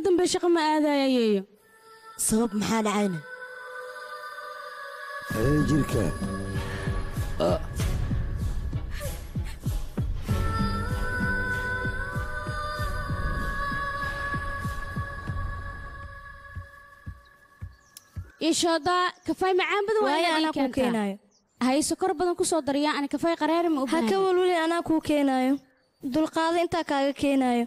ka dambe shaqo ma aadaya ayeeyo sabab maxaa dhacayna? Ee jirka. Ishoodaa kafay macaan badan waa Waayo, anaa kuu keentaa. keenaayo. hay sokor badan ku soo dariyaa ani kafay qaraari ma u ha ka walwali anaa kuu keenaayo. Dulqaado intaa kaaga keenaayo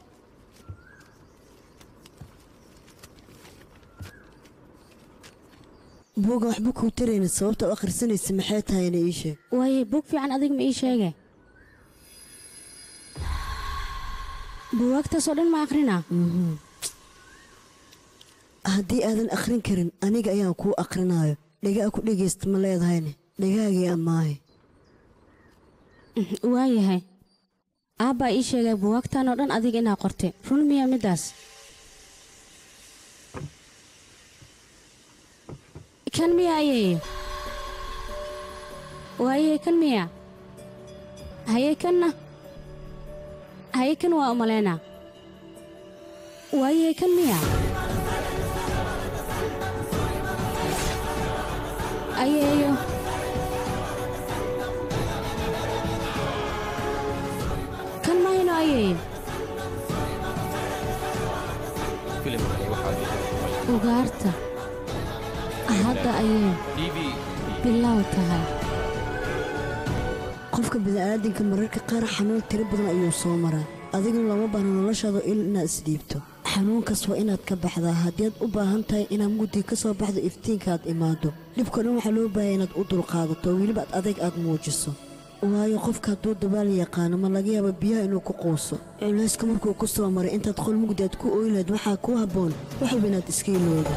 buuga waxba kuu tarayna sababta u akhrisanaysa maxay tahayna ii sheeg waaye buug fiican adiga ma ii sheege buwaagtaasoo dhan ma akrinaa haddii aadan akhrin karin aniga ayaan kuu akhrinayo dhagaa ku dhegaysta ma leedahayne? Dhagaagii ammaahe waayahay. Aabbaa ii sheegay buwaagtan oo dhan adiga inaa qortay. Run miyaa middaas kan miya ayeeyo waayahay kan miya? Haye kanna haye kan waa umalaynaa waayahay kan miya? Ayeeyo kan mahayno waxaa ugaarta hadda ayay bilow tahay. Qofka bini'aadinka mararka qaar xanuun tiro badan ayuu soo maraa. Adiguna lama baahna noloshaada il inaad isdhiibto xanuunkaas waa inaad ka baxdaa haddii aad u baahan tahay inaad mugdi ka soo baxdo iftiinka aad imaado. Dhibka dhan waxaa loo baahaya inaad u dulqaadato weliba ad adayg aad muujiso. Waayo qofka hadduu dabaal yaqaano ma laga yaaba biyaha inuu ku quuso. Culayska markuu ku soo maray intaad qol mugdi aad ku oylayd waxaa kuu habboon. Wax walba inaad iska iloodo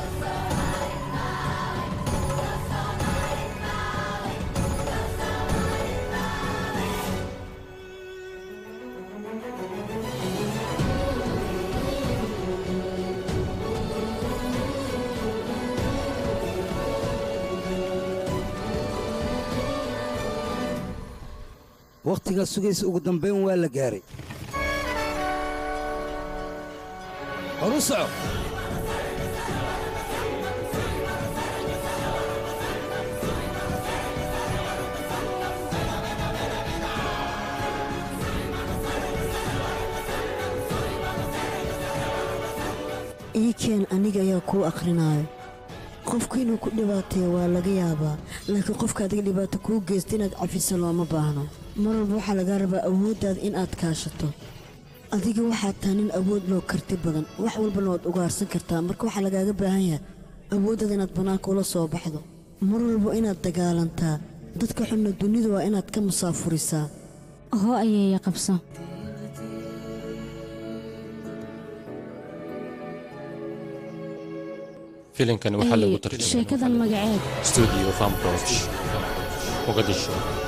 wakhtigaa sugaysa ugu dambayn waa la gaaray. Horu soco ii keen aniga ayaa kuu akhrinayo qofku inuu ku dhibaateeyo waa laga yaabaa laakiin qofka adiga dhibaato kuu geysta inaad cafiso looma baahno مر روح على جرب أبود هذا إن أتكاشته أديك واحد تاني أبود لو كرتي بدن وحول بنوت أجار سكرتا مر كوح على جرب هيا أبود هذا إن أتبنى كل صوب حدو مر روح إن أتقال أنت دتك حن الدنيا دو إن أتكم سافريسا هو أي يا قبصة فيلم كان وحلو وترجمة شيء كذا المقعد استوديو فام بروش وقد الشغل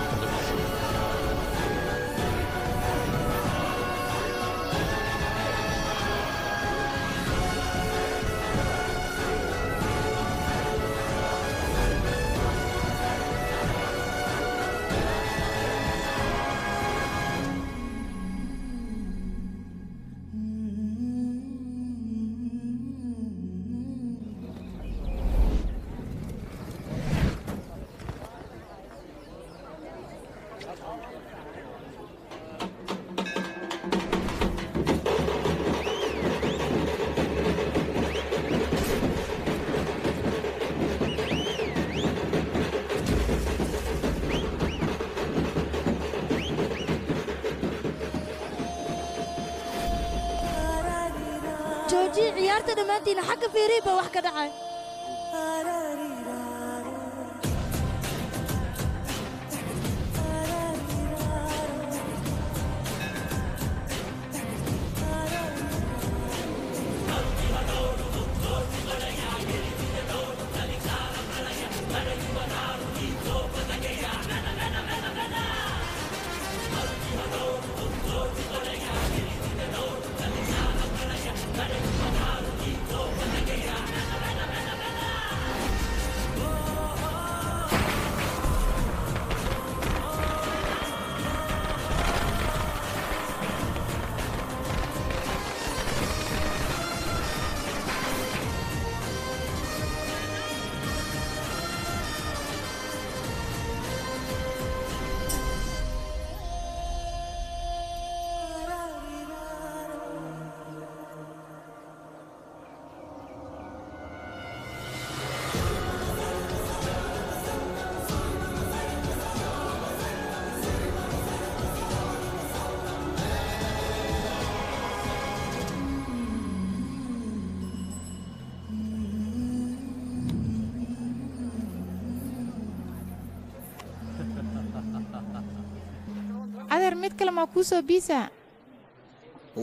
kuu soo biisaa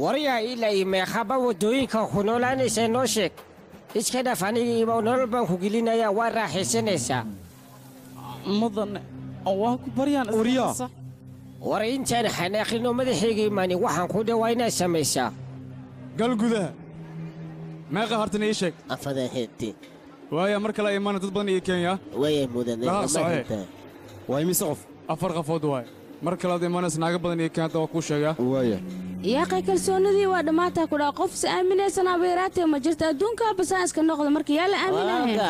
waryaa ilaa iyo meeqaba waddooyinka ku noolaanaysa noo sheeg. Iska dhaf anigiiba nolol baan ku gelinayaa waa raaxaysanaysaa mudane waa ku baryaan sax war intaan xanaaqino madaxayga imaanin waxaan ku dhawaa inaad samaysaa gal gudaha meeqa hartana ii sheeg. Afadaheeti waaya mar kale imaana dad badan iyo kenya. Saxiix. amahinta waa imise qof afar qafood waay mar kale aad imaanaysa naaga badan iyo kenya waa kuu sheegaa waaya yaaqay kalsoonidii waa dhammaataa ku dhaa qof is aaminaysan abeeraatee ma jirto adduunka basaan iska noqda marka yaa la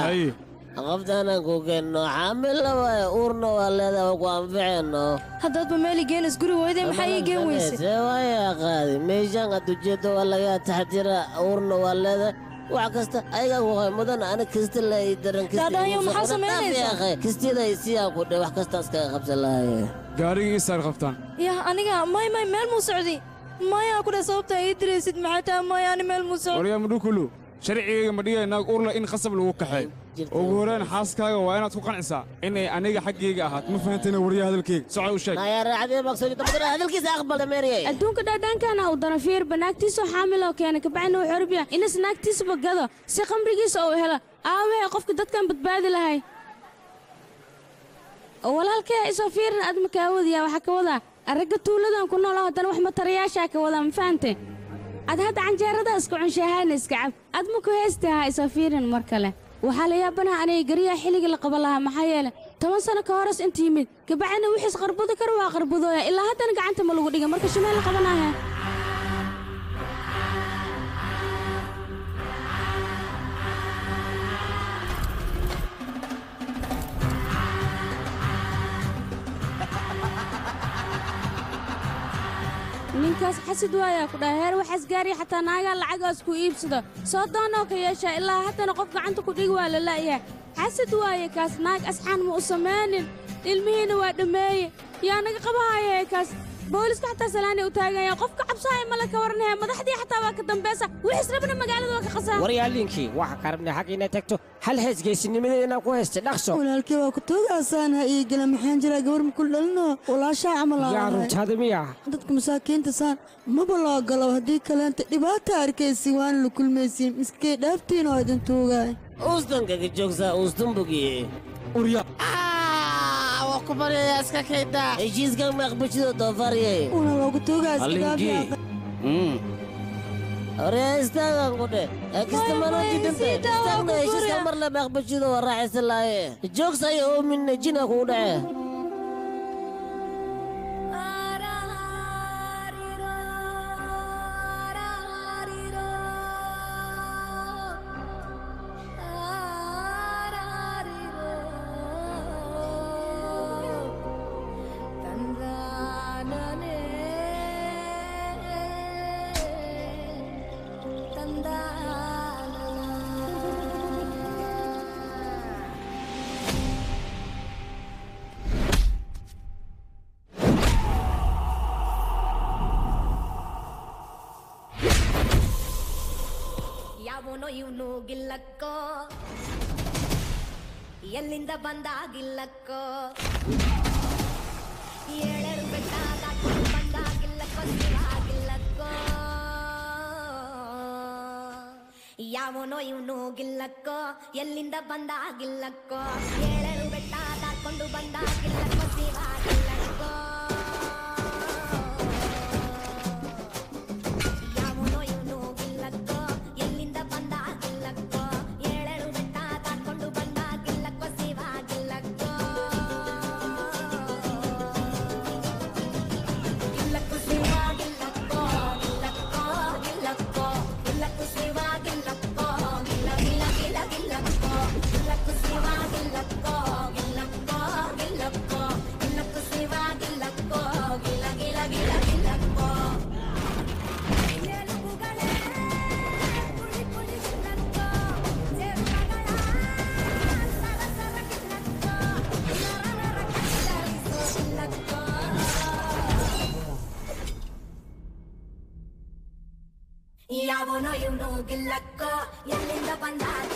haye qoftaanaan ku keenno xaamilla waaya uurna waa leedaha ku anficeenno haddaadba meeli geenis guri weyday maxaa ii geen weyse see waaya qaadi meeshaan aad waa laga taxtira uurna waa leedahay wax kasta ayagaa ku mudan ana kista la ii daran kistiyada ku dhe wax kasta iskaga qabsan lahaye gaarigii isaar qabtaan. Yah aniga may may meel muu socdi. Mayaa ku dheh sababta ii diraysid maxay tahay maya ani meel muu socdi. Waryaa mudhukulu sharcigayga ma dhigaya naag urla in khasab lagu kaxeey ugu horeen xaaskaaga waa inaad ku qancisaa inay aniga xaggayga ahaat ma fahantayna waryaa hadalkayga socod u sheeg. Nayaa raacdee maqsadi dabadana hadalkiisa aqbalda meeriyay adduunka dhaadhaankana uu dana fiirba naagtiisoo xaamiloo keena kabacdina wuxuu rabyaa inas naagtiisaba gado si qamrigiisa uu helo. Aawahe qofka dadkan badbaadi lahay. Walaalkee isoo fiirin aad ma kaa wadiyaa? Waxaa ka wadaa aragga tuuladan ku noolo haddana wax matarayaashaa ka wadaa ma fahante ad hadda canjeeradaa iska cunshahaana iska cab. Ad ma ku heestahaa isoo fiirin mar kale waxaa la yaabanaha aniga gariyaa xilligii la qaban lahaa maxaa yeele toban sano ka horas inta yimid kabacdina wixiis qarbado kar waa qarbadooya ilaa haddana gacanta ma lagu dhiga marka shimee la qabanaya ninkaas xasid waayaa ku dhaha heer waxaas gaariya xataa naagaa lacagaas ku iibsado. Soo doonoo ka yeeshaa ilaa haddana qof gacanta ku dhigi waa la la'yahay. Xasid waaye kaas naag asxaan ma u samaynin. Ilmihiina waa dhammeeye yaa naga qabahaya kaas booliska xataa salaanay u taagaya qofka cabsaaya mala ka waranayaa madaxdii xataa waa ka dambaysa wixiis rabna magaalada waa ka qasaa. Waryaa linkii waxa ka rabnay xagga inaad tagto. Hal heesgeesinimadeeda inaan ku haysta dhaqso. Walaalkii waa ku toogaasaan ha ii gala maxaan jiraa gabar makul dhalino? Walaashaa camal yaa runtaada miya dadka masaakiinta saan maba loo galo haddii kaleenta dhibaata arkaysi waana la kulmaysiin. Miskee dhaaftiin oo idin tuugaay uustankaga joogsaa uustan bogiye urya waa ku baryayaa iska kaydaa heshiiskan maqbashidoo doofaarye una loogu toogaas Hallinkii. horyaa istaagan ku dhe kistamanoo Way, way, jidanta sii daa, waa istaagna ku heshiiskan gurya. mar le maqbashidoo waa raaxaysan laaye joogsaya oo minna jina kuu dhace ಬಂದಾಗಿಲ್ಲಕ್ಕೋ. ಏಳರು ಬೆಟ್ಟ ದಾಟ್ಕೊಂಡು ಬಂದಾಗಿಲ್ಲಕ್ಕೋ ಆಗಿಲ್ಲಕ್ಕೋ ಯಾವನೋ ಇವನು ಗಿಲ್ಲಕ್ಕೋ ಎಲ್ಲಿಂದ ಬಂದಾಗಿಲ್ಲಕ್ಕೋ. ಏಳರು ಬೆಟ್ಟ ದಾಟ್ಕೊಂಡು ಬಂದಾಗಿಲ್ಲಕ್ಕೋ. no, no, you know, Gilakko, Yalinda Bandar.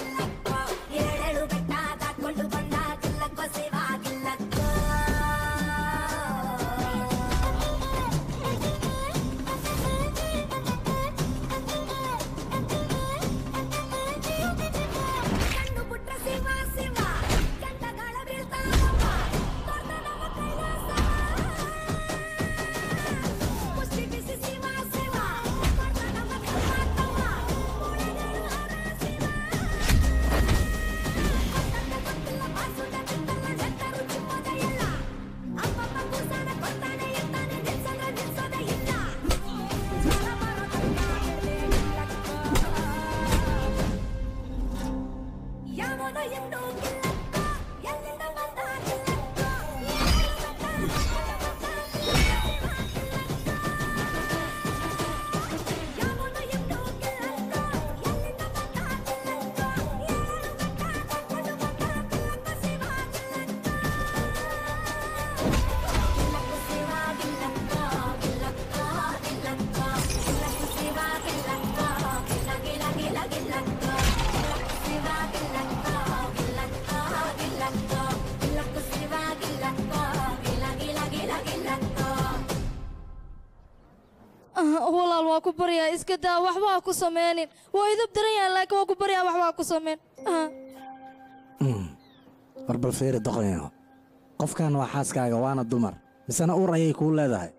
Iska daa waxba ku samaynin waa idab daran yahay laakiin waa ku baryaa waxba ku samayn Ah. barbal feeri doqonyaho qofkan waa xaaskaaga waana dumar. Misena uur ayay kuu leedahay.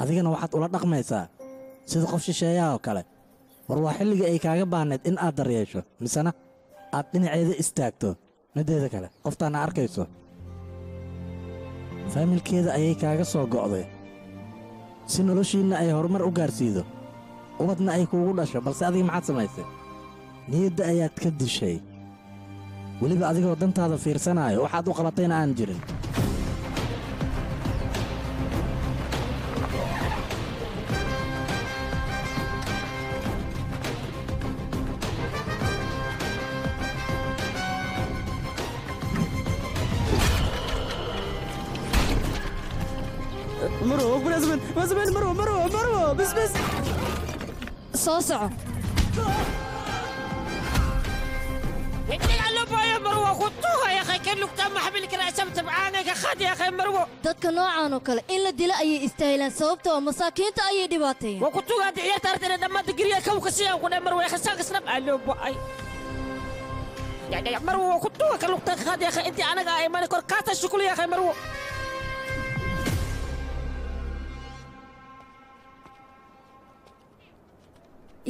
Adigana waxaad ula dhaqmaysaa. Sida qof shisheeyaha oo kale. War waa xilligii ay kaaga baahnayd in aad daryeesho. Misena aad dhinaceeda istaagto. Middeeda kale qoftaana arkayso. Faamilkeeda ayay kaaga soo go'day. Si noloshiinna ay horumar u gaarsiido ubadna ay kuugu dhasho balse adiga maxaad samaysay? Niyadda ayaad ka dishay. Weliba adigoo dantaada fiirsanaayo waxaad u qabatayna aan jirin بسرعة يا مروة خطوها يا أخي كأنه كان محمل كلا اسمت بعانك. يا خادي يا أخي مروة. تدك نوع عانو كلا إلا ديلا أي استهيلان صوبته ومساكين أي ديباتي. وقطوها دي عيار تارت أنا دما كوك سيان كنا مروة. يا أخي ساق سنب ألو باي. يا يا مروة خطوها كلا أختك يا أخي. إنتي أنا قائمان كور كاتا الشكل يا أخي مروة.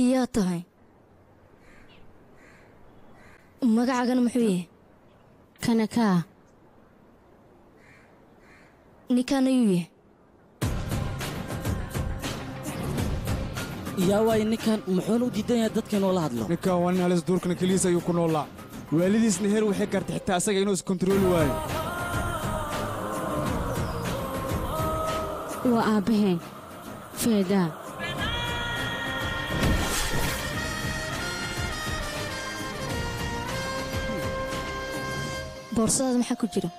Iyaa tahay magacaagana muxuu yahay kana kaa ninkaan ayuu yahay yaa waay ninkan muxuuna u diidan yahay dadka inuu la hadlo. Ninkan waa nin halis duurkana keliisa ayuu ku noolaa waalidiisna heer waxay gaartay xitaa asaga inuu iskontarooli waayo. Waa aabbaheen feedaa boorsadaada maxaa ku jira?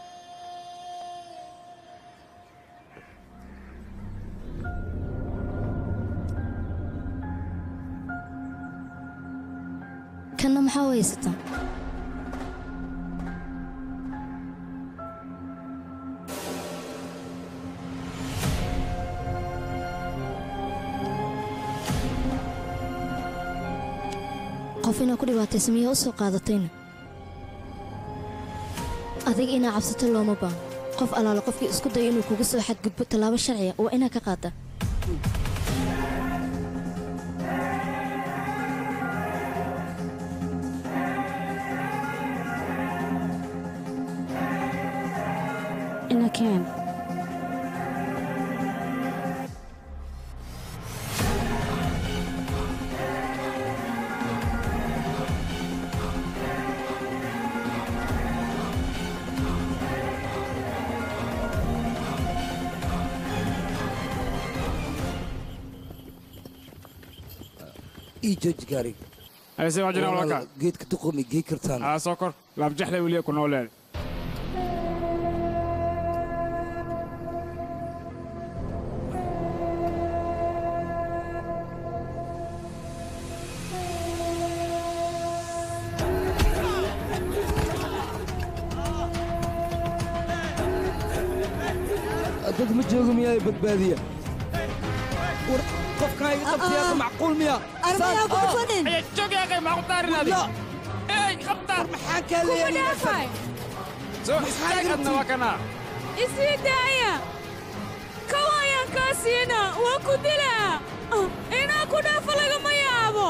Kanna maxaa u haysataa qof inaa ku dhibaataysa miyaa u soo qaadatayna adiga inaa cabsato looma baahno qof allaale qofkii isku daya inuu kugu soo xadgudbo tallaabo sharciya waa inaa ka qaada ina ii jooji gaariga hayse waa jiraan walaalkaa geedka duqomi gey kartaan aa soo kor laabjaxle weliya ku nooleen dad ma joogo miyaa badbaadiya war qofkaa iga qabtayaa macquul miya armayaa ku dhufanin joog yaa qay maaku daarinaadi ey qabtaa maxaan kaa leeyahay soo istaagna waa kana isii daaya kawa ayaan kaa siina waa ku dilaa inaa ku dhaafo lagama yaabo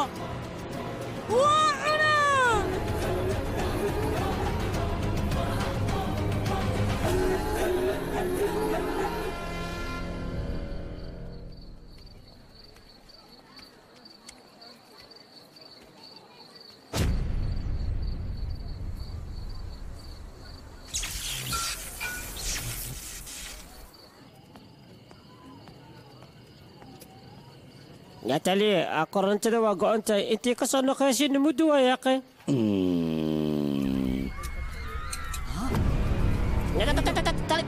waa cunaa natali korontada waa go'an tahay intii ka soo noqoysiina muddo waa yaaqe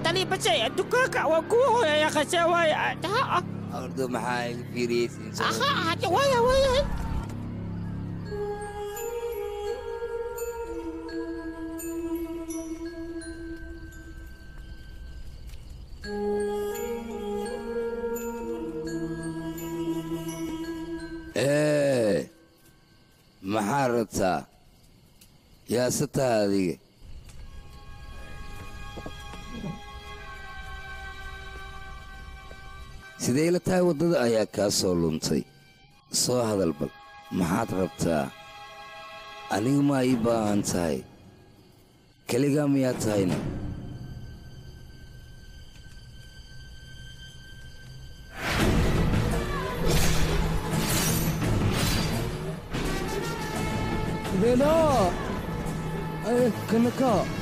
tali basay dukaanka waa kuwa hooya yaaqase waay maxaa rabtaa yaase taha adiga sidee la tahay waddada ayaa kaa soo luntay? Soo hadal bal maxaad rabtaa? Anigu maa ii baahan tahay. Keligaa miyaa tahayna Vela! Ay, kanaka! wuu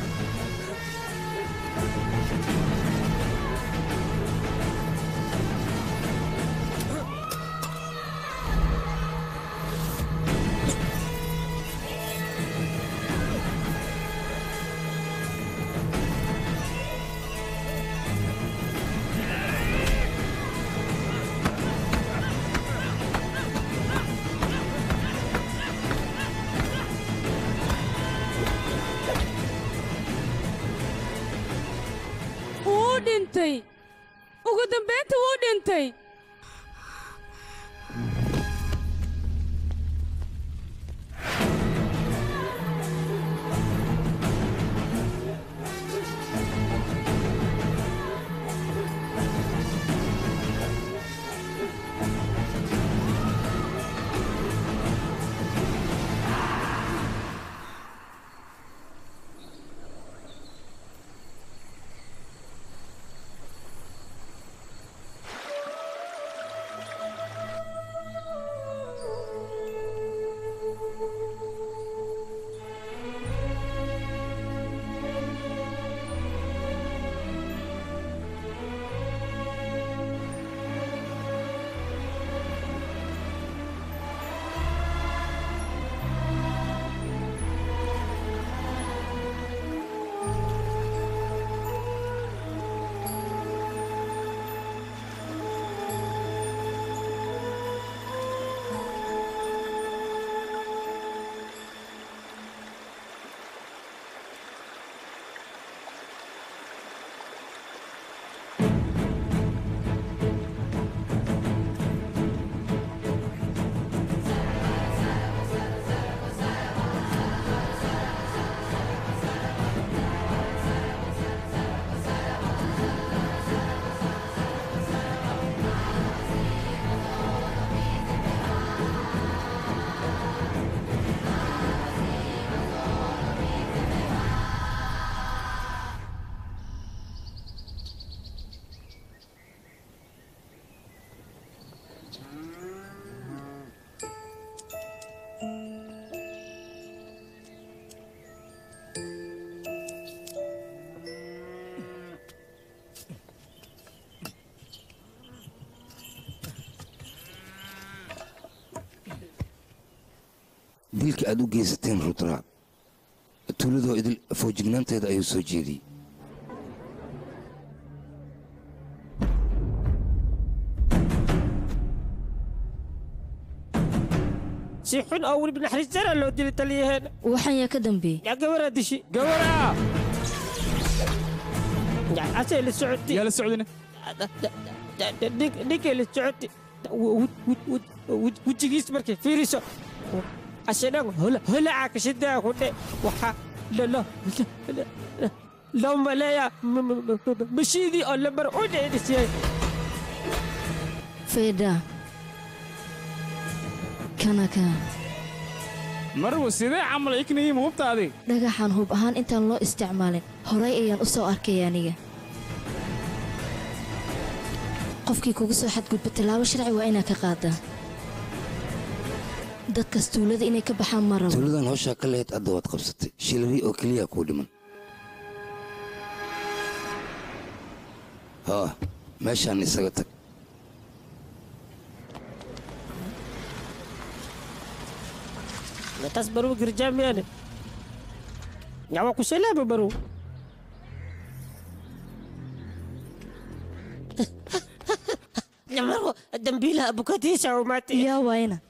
dilka aad u geysateen rudra tuuladoo idil foojignaanteeda ayuu soo jeediyey. Si xun oo weliba naxariis jara loo dili taliyaheena waxaan yaa ka dambeeyey. Yaa gabaraa dishi. Gabaraa asee la socoti. Yaa la socdina ninkay la socoti. Wejigiis markay fiiriso ashadhan holacaa kashidaa kudhe waxaa loo maleeyaa mashiidii oo lambar u dhedhisiyay feedha kana kaa marwa sidee camal iknayim hubtaadi dhagaxan hub ahaan intaan loo isticmaalin horay ayaan u soo arkay aniga qofkii kugu soo xadgudba tallaabo sharci waa inaad ka qaadaa dadkaas tuulada inay ka baxaan ma rabo tuuladan hawshaa ka lahayd adda waad qabsatay shilari oo keliya kuu dhiman haa meeshaan isaga tag Natas baru gerjamian. Nyawa ku selama baru. Nyamaru dambiila abukatiisa oo mati. yaa waayna Loo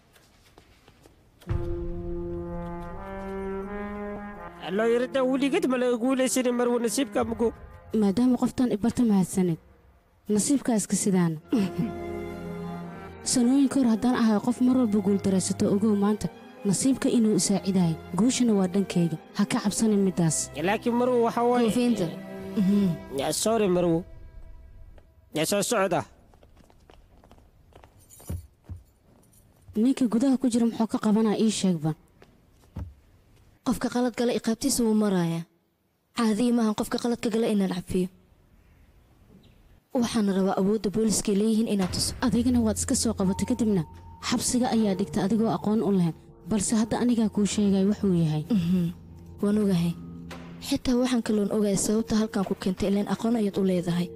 yarada wuligad ma laga guulaysanin marwo nasiibka mugo. maadaama qoftan ibarta mahadsanid. Nasiibkaaska sidaan. Sanooyin ka hor haddaan ahay qof mar walba guuldaraysato ogow maanta nasiibka inuu isaacidayo guushana waa dhankayga ha ka cabsanin middaas laakiin marwo waxa waaye koofiinta. Ya, sorry marwo soo socda. Ninka gudaha ku jira muxuu ka qabanaa ii sheegba qofka qalad gala iqaabtiisa wuu marayaa caadiyi maahan qofka qaladka gala inaan cafiyo waxaana rabaa awoodda booliskay leeyihiin inaad tuso. Adigana waad iska soo qabatay kadibna xabsiga ayaa dhigta adigoo aqoon u lahayn balse hadda anigaa kuu sheegay wuxuu yahay. Waan ogahay. Xitaa waxaan kaloon ogahay sababta halkan ku keentay ilaan aqoon ayaad u leedahay.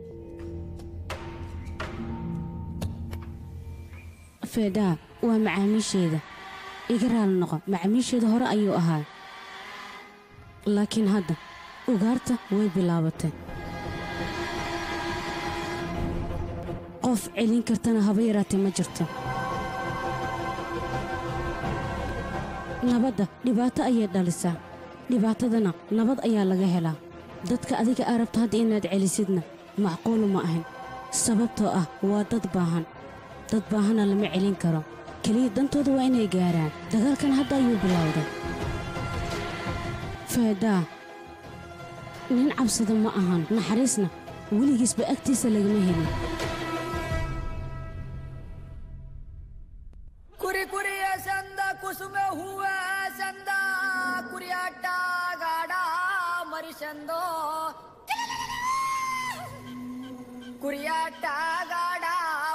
Feedaa waa macaamiisheeda. Iga raali noqo. Macaamiisheeda hore ayuu ahaa laakiin hadda ugaarta way bilaabatay. Qof celin kartana haba yaraatee ma jirto. Nabadda dhibaato ayay dhalisaa. Dhibaatadana nabad ayaa laga helaa. Dadka adiga aa rabto hadda inaad celisidna macquulu ma ahin sababtoo ah waa dad baahan. Dad baahana lama celin karo. Keliya dantooda waa inay gaaraan. Dagaalkan hadda ayuu bilowday feedaa nin cabsada ma ahan naxariisna weligiisba agtiisa lagama helin ಕುರಿ ಕುರಿಯ ಸಂದ ಕುಸುಮ ಹೂವ ಸಂದ ಕುರಿಯಾಟ ಗಾಡ ಮರಿಸಂದೋ ಕುರಿಯಾಟ ಗಾಡ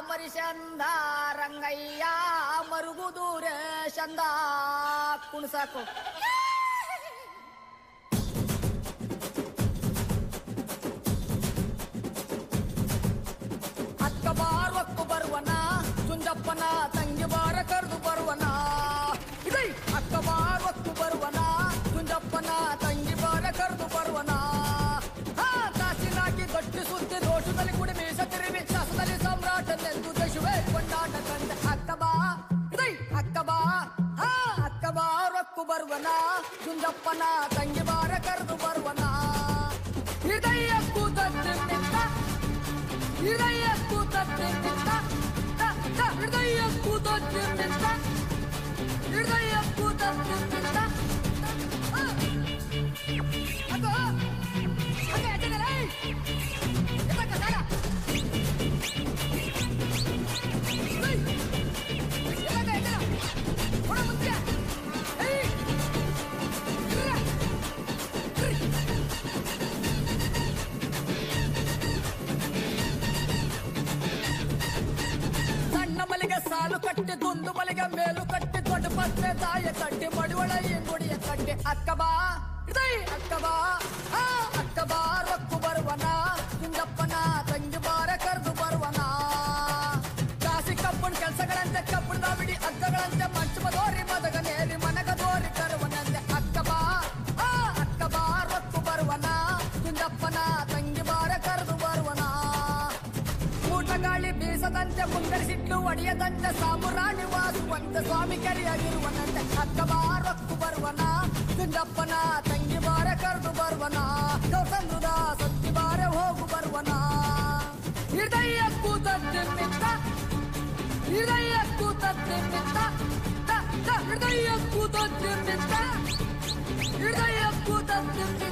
ಮರಿಸಂದ ರಂಗಯ್ಯ ಮರುಗುದೂರ ಚಂದ ಕುಣಸಾಕು ಚುಂಜಪ್ಪನ ತಂಗಿ ಬಾರ ಕರೆದು ಬರುವನ ಇದೈ ಅಕ್ಕ ಬಾರೊಕ್ಕು ಬರುವನ ಚುಂಜಪ್ಪನ ತಂಗಿ ಬಾರ ಕರೆದು ಬರುವನ ಹಾ ಕಾಸಿನಾಕಿ ಗಟ್ಟಿ ಸುದ್ದಿ ದೋಷದಲ್ಲಿ ಕುಡಿ ಮೀಸ ತಿರುವಿ ಶಾಸದಲ್ಲಿ ಸಾಮ್ರಾಟನೆಂದು ದಶುವೆ ಕೊಂಡಾಟ ಕಂಡ ಅಕ್ಕ ಬಾ ಇದೈ ಅಕ್ಕ ಬಾ ಹಾ ಅಕ್ಕ ಬಾರೊಕ್ಕು ಬರುವನ ಚುಂಜಪ್ಪನ ತಂಗಿ ಬಾರ ಕರೆದು ಬರುವನ ಹೃದಯ ಕೂತದ್ರಿಂದ ಹೃದಯ ಕೂತದ್ರಿಂದ Hadi ha! ಮಲಿಗೆ ಸಾಲು ಕಟ್ಟಿ ದುಂದು ಮಲಿಗೆ ಮೇಲು ಕಟ್ಟಿ ದೊಡ್ಡ ಪತ್ರೆ ದಾಯ ಕಟ್ಟಿ ಮಡಿವಳ ಎಂಗುಡಿಯ ಕಟ್ಟಿ ಅಕ್ಕ ಬಾ ಹೃದಯ ಅಕ್ಕ ಬಾ ಆ ಅಕ್ಕ ಬಾ ರೊಕ್ಕು ಗಾಳಿ ಬೀಸದಂತೆ ಮುಂದರಿಸಿಟ್ಲು ಒಡೆಯದಂತೆ ಸಾಮುರಾಣಿ ವಾಸುವಂತೆ ಸ್ವಾಮಿ ಕೆರೆಯಾಗಿರುವನಂತೆ ಅಕ್ಕ ಬಾರೊಕ್ಕು ಬರುವನ ಕುಂಜಪ್ಪನ ತಂಗಿ ಬಾರ ಕರೆದು ಬರುವನ ಗೌತಂದ್ರದ ಸತ್ತಿ ಬಾರ ಹೋಗು ಬರುವನ ಹೃದಯ ಕೂತದ್ದಿರ್ಮಿತ್ತ ಹೃದಯ ಕೂತದ್ದಿರ್ಮಿತ್ತ ಹೃದಯ ಕೂತದ್ದಿರ್ಮಿತ್ತ ಹೃದಯ ಕೂತದ್ದಿರ್ಮಿತ್ತ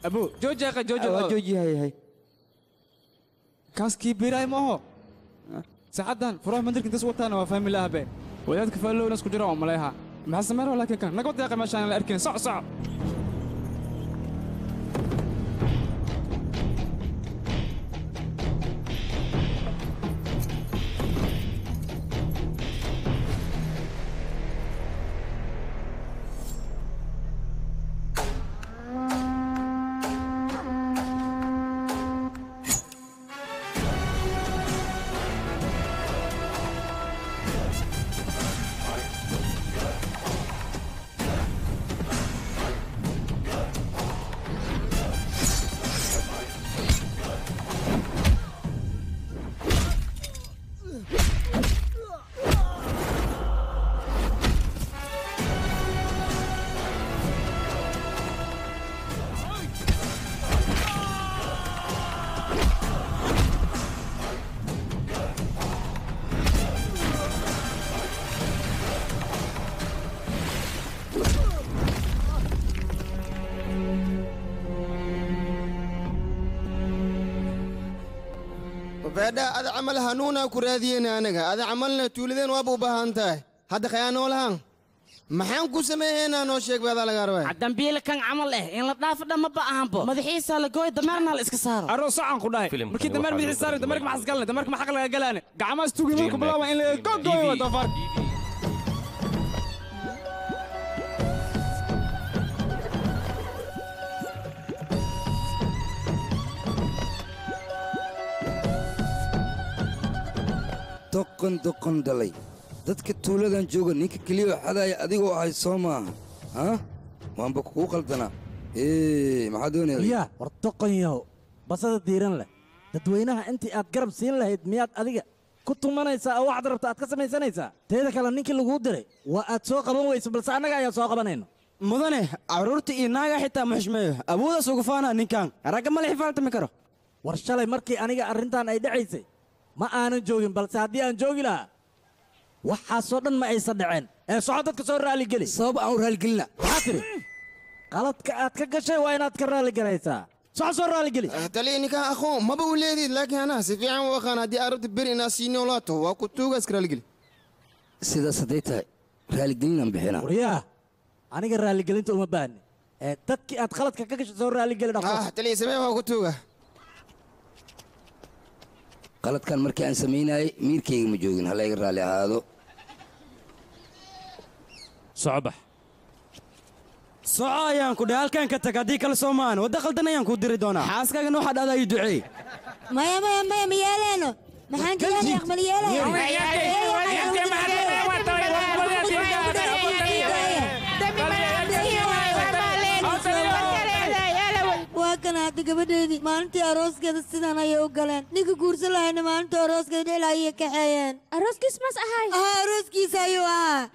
Abu, Joji akan Joji. Oh, Joji hai hai. Kaski birai moho. Saadan, furah mandrik intas watana wa fahmi lahabe. Wadaadka faallowna isku jira oo maleeha. Maxaa sameyn laakiin kan? Naga wadayaqa meeshaan la arkin. Soc soc beedha ada camal hanuunaa ku raadiyeyna anaga. Ada camalna tuuladeen waaba u baahan tahay. Hadda khayaanoo lahaan maxaan ku sameeyeynaa noo sheeg beedaa lagaa rabaa dambiile kan camal eh in la dhaafo dhamma ba ahanbo madaxiisa la gooy dameerna la iska saaro. Aroo socon ku dhahay. Markii dameer madaxiisa saaray dameerka maxas galne dameerka maxaq laga galaane? Gacmahaas tuugi marku bilaaba in laga gogooyo doofaarka doqon doqon dhalay. Dadka tuuladan jooga ninka keliya xadaaya adigoo ahay soo maaha ha? Waanba kugu qaldanaa ee maxaa doonaya war doqon yahow. Basada diiran leh. Dadweynaha intii aad garab siin lahayd miyaad adiga ku tumanaysaa oo waxaad rabta aad ka samaysanaysaa teeda kale ninkii laguu diray waa aad soo qaban weyso balse annaga ayaa soo qabanayno. Mudane carruurta iyo naaga xitaa ma xushmeeyo. Awoodaas ugu faanaa ninkan ragga ma la xifaaltami karo. War shalay markii aniga arrintan ay dhacaysay ma aanan joogin balse haddii aan joogi lahaa waxaasoo dhan ma aysan dhaceen ee soco dadka soo raaligeli sabab aan u raaligelina maxaa tiri qaladka aad ka gashay waa inaad ka raaligelaysaa soco soo raaligeli taliya ninkaan aqoon maba u leedid laakiin anaa si fiican u aqaan haddii aad rabta beri inaad sii noolaato waa ku tuugaas ka raaligeli sidaas hadday tahay raaligelinaan bixinaa waryaa aniga raaligelinta uma baahni. Ee dadkii aad qaladka ka gashay soo raaligeli dhaqo taliya samee waa ku tuuga qaladkan markii aan samaynayay miirkayga ma joogin ha layga raalli ahaado socobax soco ayaan ku dhahay halkaan ka tag haddii kale soo maahan wadda qaldan ayaan kuu diri doonaa xaaskaagana waxaa dhahdaa ii duceey maya maya maya ma yeeleeno maxaan jiraa aqbal hadda gabadheedii maalintii arooskeeda sidan ayay u galeen. Ninka guursan lahayna maalintii arooskeeda dhel ayay kaxeeyeen arooskiismas ahay. Aha arooskiisa ayuu ahaa.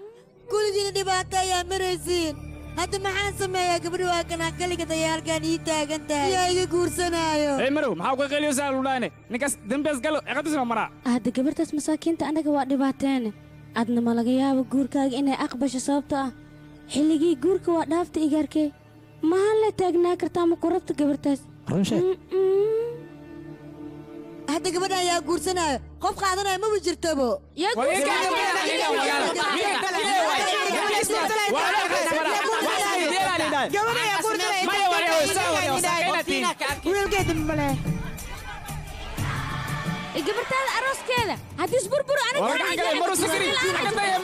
Kuligiina dhibaato ayaa maraysiin. Hadda maxaan sameeyaa? Gabadhi waa kana kaliga dayaalkan ii taagan tahay. Yaa iga guursanaayo. Hey marow maxaa uga qeliyo saa ludhaane ninkaas dembees galo ciqadiisma maraa? Hadda gabartaas masaakiinta annaga waa dhibaateene adna ma laga yaabo guurkaaga inay aqbasho sababto ah xilligii guurka waa dhaafta igaarkee. Mahan la taagnaa kartaa ma ku rabta gabartaas hadda gabadha ayaa guursanaayo qof qaadanaya maba jirtabo gabartaada arooskeeda haddii isburbur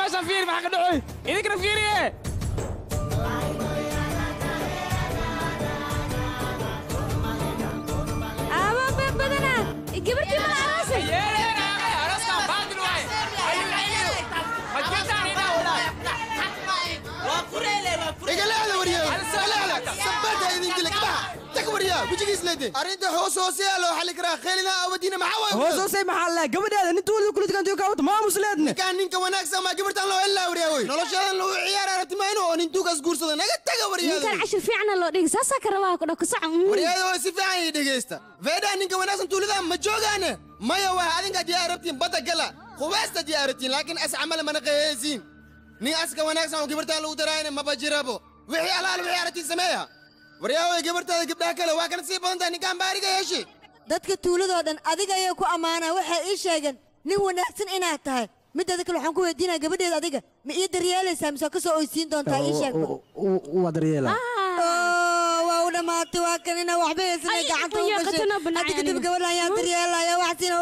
meeshaan fiiri maxaa ka dhacoy idinkana fiiriye arrinta hoos hooseyaa loo xalli karaa kheelina awadiina maxaa waay hoos hoosay maxaa leh gabadhaada nin tuulada kula tukantiyo kaawata maamus leedne ninkaan ninka wanaagsan maa gabartaan loo helaa waryaa wey noloshadan lagu ciyaara aragtimayno oo nin tuugaas guursada naga taga waryaada ninkan cashir fiicana loo dhigi saasaa ka rabaa ku dhako sacan waryaada oo si fiican ii dhegaysta veedhaa ninka wanaagsan tuulada ma joogaane maya waa adinka haddii aad rabtiin badda gala qubaasta haddii aad rabtiin laakiin as camal mana qeeyeysiin nin aska wanaagsan oo gabartaan lagu daraayna maba jirabo wixii alaal wixii aragtiin sameeya waryaaway gabartaada gabdhaha kale waa kana sii badan tahay ninkaan baariga yeeshi dadka tuuladoo dhan adiga ayay ku ammaanaa waxay ii sheegeen nin wanaagsan inaad tahay mideeda kale waxaan ku weydiinaya gabadheeda adiga ma ii daryeelaysaa mise waa ka soo oysiin doontaa ii sheeg daryeela waa u dhammaatay waa kan inaa waxba haysanay gacanta u gashay hadda kadib gabadha ayaan daryeelaya waxsiina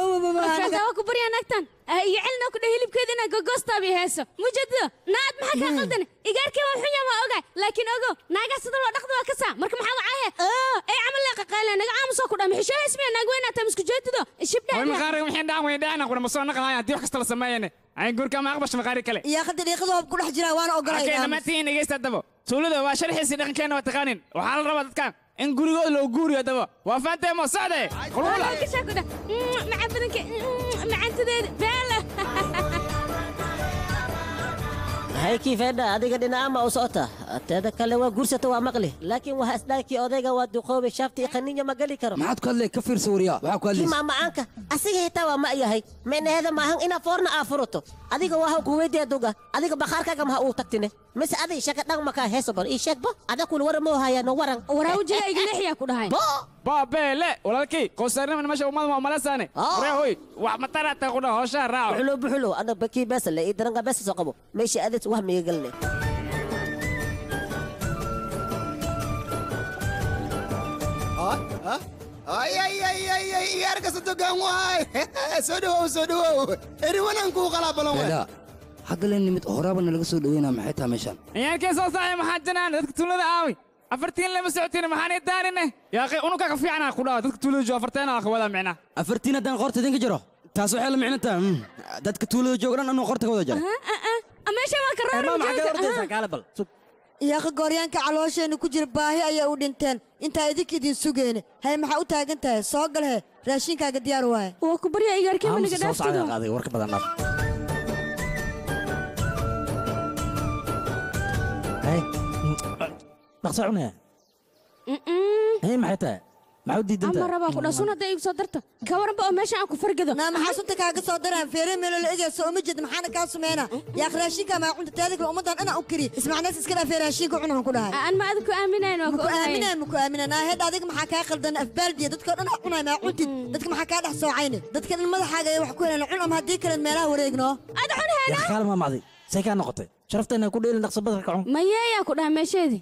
waa ku baryaa naagtan iyo celina ku dheh hilibkeeda inaa gogostaabi heeso mujadido naad maxaa kaa qaldan igaarkii waa xunya waa ogaay laakiin ogo naagaa sida loo dhaqda waa ka saa marka maxaa wacaahe ay camal lee qaqayle naga aamusoo ku dhama xishoo ismiya naag weynaa tam isku jeedido way maqaari wixii dhaan way dhaana qura ma soo naqlahay haddii wax kasta la sameeyane ay guurka ma aqbasho maqaari kale. Iyo hadda dhiiqada waa ku dhex jiraa waana ogolay okay dhammaantiin dhegeysta dabo. Tuulada waa sharxiisii dhaqankeena waa taqaanin. Waxaa la rabaa dadkan in gurigooda loo guuriyo daba waa faantee ma socde qulqula maca badanka macantadeeda beela maxay kiifeedha adiga dhinaca ma u socota. Teeda kale waa guursata waa maqli. Laakiin waa isdhaakii odayga waa duqoobay shaafti qaninya ma geli karo. Maxaad ku hadlay? Ka fiirsa wariyaa waxaa ku hadlaysa. Kima macaanka asiga xitaa waa ma yahay. Meenaheeda maahan inaa foorna aa furato adiga waa haw kuweydiya duga. Adiga bakhaarkaaga maha uu tagtine. Mise adig shaka dhang makaa ii sheegbo ada moo hayano waran waraa wajiga leexyaa ku dhahay baabeele walaalkii qosaarnima meesha ummada ma malasaane waree hoy wax mataraata ku dhaha hooshaa raaco buxulo buxulo ana bakii beesa le ii daranga beesa soo qabo meesha adees wah miga galne ay ay ay ay ay iyaarka sadogaan waay soo dhawow soo dhawow eriwanan kuu qalaa balan wey Eedha, hadda la nimid horaaba nalaga soo dhaweynaa maxay tahay meeshaan ciyaarkee soo saacay maxaa jiraan dadka tuulada aawi afartiin lama socotiin maxaan ii daarine yaaqi unuka ka fiicnaa ku dhawa dadka tuulada jooga afarteena ka wada micnaa afartiin haddaan qorta idinka jiro taas waxay la micno tahay dadka tuulada jooga dhan anuu qorta ka wada jara yaaqi gooryaanka caloosheenna ku jira baahi ayay u dhinteen intaa idinka idin sugeene hay maxaa u taagan tahay soo gal he raashinkaaga diyaar waaye waa ku barya warka badan dhaaf dhaqso hay maxay tahay maxaa u diidan ama rabaa ku dhasun hadda igu soo darta ka waranba oo meesha aan ku fargado naa maxaa sunta kaaga soo daraan feere meelo la egayso uma jeed maxaana kaa sumeynaa yaaq raashinka maa cunta teeda kale ummaddan dhan u kariye ismacnays iska dhaafee raashinka cunaan ku dhahay aan ma adiga ku aaminayn waa ku maku aaminaan maku aaminaan aa heed adiga maxaa kaa qaldan afbaaldiya dadkao dhan cunay maa cuntid dadka maxaa kaa dhex soocayne dadka dhan madaxaaga ay wax ku helaan cun ama haddii kalen meelaha wareegno ad cun yaa kaalma macday say kaa noqotay sharafteena ku dheelin dhaqso badarka cun mayeeyaa ku dhaha meesheedii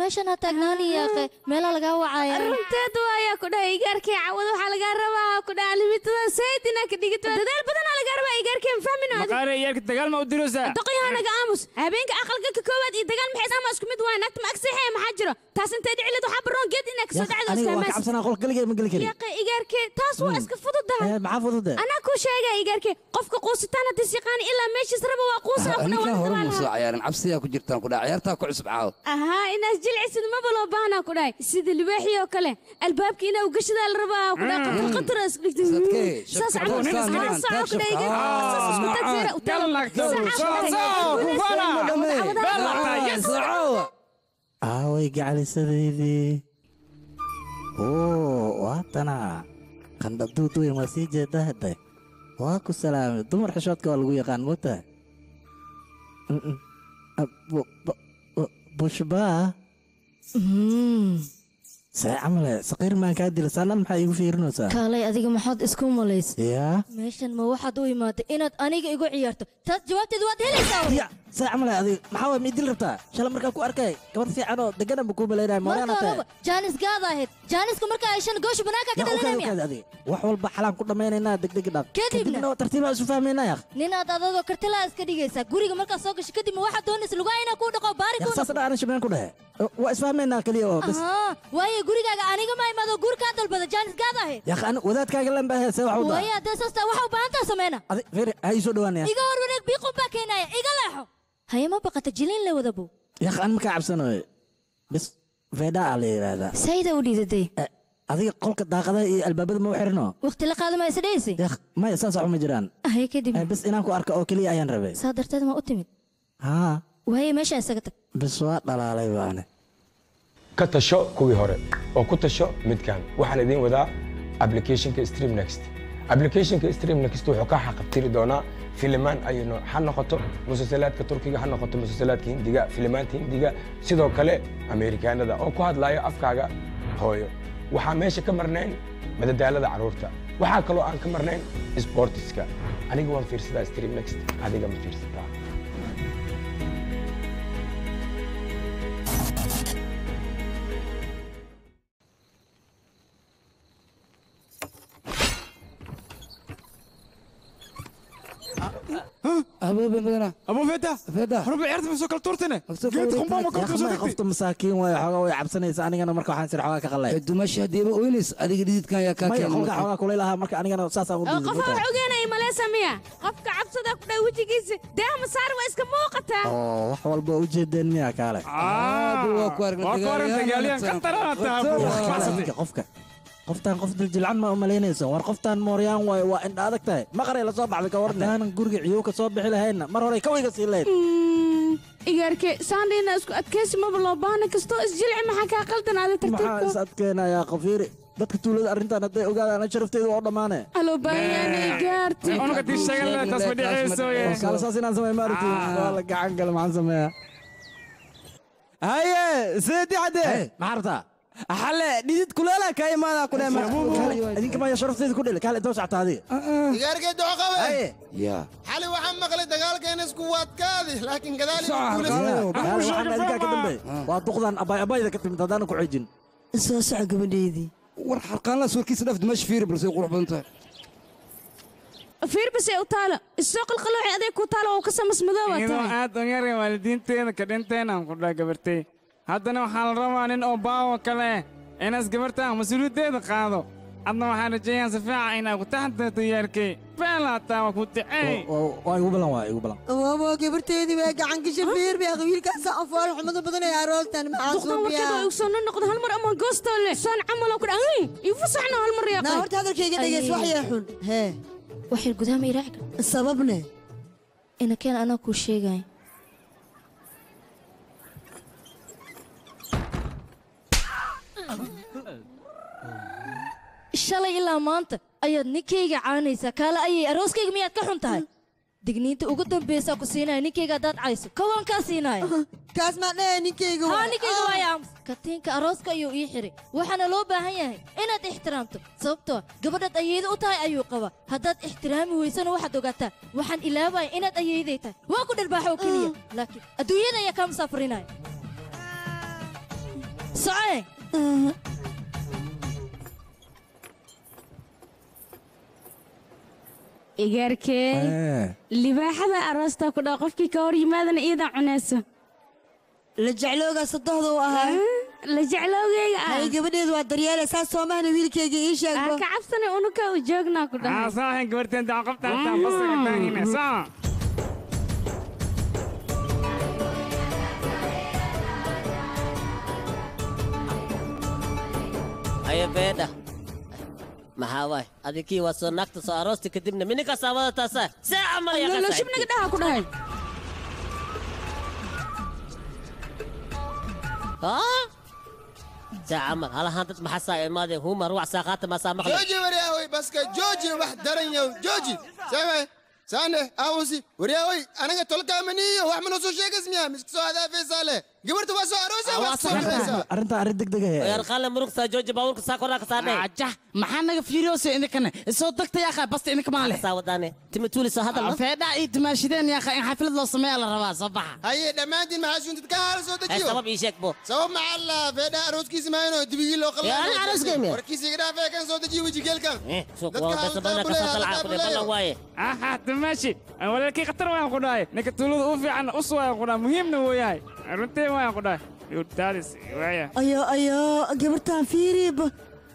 meeshan ha taagnaani yaaqe meelaa lagaa wacaya runteedu ayaa ku dhahay igaarkii cawad waxaa lagaa rabaa ku dhaha limitada sayd inaa ka dhigito dadaal badanaa lagaa rabaa igaarkii ma fahmin maqaare iyaarka dagaal ma u diraysaa doqoyaha naga aamus habeenka aqalka ka koowaad iyo dagaal maxay sama isku mid waay naagta ma agseexee maxaa jiro? Taas intay dhicilid waxaa baroon geed inaa ka soo dhacdo cabsanaa qolka galigay ma geli kari yaaqe igaarkii taas waa iska fududahay maxaa fudude anaa kuu sheegaya igaarkii qofka quusitaan haddii siqaani ilaa meeshiis raba waa quusaa ku ninkaan hore dhawaan muusa cayaarin cabsiyaa ku jirtaan ku dhaha ciyaartaa ku cusub caawa ahaa inaas jilcisid maba loo baahnaa ku dhahay. Sida libaaxii oo kale albaabka inaa ugashadaa la rabaa ku dhahay qatar qatar isku dhigtay saas camal saas saco ku dhahay saas isku tagseera u aaway gacalisadeydii oo waatana qandhaduud weyn waa sii jeedaa hadda. Waa ku salaamay dumar xishoodka waa lagu yaqaan moogtahay bushbaa kaalay adiga maxaad isku malays. Meeshan ma waxaad u imaatay inaad aniga igu ciyaarto. Taas jawaabteed waad helaysaa ya see camale adiga. Maxaa waa miidil rabtaa? Shala markaa ku arkay. Gabar fiican oo deganan ba kuu malaynaya moolaana tahay jaanis gaada ahayd. Jaaniska marka ay shan goosha banaanka ka kaadi adiga. Wax walba xalaan ku dhammaynaynaa degdegi dhaaf. Kadibna? tartiibaa isu fahmaynaa yaa ninaad adadoo kartilaa iska dhigaysaa guriga markaad soo gasho kadibna waxaad doonaysa lugaa inaa kuu dhaqo baari kuu saas dhaa anan shimeen ku dhehe waa isfahmaynaa keliya oo bas waayo gurigaaga aniga ma imaado guri kaa dalbada jaanis gaada ahayd. Yaa ani wadaadkaaga lan baa heesee wax u daa waayo haddee saastaa waxa u baahantaa sameyna. Adi fiiri ha ii soo dhawaanaya iga hor wareeg biiqun baa keenaya iga leexo haye ma baqata jiliin le wadabow yaa an makaa cabsanayo bis veedha aa la yidhaahdaa sayda u dhiidatay adiga qolka daaqadaha iyo albaabada ma u xirino waqti la qaadama is dhehaysi maya saas waxu ma jiraan. Haye kadib bis inaan ku arka oo keliya ayaan rabay. Saa darteed ma u timid. Haa. Waaye meeshaan isaga tag. Bis waa dhalaalay baane ka tasho kuwii hore oo ku tasho midkan waxaan idiin wadaa applicationka stream next. Applicationka stream next wuxuu ka xaqabtiri doonaa filimaan aynu ha noqoto musalsalaadka turkiga ha noqoto musalsalaadka hindiga filimaanta hindiga. Sidoo kale ameerikaanada oo ku hadlayo afkaaga hooyo. Waxaa meesha ka marnayn madadaalada carruurta waxaa kaloo aan ka marnayn sportiska. Aniga waan fiirsadaa stream next. Adiga ma fiirsataa qofta masaakiin waaye xoogaa way cabsanaysa anigana marka waxaan sir xoogaa ka qalay. Dumasha hadiiba oynays adiga dhididkan yaa kaa maya keenay. qolka xoogaa kulay lahaa marka anigana saasaan u oo qof wax ogeynaya maleysa miya? Qofka cabsada ku dhaa wejigiisa deeha masaar waa iska muuqataa oo wax walba u jeedeen miyaa kaale. Waa ku aragnay waa ku aragnay dagaalyahan ka daran tahay ninka qofka qoftaan qof daljilcan ma umalaynayso war qoftaan mooryaan waaye waa indha adag tahay. Maqaray la soo baxday ka warne. Hadaanan guriga ciyow ka soo bixi lahayna mar hore kawayga sii lahayd. Igaarke saandhayna isku adkaysi maba loo baahna kastoo isjilci maxaa kaa qaldanaaday maxaa is tartiibka adkeenayaa qafiiri? Dadka tuulada arrintan hadday ogaadaan sharafteedu oo dhammaane aloo baahiyaana igaarti unuga tii sheegan leh taas ma dhicayso kale saas inaan samey maaragti waa la gacan gale maxaan sameeyaa. Haye seedi cadde. Maxaa rabtaa xale dhidid kuleela ka imaada ku dheema idinka maya sharafteeda ku dheli kaale intoo socta adiga igaarkee doco qabe yaa xali waxaan maqlay dagaalkeena isku waadkaadi laakiin gadaal waxaan adinkaa ka dambeey waa duqdan abay abayda ka timid haddaana ku xejin soo soco gabadheydii war xarqaanlaas warkiisa dhaf dumasha fiiri balse qurux badan tahay fiir bas ee u taalo isoo qalqalooci adeeg ku taalo oo ka samas madooba iyadoo tahay aad u yar waalidiinteeda ka dhinteenaan ku dhaa gabartay haddana waxaa la rabaa nin oo baawo kale inaas gabartaan mas'uuliyaddeeda qaado. Adna waxaan rajeeyaan si fiican inaa ku taxdirto yeerkay beelaataa waa ku dicey waa igu balan waa igu balan waabo gabarteedii waa gacan gasha fiir bay wiilkaasa afaal xumada badan ee aroostan maxaa duqdan warkeeda waa igu soo noqdo hal mar ama soon camal oo ku dhaa igu fasaxna hal mar yaa naa horta hadalkayga dhegeys wax yaa xun. Hee. Waxyar gudaha ma iraaci kar sababne? Ina keen anaa kuu sheegaya shalay ilaa maanta ayaad ninkayga caanaysaa kaale ayay arooskayga miyaad ka xun tahay digniinta ugu dambaysaa ku siinaya ninkayga haddaad cayso. Kawaan kaa siinaya kaas maa dhahaya ninkayga haa ninkayga waaya aamus. Katiinka arooska ayuu ii xiray. Waxaana loo baahan yahay inaad ixtiraamto. Sababtoo gabadhaad ayeedo u tahay ayuu qaba haddaad ixtiraami weysana waxaad ogaataa. Waxaan ilaabaya inaad ayeeday tahay. Waa ku dharbaaxa oo keliya. Laakiin adduunyada ayaa kaa musaafarinaya socoe igaarkee libaaxada aroostaa ku dhaa qofkii ka hor yimaadana iyadaa cunayso la jecloogaa sadohda u ahaa la jecloogayga ah hay gabadheedu waa daryeele saas soomahna wiilkayga ii sheegbo ka cabsanay unuka u joognaa ku dhahay aa saaxin gabarteen daan qabtaa basaga taahine saa haya beedha maxaa waay adikii waa soo naagta soo aroosta kadibna mininkasaa wadataasa see camal yaa ka shibnaga dhaha ku dhahay see camal halahaan dad maxasaa imaadeen huuma ruwac saaqaata maasaa maqlay jooji waryaawey baska jooji wax daran yow jooji samay saane aawusi waryaawey anaga tolkaamaniyo wax mana soo sheegas miya miska soo hadaafaysaa leh gabarta waa soo aroosa wax soo dhexaysaa arrinta arrin degdeg ah yar qaale murugtaa jooji baabuurka saa koraa kasaa dheh ajah maxaa naga fiiriyoosa idinkana soo degta yaakha basta idinka maale saa wadaane timi tuuli soo hadal feedha iyo timaashideen yaakha in xaflad loo sameeya la rabaa soo baxa haye dhammaantiin maxaa suuntid ka haala soo dejiyo sabab ii sheeg bo sabab maxaa la feedha arooskiisi maayno dibigii loo Yaa, ani arooskeyme. warkiisi iga dhaafee kan soo dejiyo wejigeelkan suuq waa basa badana ka soo dalcaa ku dheh ballan waaye aha dimaashi walaalkii khatar waan ku dhahay ninka tuulada u fiican us waan ku dhahay muhiimna weeyahay runtii waan ku dhahay yudaalis waaya ayo ayo gabartaan fiiriba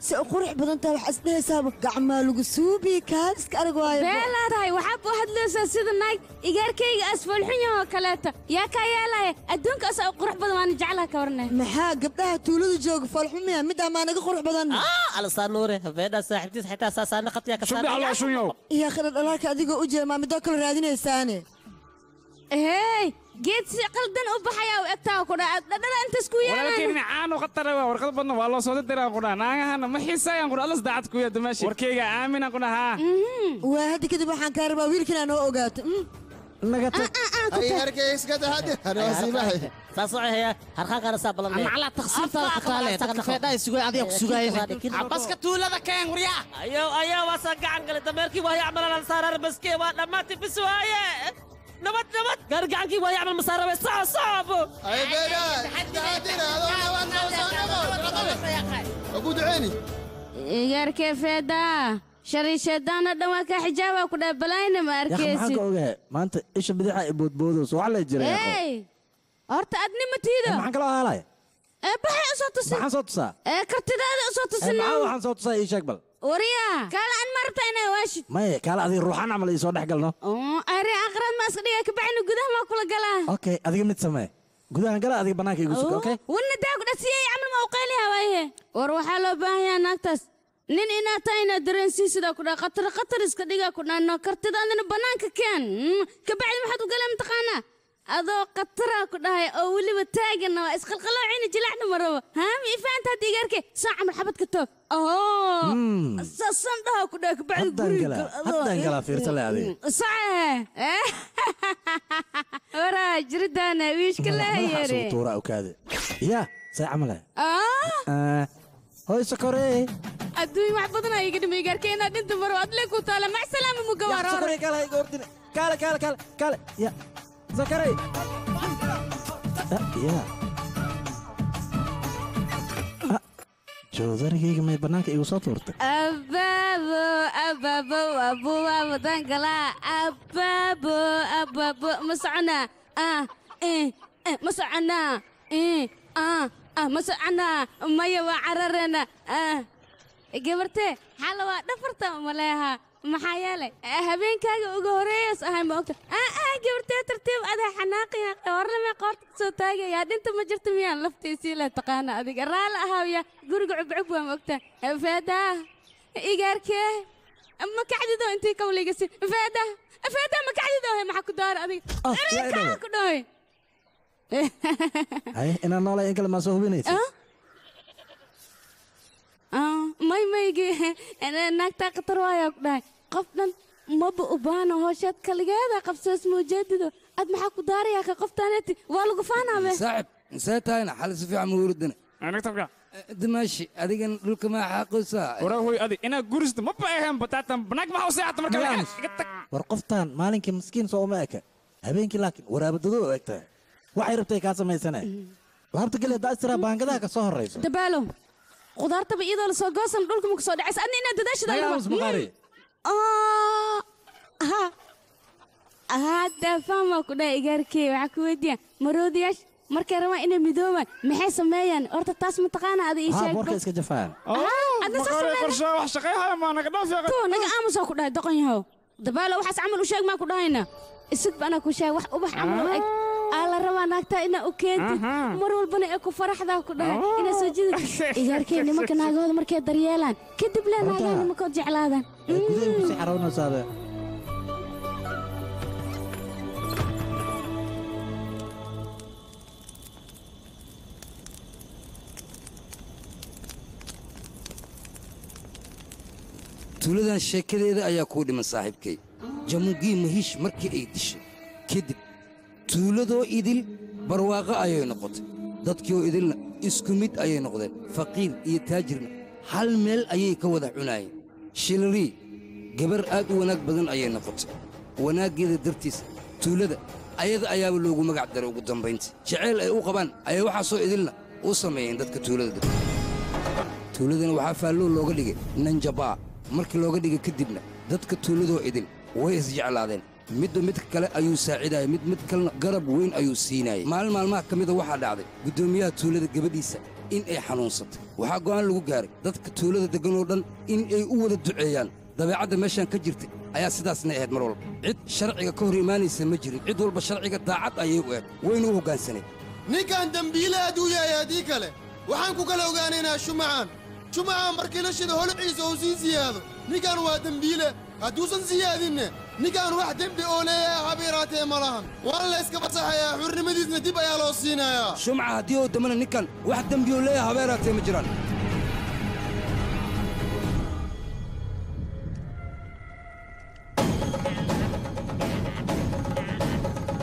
si u qurux badan tahay waxaa isdhehaysaaba gacmaa lagu suubi kaaliska arag waayo beelaadahay waxaad u hadlaysaa sida naag igaarkayga asfoolxunyahoo kaleeta yaa kaa yeelaya adduunka asaa u qurux badan waana jeclaha ka warnay maxaa gabdhaha tuulada jooga foolxumiya mid amaa naga qurux badan. Alasaa nuure feedha saaxiibtiis xitaa saasaana khatiya ka saar iyo khira dhalaalka adigoo u jeeda maa midoo kale raadinaysaane. Hey geed si qaldan u baxayaa u egtaa ku dhaa dhadhala intaas ku yeelan caano khatara waa warqad badna waa loo soo diraa ku dhaha naagahana ma xiisaayaan ku dhaha alas daacad ku yaa dimaashi warkayga aamina ku dhahaa waa hadda kadib waxaan kaa rabaa wiilkina noo ogaato naga ay arkay iska taxadir haroosiibahay saa soo haya harqaankaana saa balan maclaa taqsiirtaada ku taale dadka feedha ay sugay adiga ku sugaayeen abaska tuulada keen waryaa ayow ayow waa saa gacan galay dameerkii waa yacmalan saarar baskee waa dhammaantii nabad gaari gacankii waa yacmal masaarabe soco soco ay beedha taxadir adoo nabad noo soo nabo ugu duceeni. Igaarkee feedha shari sheedaana dhan waa kaa xijaaba ku dhaha balayna ma ka ogahay maanta isha bidixa ay boodboodayso wax lay jira yaaqo ey horta adni ma tiido maxaan kaloo helaya ee baxay u soo tusin maxaan soo tusaa ee kartidaada u soo Eh, tusin maxaa waxaan soo tusaa ii sheeg bal wariyaa kaala an ma inaa waashid maye kaale adiga ruuxaan camal ii soo dhex galno ari aqrad ma iska dhiga kabacdina gudaha maa kula galaa okay adiga mid samee gudahan gala adiga bannaanka igu suga okay wana daa ku dhasiyey camal ma uqayliha waaye war waxaa loo baahan yahaa naagtaas nin inaad tahay inaad dareensiin sidaa ku dhaa khatar khatar iska dhigaa ku dhaano kartidaadina bannaanka keen Mm, kabacdi maxaad u galee mataqaanaa adoo khataraa ku dhahay oo weliba taaganna waa isqalqaloocina jilaacna marabo haami ifaanta hadda igaarke saa camal xabadka toog oo saasan dhaha ku dhaha kabacdi haddaan galaa haddaan galaa fiirsa le adiga. sace waraa jiridaana wiishka isugu tuuraa yaa say camale ah. Hoy sokorey adduun wax badan iga dhimay gaarka inaad dhinta maro adle ku taala mac salaama kaale kaale kaale kaale ya sokorey ya Ah, joodarigayga may bannaanka igu soo tuurtay abaabo abaabo abuwa wadan galaa abaabo abaabo ma soconaa ah eh eh ma soconaa eh ah ah ma soconaa maya waa cararena. Ah gabartee xala waa dhafarta maleeha maxaa yeelay habeenkaaga ugu horeeyas ahay ma ogta ah ah gabartee tartiib adaa xanaaqaya warlame qoorta ka soo taagaya dhinta ma jirta miyaan laftiisii le taqaana adiga raala ahaawiya guriga cubcub waa ma ogta feedaa igaarkee ma kacdido intii kawligasi feedaa feedaa ma kacdido maxaa ku daara adiga? Ah, ku dhahoy inaan noolay in kale maa soo hubinaysa may maygi naagtaa khatar waayaa ku dhahay qof dhan maba u baana hooshaad kaligeeda qabsaas muujeedido ad maxaa ku daarayaa ka qoftaaneti waa lagu faanaabe saaxib see tahayna xal si fiican ma wuridane anagtabka dimaashi adigan dhulka maa xaaqaysaa waraa hoy adi inaad guristo ma baaheen bataatan banaanka maxaa u seexata marka war qoftaan maalinkii miskiin soo uma eka. Habeenkii laakiin waraabadado u eg tahay waxay rabtay kaa samaysane. Laabta geli haddaa istiraa baangadaha ka soo horrayso dabaalow khudaartaba iyadoo la soo goosan dhulka ma ku soo dhacaysa adna inaad dadaashada Naamus Bukhari. Hadda fahmaa ku dhahay igaarkee waxaa ku weydiiya maroodiyash markay rabaan inay midoobaan maxay sameeyaan? Horta taas mataqaana ada ii haa sheeg. boorka iska jafaan. Adna saas maqaare sameeyaan. qorshaa wax shaqayhaya maa naga dhaaf yaqa kuwa naga aamusaa ku dhahay doqon yahow. Dabaalo waxaas camal u sheeg maa ku dhahayna. Isig bana ku sheeg wax ubax camal u eg. Aa la rabaa naagtaa inaa u keentid mar walbana ee ku faraxdaa ku dhahay inaa soo jidid igaarkee nimanka naagahooda markay daryeelaan. Kadib lee naagaha nimankood jeclaadaan. Xarawnaysaade tuuladan sheekadeeda ayaa kuu dhiman saaxiibkay. Jamugii mahiish markii ay dishay. Kadib tuuladoo idil barwaaqo ayay noqotay dadkiioo idilna isku mid ayay noqdeen faqiir iyo taajirna hal meel ayay ka wada cunaayeen shilarii gabar aad u wanaag badan ayay noqotay wanaaggeeda dartiisa tuulada ayada ayaaba loogu magac daray ugu dambayntii jacayl ay u qabaan ayay waxaasoo idilna u sameeyeen dadka tuulada tuuladana waxaa faalloo looga dhigay nanjabaa markii looga dhigay kadibna dadka tuuladoo idil way isjeclaadeen midba midka kale ayuu saacidaayay. Mid mid kalena garab weyn ayuu siinaayay. Maalin maalmaha ka mida waxaa dhacday guddoomiyaha tuulada gabadhiisa in ay xanuunsatay. Waxaa go'aan lagu gaaray dadka tuulada degganoo dhan in ay u wada duceeyaan. Dabeecadda meeshaan ka jirtay ayaa sidaasna ahayd mar walba. Cid sharciga ka hor imaanaysa ma jirin. Cid walba sharciga daacad ayay u eeg wayna u hoggaansaneed ninkan dembiile hadduu yahay haddii kale waxaan ku kala ogaanaynaa shumacaan. Shumacaan markii la shida holciisa uu sii siyaado ninkan waa dembiile hadduusan siyaadinne ninkan wax dembi oo leeyahay habiiraatee ma lahan. Waan la iska fasaxayaa xurnimadiisna dib ayaa loo siinayaa. Shumca haddii oo dambana ninkan wax dembioo leeyahay habeeraatee ma jiraan.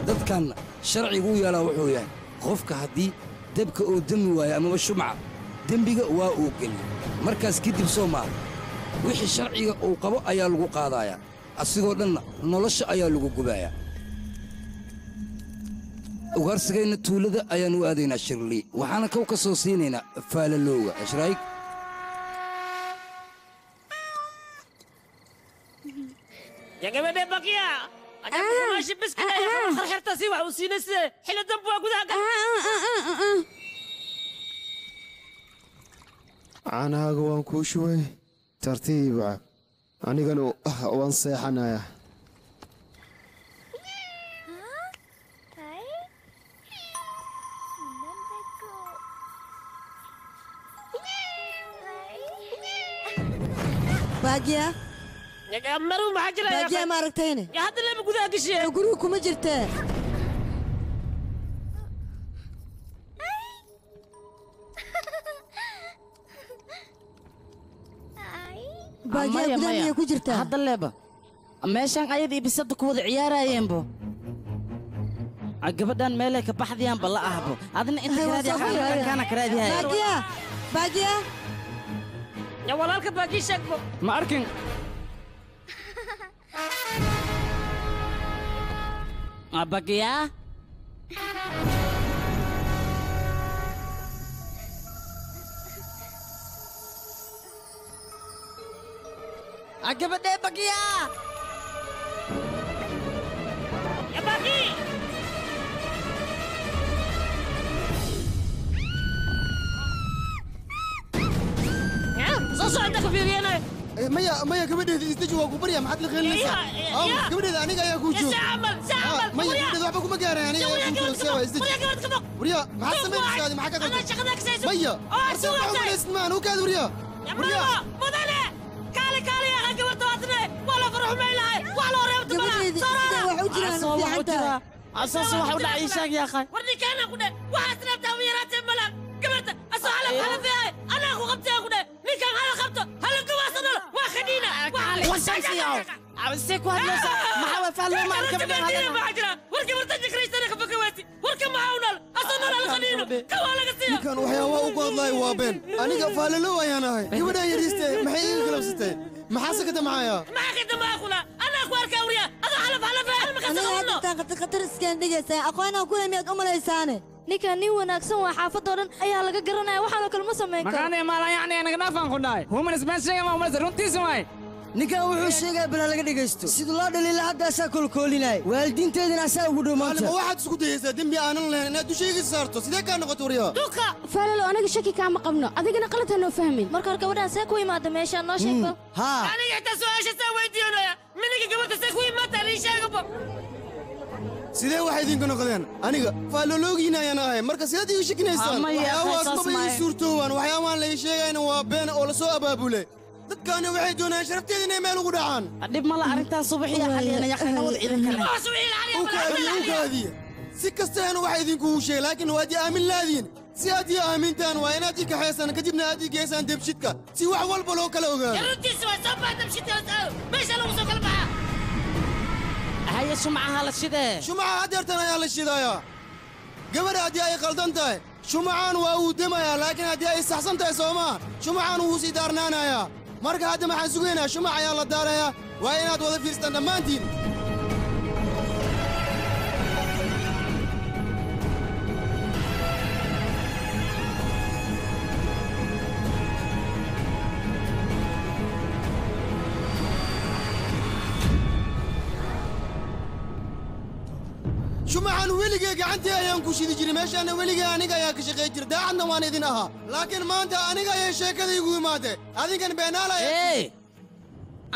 Dadkanna sharcigu u yeelaa wuxuu yahay qofka haddii debka oo demi waayo amaba shumca dembiga waa uu geliyo markaas kadib soo maaha wixii sharciga uu qabo ayaa lagu qaadayaa. Asigoo dhanna nolosha ayaa lagu gubayaa. Ugaarsigayna tuulada ayaan u aadaynaa shirlii waxaana kow ka soo siinaynaa faalalowga. Ashraayig يا waan kuu shubay tartiiba anigana waan seexanayaa jira baagiya ma guriga kuma jirtee hadda leeba. Meeshaan ayad iyo bisada ku wada ciyaarayeenbo gabadhan meelay ka baxdayaanba la ahbo adina inta karaadiyakaana karaadiyahay baagiya baagiya ya walaalka baakii sheegbo ma arkin. Bagiyaa gabadhee bagiyaa ya baakii soo socda ku fiiriyanayo maya maya gabadheeda isdeji waa ku barya maxaad la qeelinaysaa Ya, ya, Aaw, ya. gabadheeda aniga ayaa kuu Ya, jooga si camal, si Ah, camal, maya Warya. gabadheeda waxba kuma gaaran aniga Ya, ayaa warya, kuu gabadh jooga sewa ka isdeji Warya, gabadh ka baq. warya maxaad Tuug waadne waa la farax meelahay waa loo reebta bala Gabadheedii, sidee wax u jiraan Asoo wax u fiican tahay. jiraa. Asaas wax u dhacay ii sheeg yaa akhay. war ninkaana ku dhe waxaad reebtaa u yaraatee malan gabarta asoo halaf halaf yahay anaa ku qabtee ku dhe ninkaan hala qabto hala gawaasano waa khadhiina Wasansiyow. Abse ku hadlaysa. Maxaa way faallo ma arka Warka bidhaan maxaa jira warka warta jikraystana ka fogawaati warka maxaa u nool asoo nool hala khadhiino kawaa laga siiyo ninkan waxyaabaa u goodlaay waa been aniga faalalo ayaan ahay gabadhaan yariiste maxay iga galabsatay maxaase ka damcaya maxaa ka damaa kula anaa ku arkaa wariya adoo halaf halaf yahay halma aniga kasaqabno hadda khatar khatar iskaan dhigaysaa aqoonaan ku miyaad u malaysaane ninkan nin wanaagsan waa xaafadoo dhan ayaa laga garanaya waxaanoo kale ma samayn karo makaanay maalan yacni anaga dhaafaan ku dhahay human isbaan sheega ma umalaysa runtiisa waay ninkan wuxuu sheegaya balaa laga dhegaysto siduu loo dhaliila hadda asaa kolkoolinaya waalidiinteedina asaa ugu dhow maanta. Maalima waxaad isku dayaysaa dembi aanan lahayn inaad dushayga saarto. Sidee kaa noqoto warya duka faalalo anaga shaki kaama qabno. Adigana qalad hanoo fahmin. Marka hore gabadhaan see ku imaada meeshaan noo sheeg bal aniga xitaa su'aasha saa weydiinaya miniga gabadha say ku imaataan ii sheegaba sidee waxay idinka noqdeen? Aniga faaloloogiina ayaan ahay. Marka sidaad iga shakinaysaan waxyaabahaas maba ii maayo. suurtoobaan waxyaabahan la ii sheegayna waa been oo la soo abaabulay dadkaana waxay doonayaan sharafteeda inay meel ugu dhacaan. Dhib mala arrintaas subaxiya xaliyana yaqaanawada ciidankana u kaadiya u kaadiya si kastaana waxa idinkugu sheegay laakiin waad ii aamin laadiin si aad ii aamintaan waa inaad ii kaxaysaan kadibna aad ii geysaan debshidka si wax walba loo kala ogaado. Runtiisa waa soo baadam shitaas meesha lagu soo kala baxaa. Haya shumacaha la shidee. Shumaca hadeertan ayaa la shidayaa gabadha haddii ay qaldan tahay shumacaan waa uu demayaa laakiin haddii ay saxsan tahay soomaa shumacaan wuu sii daarnaanayaa marka hadda maxaan sugaynaa shumac ayaa la daarayaa. Waa inaad wada fiirstaan dhammaantiin shumacan weligee gacantii ayaan ku shidi jiray meeshaana weligee aniga ayaa ka shaqay jira daacadna waan idin ahaa laakiin maanta aniga ayay sheekada igu imaadeen adinkan beenaalaya ee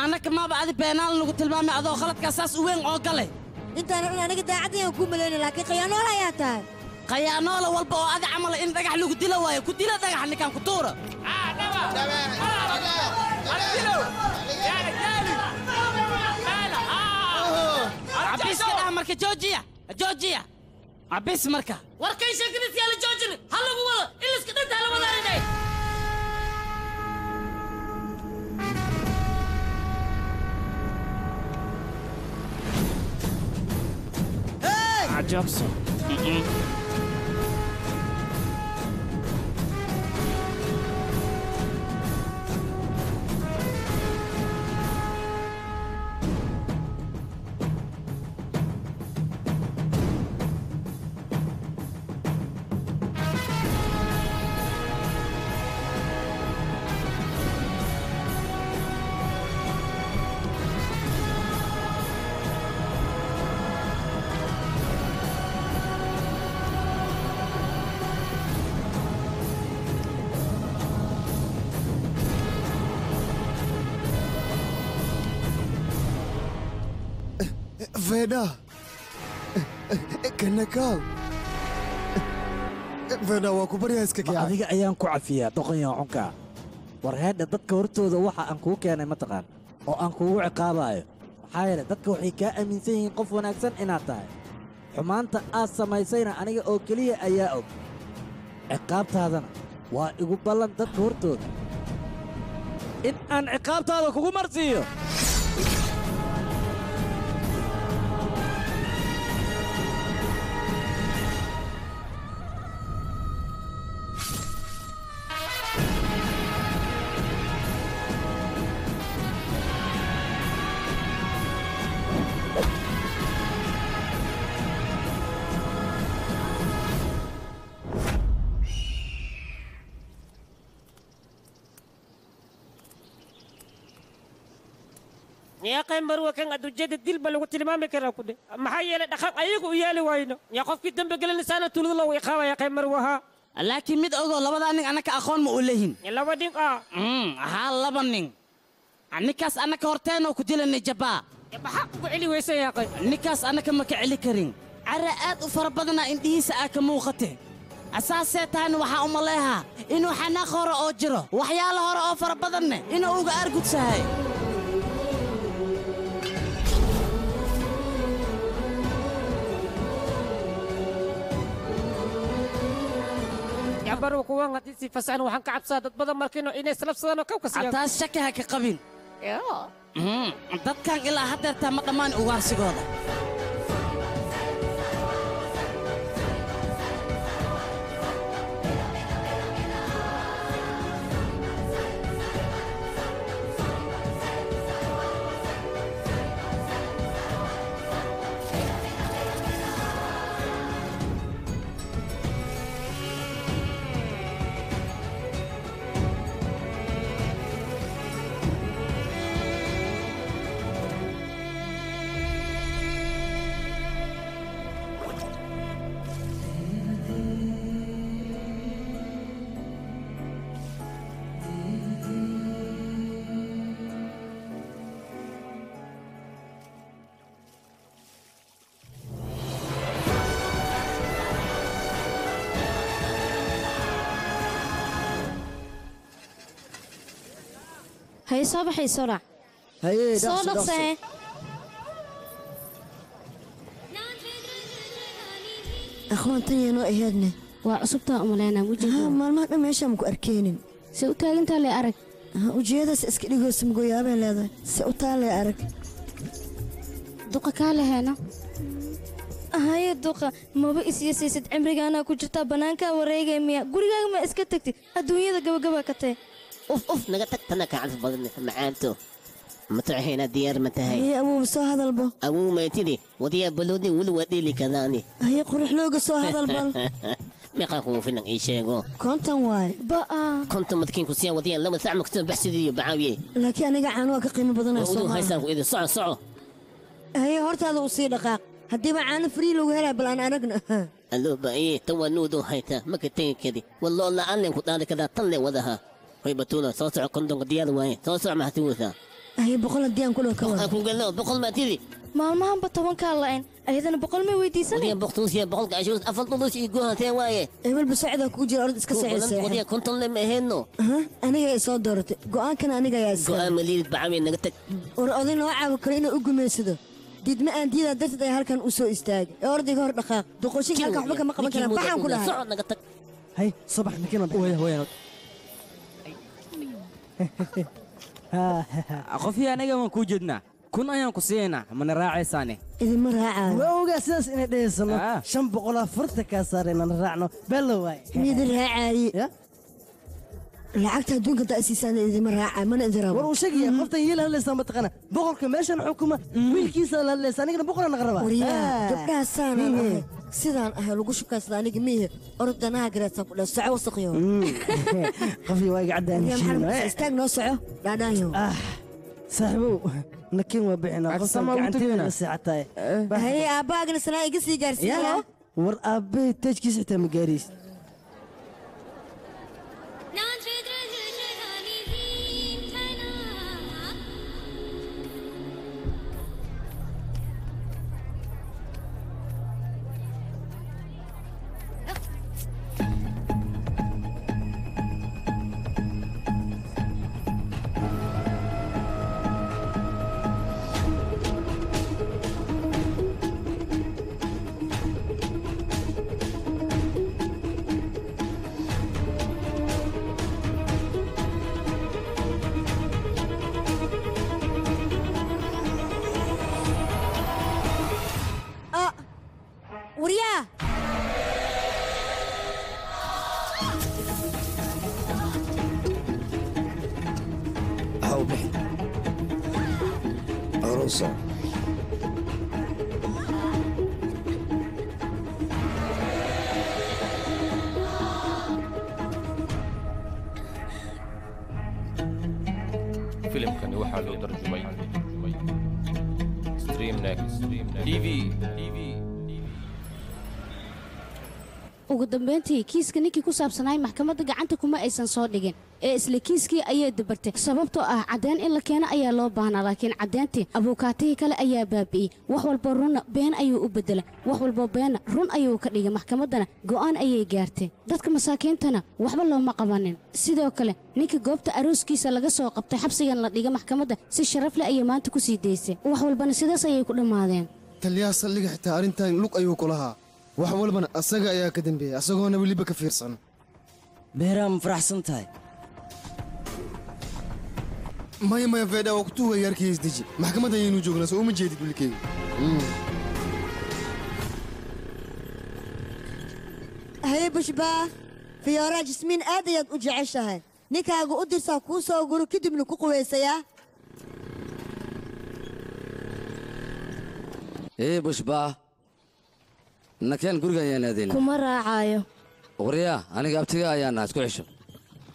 annaka maaba adi beenaal lagu tilmaamay adoo khaladkaa saas u weyn oo gale intaan dhan aniga daacadayaan ku malayna laakiin khiyaanool ayaa tahay khayaanoola walba oo adi camal in dhagax lagu dilo waayo ku dila dhagax ninkaan ku tuura cabiska dhaha marka joojiya joojiya cabis marka warkay sheekadiis yaa la joojin ha lagu wado iliska dhanta hala wadaaninay joogso Veda. Kanakaal. Veda waa ku baryaa iska Ma adiga ayaan ku cafiyaa doqonyo cunka. War heedha dadka hortooda waxa aan kuu keenay mataqaan oo aan kuugu ciqaabayo maxaa yeelay dadka waxay kaa aaminsan yihiin qof wanaagsan inaad tahay. Xumaanta aad samaysayna aniga oo keliya ayaa og. Ciqaabtaadana waa igu ballan dadka hortooda. In aan ciqaabtaada kugu marsiiyo yaa qayn marwa kan adduunyada dilba lagu tilmaami karaa ku dhe maxaa yeelay dhaqan ayagu u yeeli wayno. Yaa qofkii dembe gelinaysaana tulada loogu iqaaba yaa qayn marwaha laakiin mid ogow labadaa nin annaka aqoon ma u leeyihiin laba nin ah. Haa laba nin ninkaas annaka horteenoo ku dilanay jabbaa maxaa ugu celi weysa yaa qayn ninkaas annaka ma ka celi karin cara aad u fara badanaa indhihiisa aa ka muuqate asaasee tahayna waxaa u maleehaa inuu xanaaq hore oo jiro waxyaalo hore oo fara badanne inuu uga aargudsahay yaa marwa kuwan haddii sii fasaan waxaan ka cabsaa dad badan markiino inay islabsadaan oo kawka siiyaan taas shaki ha ka qabin Mm, haye soo baxay soo dhac haye soo dhaqsee yaanoo aheedne waa cusubtaa umalaynaa ha maalmaha dhan meeshaan maku arkeenin se u taagantaa lee arag ujeedadaas iska dhigoosa magoyaabay leedahay se u taalee arag duqa kaa leheena haye duqa. Maba isyasiisid cimrigaanaa ku jirtaa bannaankaa wareegay miya. Gurigaaga ma iska tagtid adduunyada gabagaba ka tee uf uf naga tag tana ka cadaf badan macaanto mataxeena diyaar ma tahay haye awoow soo hadalbo awuu maytidi wadiyaa baloodi weli waa dhiili kadaani haye quruxlooga soo hadal bal meeqaa kugu filan ii sheego konton waaye ba'a konton madkiin ku siya wadiyaa lama sac maktaba baxsidiiyo bacaawiye laakiin aniga caan waa ka qiimo badanaa udu haysaan ku idin soco soco haye hortaada u sii dhaqaaq haddiiba caano frii lagu helaa bal aan aragna alooba iye tan waa nuudu hayta maka tegi kadi walloo la aan leen ku dhaali kadaa tan lee wadaha hoy batuula soo soco kontonka diyaar waaye soo soco maxaa tiwuusaa haye boqol haddii aan ku dhaw ka wada ku galno boqol maa tidi maalmahanba tobankaa la'ayn ayadana boqol may weydiisanay wadiya boqtuusiya boqolka ashuus afar dhulus iyo guhatee waaye hebelba sacdaa kugu jira orod iska saxiisay wadiya konton le ma aheenno aniga ay soo dooratay go'aankana aniga ayaa iska go'aan maliidid bacaawiye naga tag war oday noo caago kale inuu u gumaysado diidma aan diidaa darteed ay halkan u soo istaagay ee ordayga hor dhaqaaq doqoshinka halkan waxba kama qaban karaan baxaan ku dhahay soco naga tag hay subax makiina qofii aniga waan kuu jeednaa kun ayaan ku siiyaynaa mana raacaysaane idinma raacaayo waa ogaa sidaas inay dhehaysano shan boqol afarta kaa saaraynan raacno. Bello waay. Midin raacaaye لعقت هدوك تأسيسان إذا مرة عمان إضرابه وروشك يا قفتا يلا هلسان بتغنى بغرك ماشان حكومة. ملكيسة هلسان إذا بغرنا نغربا. وريا آه. جبنا هسان سيدان أهلو قشو كاسلان إذا ميه أردت أنا أقرأ تسابق آه. لو سعو وسقيو قفي واي قعد أنا شينو استاق نو سعو لا نايو سحبو نكين وبعنا قصة ما قعدتين ساعتاي هي أباقنا سلاي قسي جارسي يا ور أبي تجكي سعتا مقاريس ugu dambayntii kiiska ninkii ku saabsanaay maxkamadda gacanta kuma aysan soo dhigin ee isla kiiskii ayay dabartay sababtoo ah caddeyn in la keeno ayaa loo baahnaa laakiin caddeyntii abuukaatihii kale ayaa baabi'iyey. Wax walba runna been ayuu u beddelay. Wax walba beenna run ayuu ka dhigay. Maxkamaddana go'aan ayay gaartay. Dadka masaakiintana waxba looma qabanin. Sidoo kale ninka goobta arooskiisa laga soo qabtay xabsigan la dhiga maxkamadda si sharaf leh ayay maanta ku sii daysay. Wax walbana sidaas ayay ku dhammaadeen. Taliyaha saldhiga xitaa arrintan lug ayuu ku lahaa wax walbana asaga ayaa ka dambeeyey asagoona weliba ka fiirsan beeraa ma faraxsan tahay. Maya maya feedha waa kutuuga yaarkii isdeji maxkamadda ayaynu joognaa soo uma jeedid wiilkeyga haye bushbaa fiyooraa jismiin aad ayaad u jeceshahay. Ninkaaga u dirsaa kuu soo guro kadibna ku quwaysayaa ee bushbaa nakeen guriga ayaan aadayna kuma raacaayo. Waryaa aniga abtiga ayaan isku xisho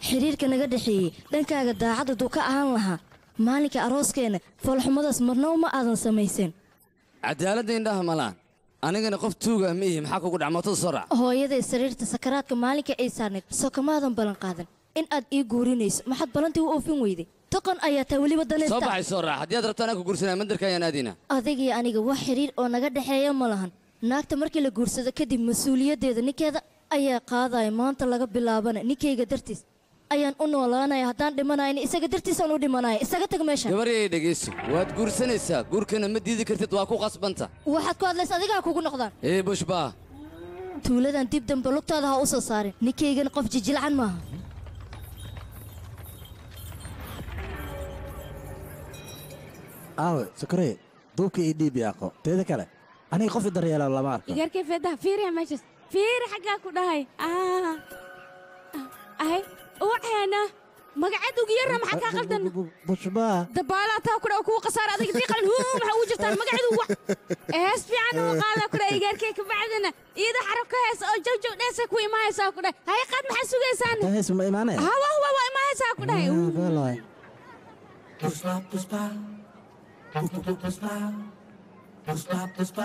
xidhiirka naga dhexeeyey dhankaaga daacad hadduu ka ahaan lahaa. Maalinka arooskeenna foolxumadaas marna uma aadan samayseen. Cadaaladda indhaha malaan anigana qof tuuga ma ihi maxaa kugu dhacmootada soo raac hooyaday sariirta sakaraadka maalinka ay saarnayd soo kamaadan ballan qaadan. In aad ii guurinayso maxaad ballantii u oofin weyday? Toqon ayaa taa weliba soo danaysta baxay soo raac. Haddii aad rabto anaa ku guursanaa mandarka ayaan aadaynaa adigii aniga wax xidhiir oo naga dhexeeya ma lahan naagta markii la guursado kadib mas'uuliyaddeeda ninkeeda ayaa qaadaya maanta laga bilaabana ninkayga dartiis. Ayaan u noolaanaya haddaan dhimanayna isaga dartiisaan u dhimanaya. Isaga tag meesha. Gabaryay dhegayso waad guursanaysaa. Guurkana ma diidi kartid waa ku qasbanta. Waxaad ku hadlaysa adigaa kugu noqdaan. Ee bushbaa tuuladan dib dambe lugtaada ha u soo saarin. Ninkaygana qof jijilcan maaha. Aawe sokoreye duubka ii dhiibi aqo teeda kale aniga qof i daryeela lama arko igaarkay feedaha fiiriya meeshaas fiiri xaggaa ku dhahay Ah. ahay waxeena magaceed ugu yarra maxaa kaa qaldan bushbaa dabaalaa taa kudha kugu khasaara adiga dii qalan huu maxaa ugu jirtaan magaceedu wax hees fiican uu qaada kudha igaarkay ka bacdina iyada xarab ka hees oo jawjaw dheesa ku imaahaysaa ku dhahay hay qaad maxaa sugaysaan hees ma imaanaya hawa huwa waa imaahaysaa ku dhahay Veloy. Puspa, puspa. Pupu, Pushpa.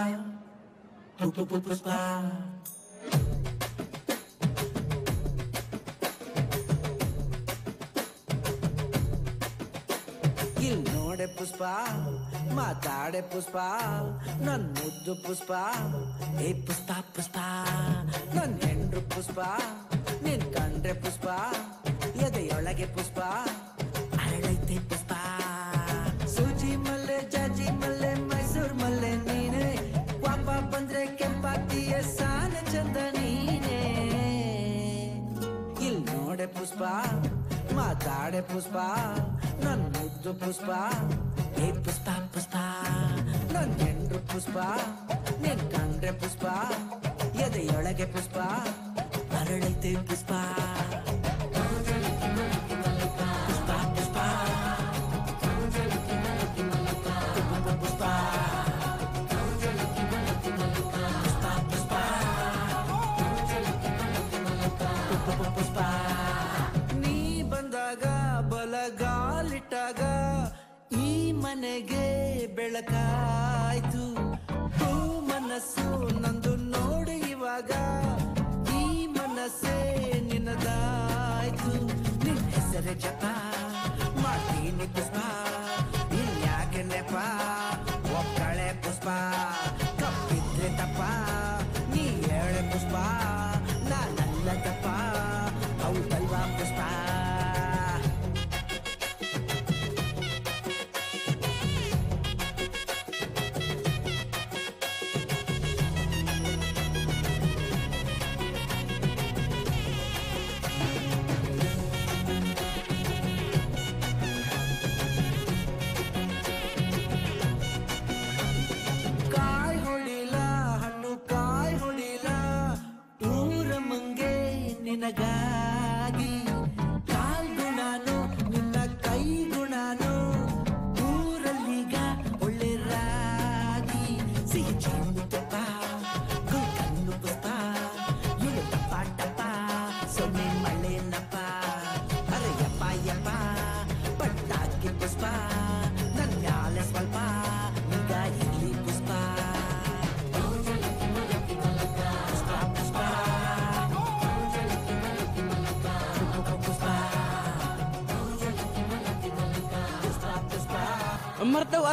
Pupu, pu, puspa. ಇಲ್ ನೋಡೆ ಪುಷ್ಪ ಮಾತಾಡೆ ಪುಷ್ಪ ನನ್ ಮುದ್ದು ಪುಷ್ಪ ಏ ಪುಷ್ಪ ಪುಷ್ಪ ನನ್ ಹೆಂಡ್ರು ಪುಷ್ಪ ನಿನ್ ಕಂಡ್ರೆ ಪುಷ್ಪ ಎದೆಯೊಳಗೆ ಪುಷ್ಪ ಅರಳೈತೆ ಪುಷ್ಪ ನೋಡೆ ಪುಷ್ಪ, ಮಾತಾಡೆ ಪುಷ್ಪ, ನನ್ ಮುದ್ದು ಪುಷ್ಪ. ಏ ಪುಷ್ಪ ಪುಷ್ಪ, ನನ್ ಹೆಂಡ್ರು ಪುಷ್ಪ, ನಿನ್ ಕಂಡ್ರೆ ಪುಷ್ಪ, ಎದೆಯೊಳಗೆ ಪುಷ್ಪ ಪುಷ್ಪ ಪುಷ್ಪ. ಮನೆಗೆ ಬೆಳಕಾಯ್ತು. ಹೂ ಮನಸ್ಸು ನಂದು ನೋಡಿ ಇವಾಗ. ಈ ಮನಸ್ಸೇ ನಿನ್ನದಾಯ್ತು. ನಿನ್ನ ಹೆಸರೇ ಜಪ. ಮಾಡ್ತೀನಿ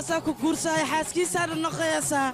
mar dhow asaa ku guursahay xaaskiisaana noqoyaysaa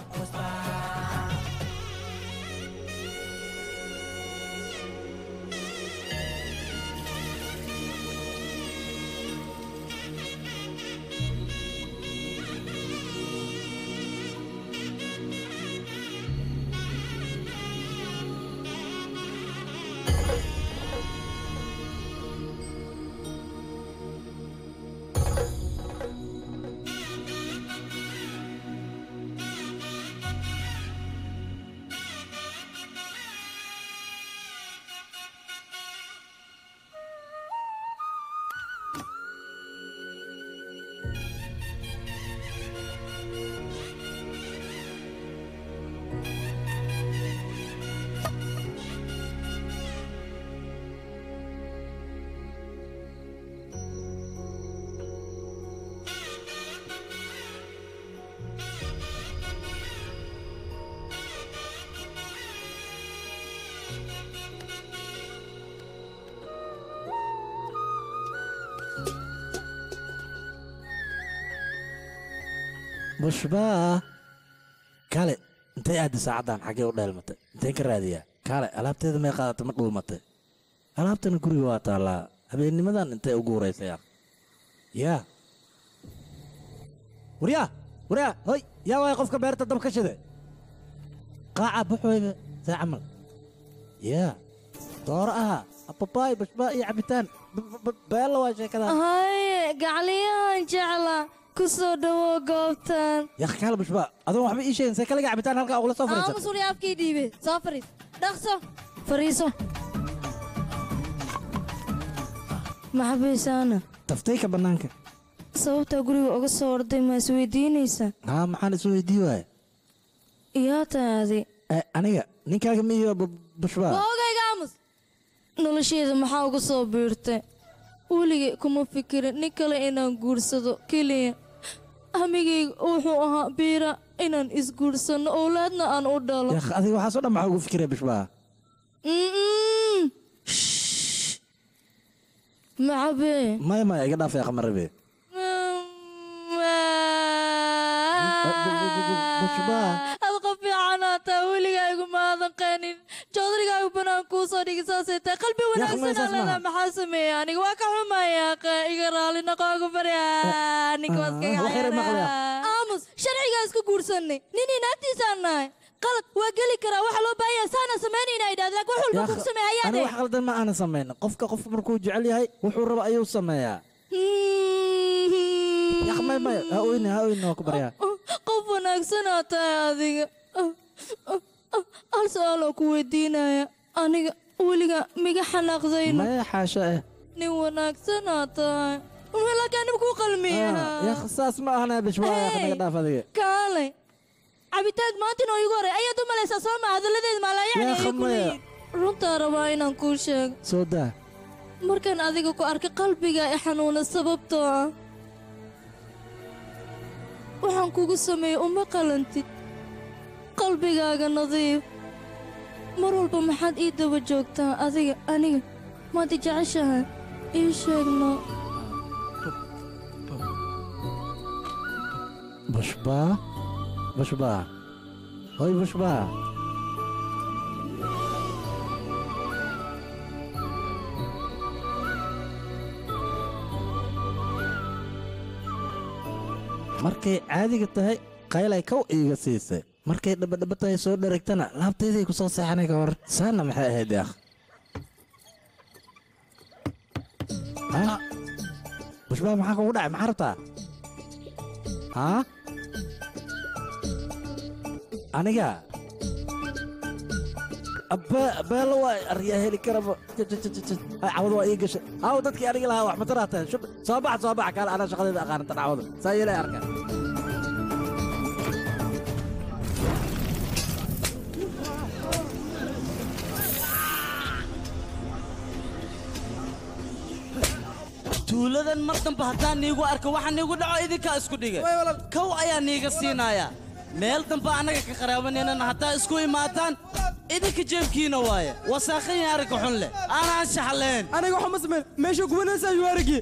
bushbaa kale intay aaddi saacaddan xaggee u dheelmatay intayn ka raadiyaa kaale alaabteeda may qaadatay ma dhuumatay alaabtana guriga waa taallaa habeennimadan intay ugu horaysay ah yaa waryaa waryaa hoy yaa waay qofka beerta dab ka shide qaaca baxooyba see camal yaa dooro aha ababaay bushbaa iyo cabitaan beella waa sheekadan haye gacliyahan jecla ku soo dhowow goobtan. Bushbaa adoon waxba ii sheegin see kaliga cabitaan halkaa ugula soo fariisan aamus wali afkii dhiibe. Soo fariis. Dhaqso. Fariiso. Maxabiisaana? Taftayka bannaanka. Sababtaa guriga uga soo orday ma isweydiinaysaa haa maxaan isu weydii waaya iyaa taadi. Aniga ninkaaga miyo bushbaa waa ogayga aamus nolosheeda maxaa uga soo biirtay? Weligay kuma fikirin nin kale inaan guursado keliya hamigayga wuxuu ahaa biira inaan isguursanno owlaadna aan u dhalo. Adiga waxaasoo dhan maxaa ugu fikiraya bushbaa Mm-mm. macabee maya maya iga dhaafaya qamarabe ad joodrigaagu banaan kuu soo dhigi saasay tahay qalbi wanaagsanaa leedaa maxaa sameeya aniga waa ka xumaya iga raali noqoogu barya ninka aamus sharcigaa isku guursanay nin inaagtiisaan nahay qalad waa geli karaa waxa loo baahan yahay saana samaynayna idhahda laakiin wax walba kuu sameeya ayaade wax qaldan ma aanan samayn qofka qofka markuu jecel yahay wuxuu rabo ayuu sameeyaa yak may maya ha oyne ha oyne waa ku baryaa qof wanaagsanaa tahay adiga hal su'aaloo ku weydiinaya aniga weliga miga xanaaqdayno eh? Nin wanaagsanaa tahay laakiin kuu qalmiyaha yak saas ma ahana bishbaa naga dhaaf adiga. kaalay cabitaank maantin oo igu horay ayaad u malaysaa soo ma hadalladeed leeyihiin runtaa rabaa inaan kuu sheego soo daa. Markaan adiga ku arkay qalbiga i xanuuna sababtoo ah waxaan kugu sameeyey uma qalantid qalbigaaga nadiif mar walba maxaad ii daba joogtaa adiga aniga. Maad i jeceshahay ii sheegno. Bushbaa bushbaa hoy bushbaa markay caadiga tahay qaylay kow iiga siisay markay dhabadhaba tahay soo dheragtana laabtayday ku soo seexanay ka hor. Saana maxay ahayd haa? Bushbaa maxaa kugu dhacay? Maxaa rabtaa? Haa? Aniga? Beelo waa aryaa heli karaba cawada waa ii gashay. Aw dadkii aniga lahaa wax mataraata soo bax soo bax kaale anaa shaqadeeda aqaanata cawada saa yeelay arka tuuladan mar dambe haddaan niigu arko waxa niigu dhaco idinkaa isku dhigay. Kow ayaa niiga siinayaa meel dambe annaga ka qaraabanaynan haddaa isku imaataan idinka jeebkiina waaye. Wasaakhan yahay aragga xun leh. Aanaan shaxleen aniga waxaa ma sameyn meesha gubanaysa ayuu aragii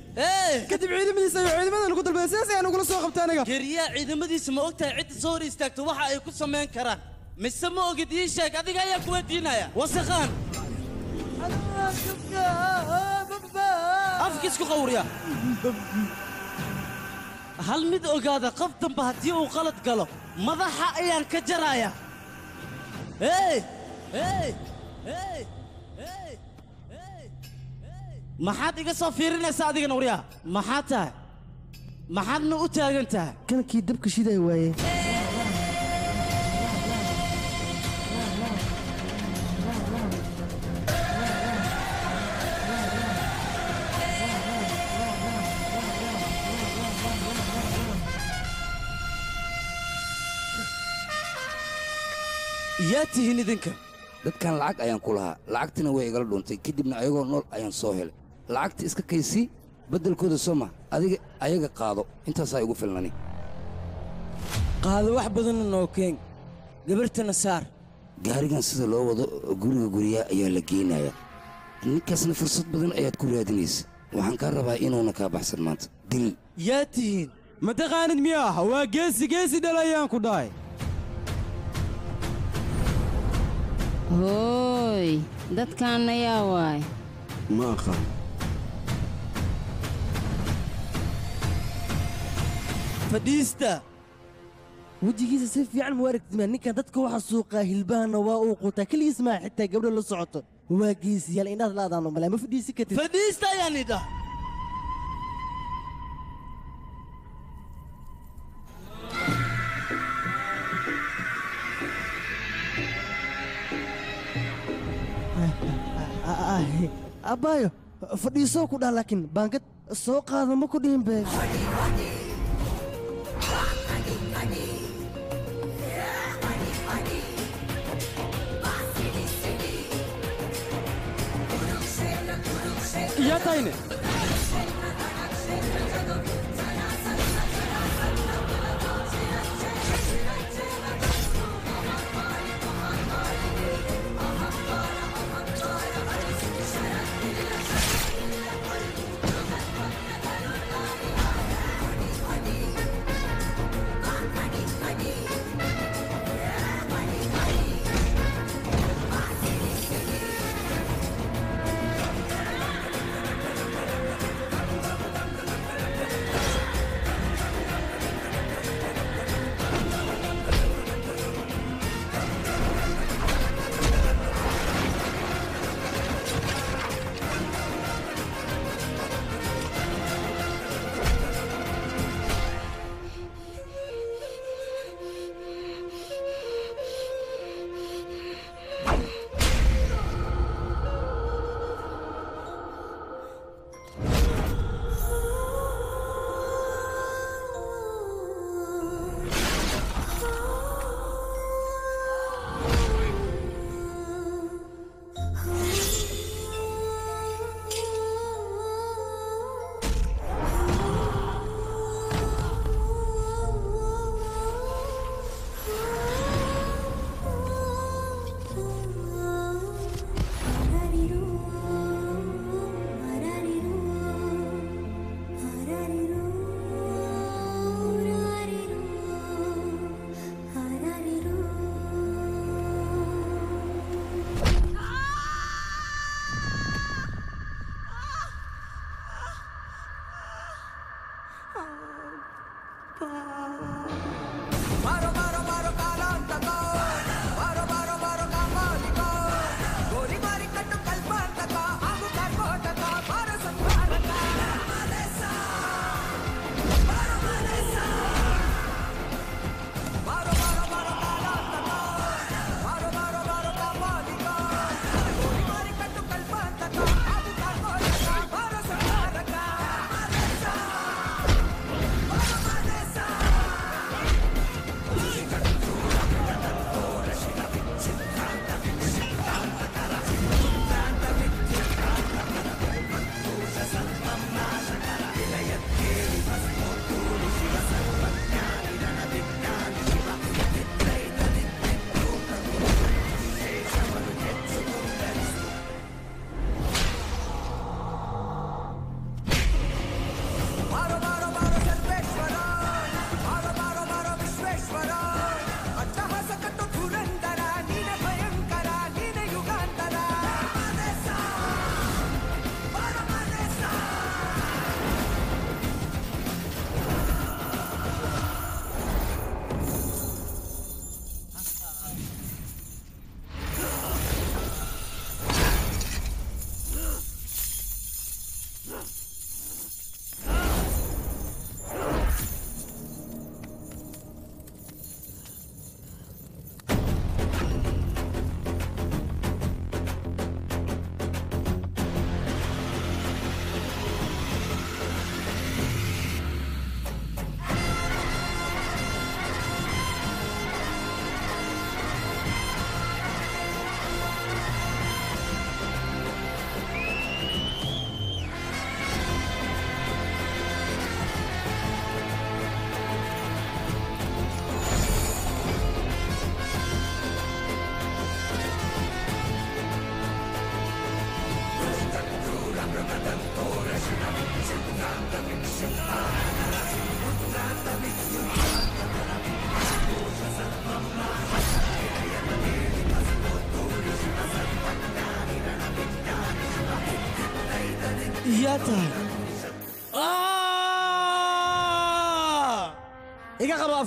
kadib ciidamadiisa ayuu ciidamadan ku dalbaday sidaas ayaan ugula soo qabtay aniga. Geriyaa ciidamadiisa ma ogtahay cidda soo hor istaagto waxa ay ku samayn karaan. Mise ma ogid ii sheeg adiga ayaa ku weydiinaya afkiisku qawriya. Hal mid ogaada qof damba haddii uu qalad galo madaxa ayaan ka hey maxaad iga soo fiirinaysaa adigana waryaa maxaad tahay? Maxaadna u taagan tahay? Kankii dabka shiday waaye yaa tihiin idinka. Dadkan lacag ayaan ku lahaa. Lacagtina way igala dhuuntay kadibna ayagoo nool ayaan soo helay. Lacagta iska kaysii beddelkooda soo ma. Adiga ayaga qaado. Intaasaa igu filnani. Qaado wax badanna noo keen. Gabartana saar. Gaarigan sida loo wado guriga guryaa ayaa la geynayaa ninkaasna fursad badan ayaad ku raadinaysa. Waxaan kaa rabaa inuuna kaa baxsan maanta. Dil. Yaa tihiin ma taqaanid miyaa? Waa geesi geesi dhal ayaan ku dhahay hooy dadkan ayaa waay ma aqaan fadhiista wejigiisa si fiican mu aragtimaa ninkan dadka waxa suuqaa hilbahana waa uu quutaa keligiis maa xitaa gabdho la socoto waa geesiyaal indhaad laadaanu malaa ma fadhiisi kartid fadhiista ayaan idha abbaayo fadhiisoo ku dhah laakiin baangad soo qaada ma ku dhihin bee yaa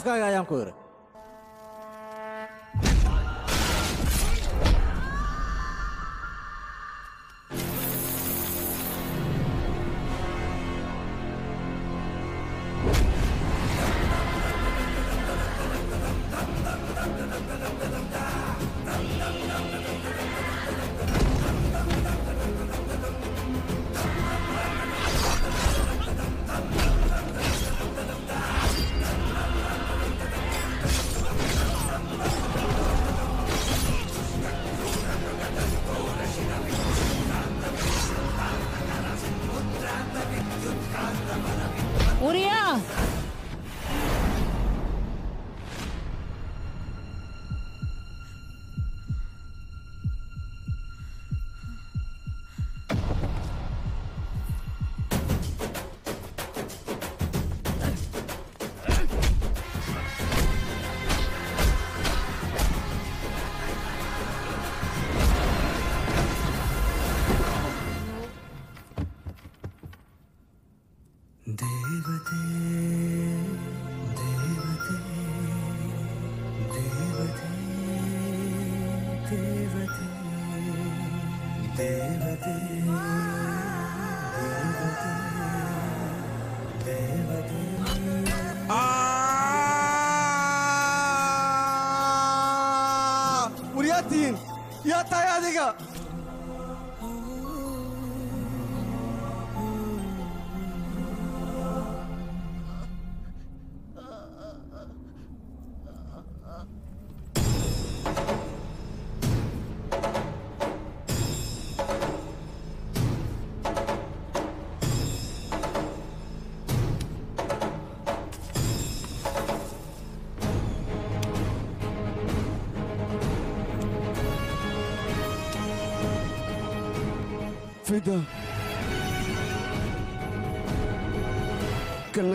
afkaaga ayaan ku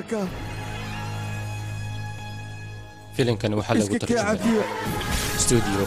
kalnaka filimkani waxaa lagu iska kee tarjumay cafiya studio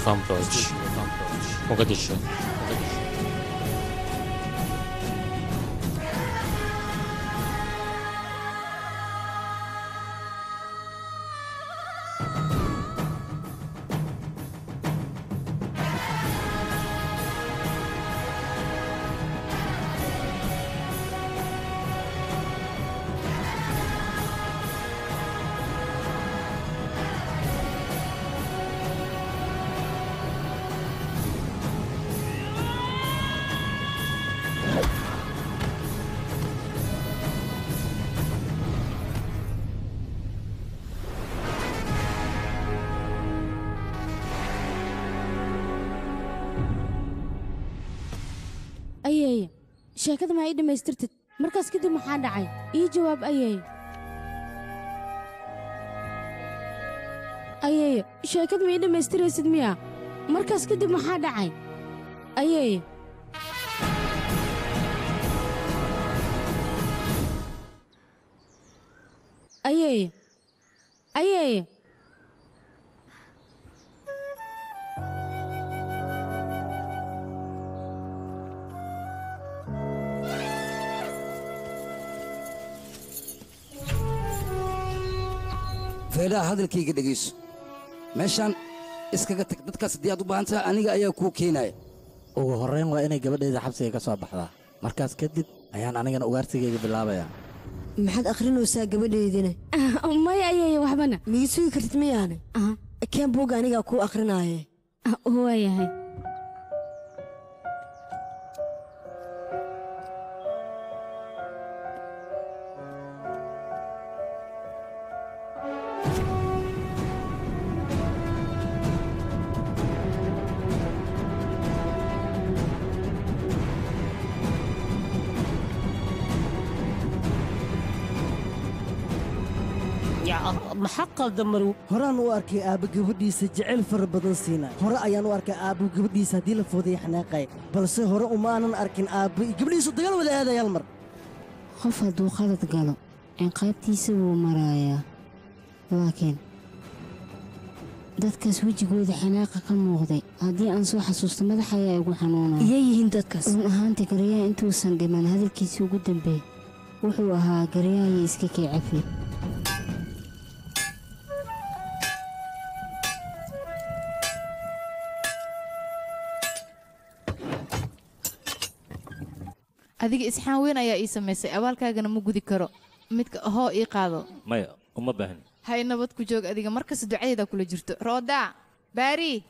dhammaystirtid markaas kadib maxaa dhacay? Ii jawaab ayeeye ayeeye sheekada ma dhammaystiraysid miya. Markaas kadib maxaa dhacay? Ayeeye hadalkayga dhegayso meeshaan iskaga tag dadkaas haddii aad u baahan tahay aniga ayaa kuu keenaya ugu horrayn waa inay gabadhayda xabsiga ka soo baxdaa markaas kadib ayaan anigana ugaarsigayga bilaabayaa maxaad akhrinaysaa gabadhaydina maya ayeeye waxbana migi sugi kartid miyaane keen buugga anigaa kuu akrinaaye waayahay marow horaan u arkay aabba gabadhiisa jecel fara badan siina hore ayaan u arkay aabbo gabadhiisa haddii la foodaya xanaaqay balse hore uma aanan arkin aabbo gabadhiisu dagaal wada aadaya hal mar. Qof hadduu qalad galo ciqaabtiisa wuu marayaa. Laakiin dadkaas wejigooda xanaaqa ka muuqday haddii aan soo xasuusto madax ayaa igu xanuunaya iyay yihiin dadkaas. Run ahaantii garyaha intuusan dhiman hadalkiisii ugu dambeey wuxuu ahaa garyahaya iska kee cafi adiga isxaan weyn ayaa ii samaysay abaalkaagana ma gudi karo. Midka hoo ii qaado. Maya uma baahni. Hay nabad ku joog adiga markasta ducadeeda kula jirto. Roodaa baari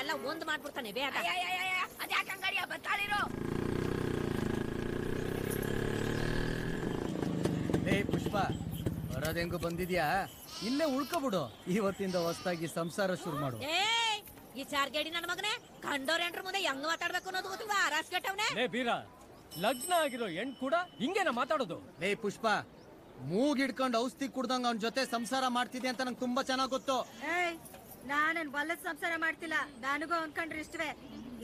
ಎಲ್ಲ ಒಂದ್ ಮಾಡ್ಬಿಡ್ತಾನೆ ಬೇಡ ಅದ್ಯಾಕಂಗಾರಿಯ ಬತ್ತಾಳಿರೋ? ಏ ಪುಷ್ಪ ಬರೋದ್ ಹೆಂಗು ಬಂದಿದ್ಯಾ? ಇಲ್ಲೇ ಉಳ್ಕೊಬಿಡು. ಇವತ್ತಿಂದ ಹೊಸದಾಗಿ ಸಂಸಾರ ಶುರು ಮಾಡು. ಏಯ್ ಈ ಚಾರ್ಗೇಡಿ ನನ್ನ ಮಗನೇ ಕಂಡೋರ್ ಎಂಟ್ರ ಮುಂದೆ ಹೆಂಗ್ ಮಾತಾಡ್ಬೇಕು ಅನ್ನೋದು ಗೊತ್ತಿಲ್ಲ ರಾಸ್ ಕೆಟ್ಟವ್ನೆ? ಲೇ ಬೀರ ಲಗ್ನ ಆಗಿರೋ ಹೆಣ್ ಕೂಡ ಹಿಂಗೇನ ಮಾತಾಡೋದು? ಏ ಪುಷ್ಪ ಮೂಗ್ ಹಿಡ್ಕೊಂಡು ಔಷಧಿ ಕುಡ್ದಂಗ ಅವನ ಜೊತೆ ಸಂಸಾರ ಮಾಡ್ತಿದ್ದೆ ಅಂತ ನಂಗೆ ತುಂಬಾ ಚೆನ್ನಾಗ್ ಗೊತ್ತು. ಏಯ್ ನಾನೇನ್ ಬಲ್ಲದ ಸಂಸಾರ ಮಾಡ್ತಿಲ್ಲ. ನನಗೂ ಅನ್ಕೊಂಡ್ರೆ ಇಷ್ಟವೇ.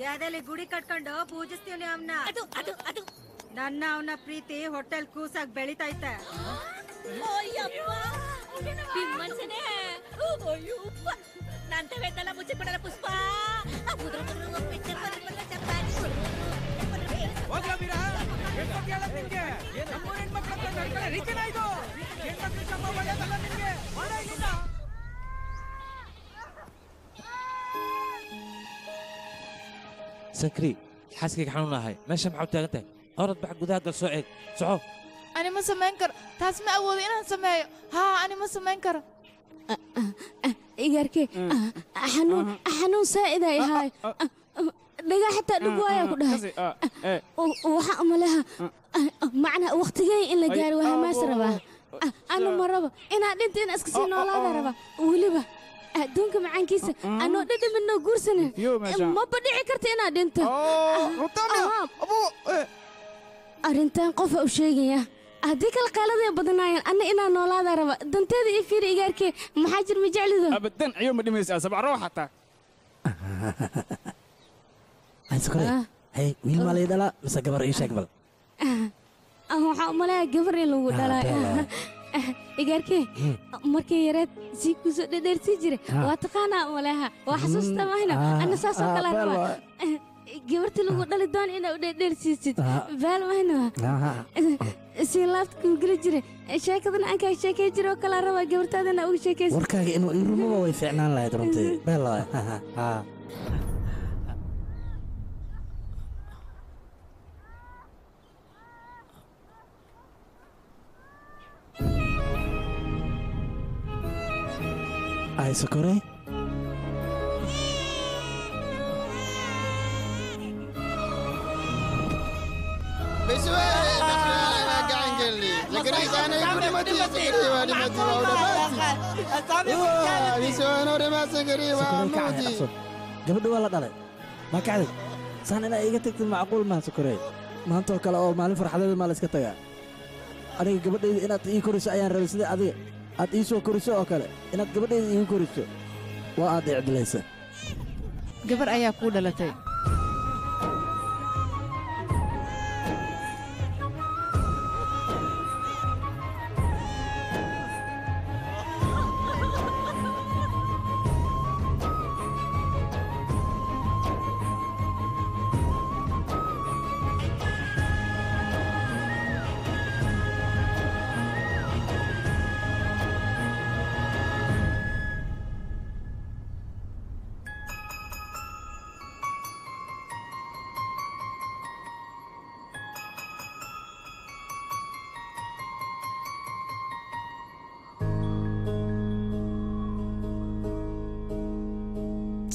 ಯಾವ್ದಲ್ಲಿ ಗುಡಿ ಕಟ್ಕೊಂಡು ಪೂಜಿಸ್ತೀವಿ ಅವನ್ನ ಅದು ಅದು ಅದು. ನನ್ನ ಅವನ ಪ್ರೀತಿ ಹೋಟೆಲ್ ಕೂಸಾಗ್ ಬೆಳಿತೈತೆ ನಂತವೆದ್ದೆಲ್ಲ ಮುಚ್ಚಿ ಬಿಡಲ್ಲ ಪುಷ್ಪ. ಆ sankri xaaskayga xanuun ahay meesha maxaa u taagan tahay orad bax gudaha gal soo eeg. Soco ani ma samayn karo. Taas ma awoodo inaan sameeyo. Haa ani ma samayn karo. Igarke xanuun xanuun saa'id ay ahaay dhagaa xataa dhib waayaa ku dhahay. waxaa umaleha macnaa waqtigey in la gaaro waa hamaas rabaa anu ma rabo. Inaa dhinta in iska sii noolaada raba. Weliba adduunka macaankiisa anoo dhadhaminoo guursanin maba dhici karta inaa dhinto. Arrintan qofa u sheegaya haddii kale qaaladay badanaayaan anna inaa noolaada raba danteeda ii fiiri igaarkee maxaa jir ma jeclido? Abadan ayuu ma dhimaysaa sabc roox xataa. Wiil maa lay dhalaa? Mise gabar ii sheeg bal? Waxaa umaleeya gabar in lagu dhalaa igaarkee markay yareed sii ku soo dhedheersii jira waa taqaanaa umaleeha waa xasuusta mahna anna saasoo kale raba gabartii lagu dhali doon inaa u dhedheersiisid baal mahna sii laabta kuu geli jira sheekadana aan kaa sheekay jira oo kala rabaa gabartaadana uga sheekaysa warkaaga inuu ii rumaba way fiicnaan lahayd runtii beel ay sokore gabadha waa la dhalay maa saan inaa iga tagtid macquul maa sokorey maantoo kale oo maalin farxadeeda maa la iska tagaa aniga gabadhayda inaad ii korayso ayaan rabay sida adiga aad ii soo koriso oo kale. Inaad gabadhayda iigu koriso. Waa aad icdilaysa gabar ayaa kuu dhalatay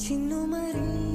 சின்னுமரே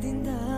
定的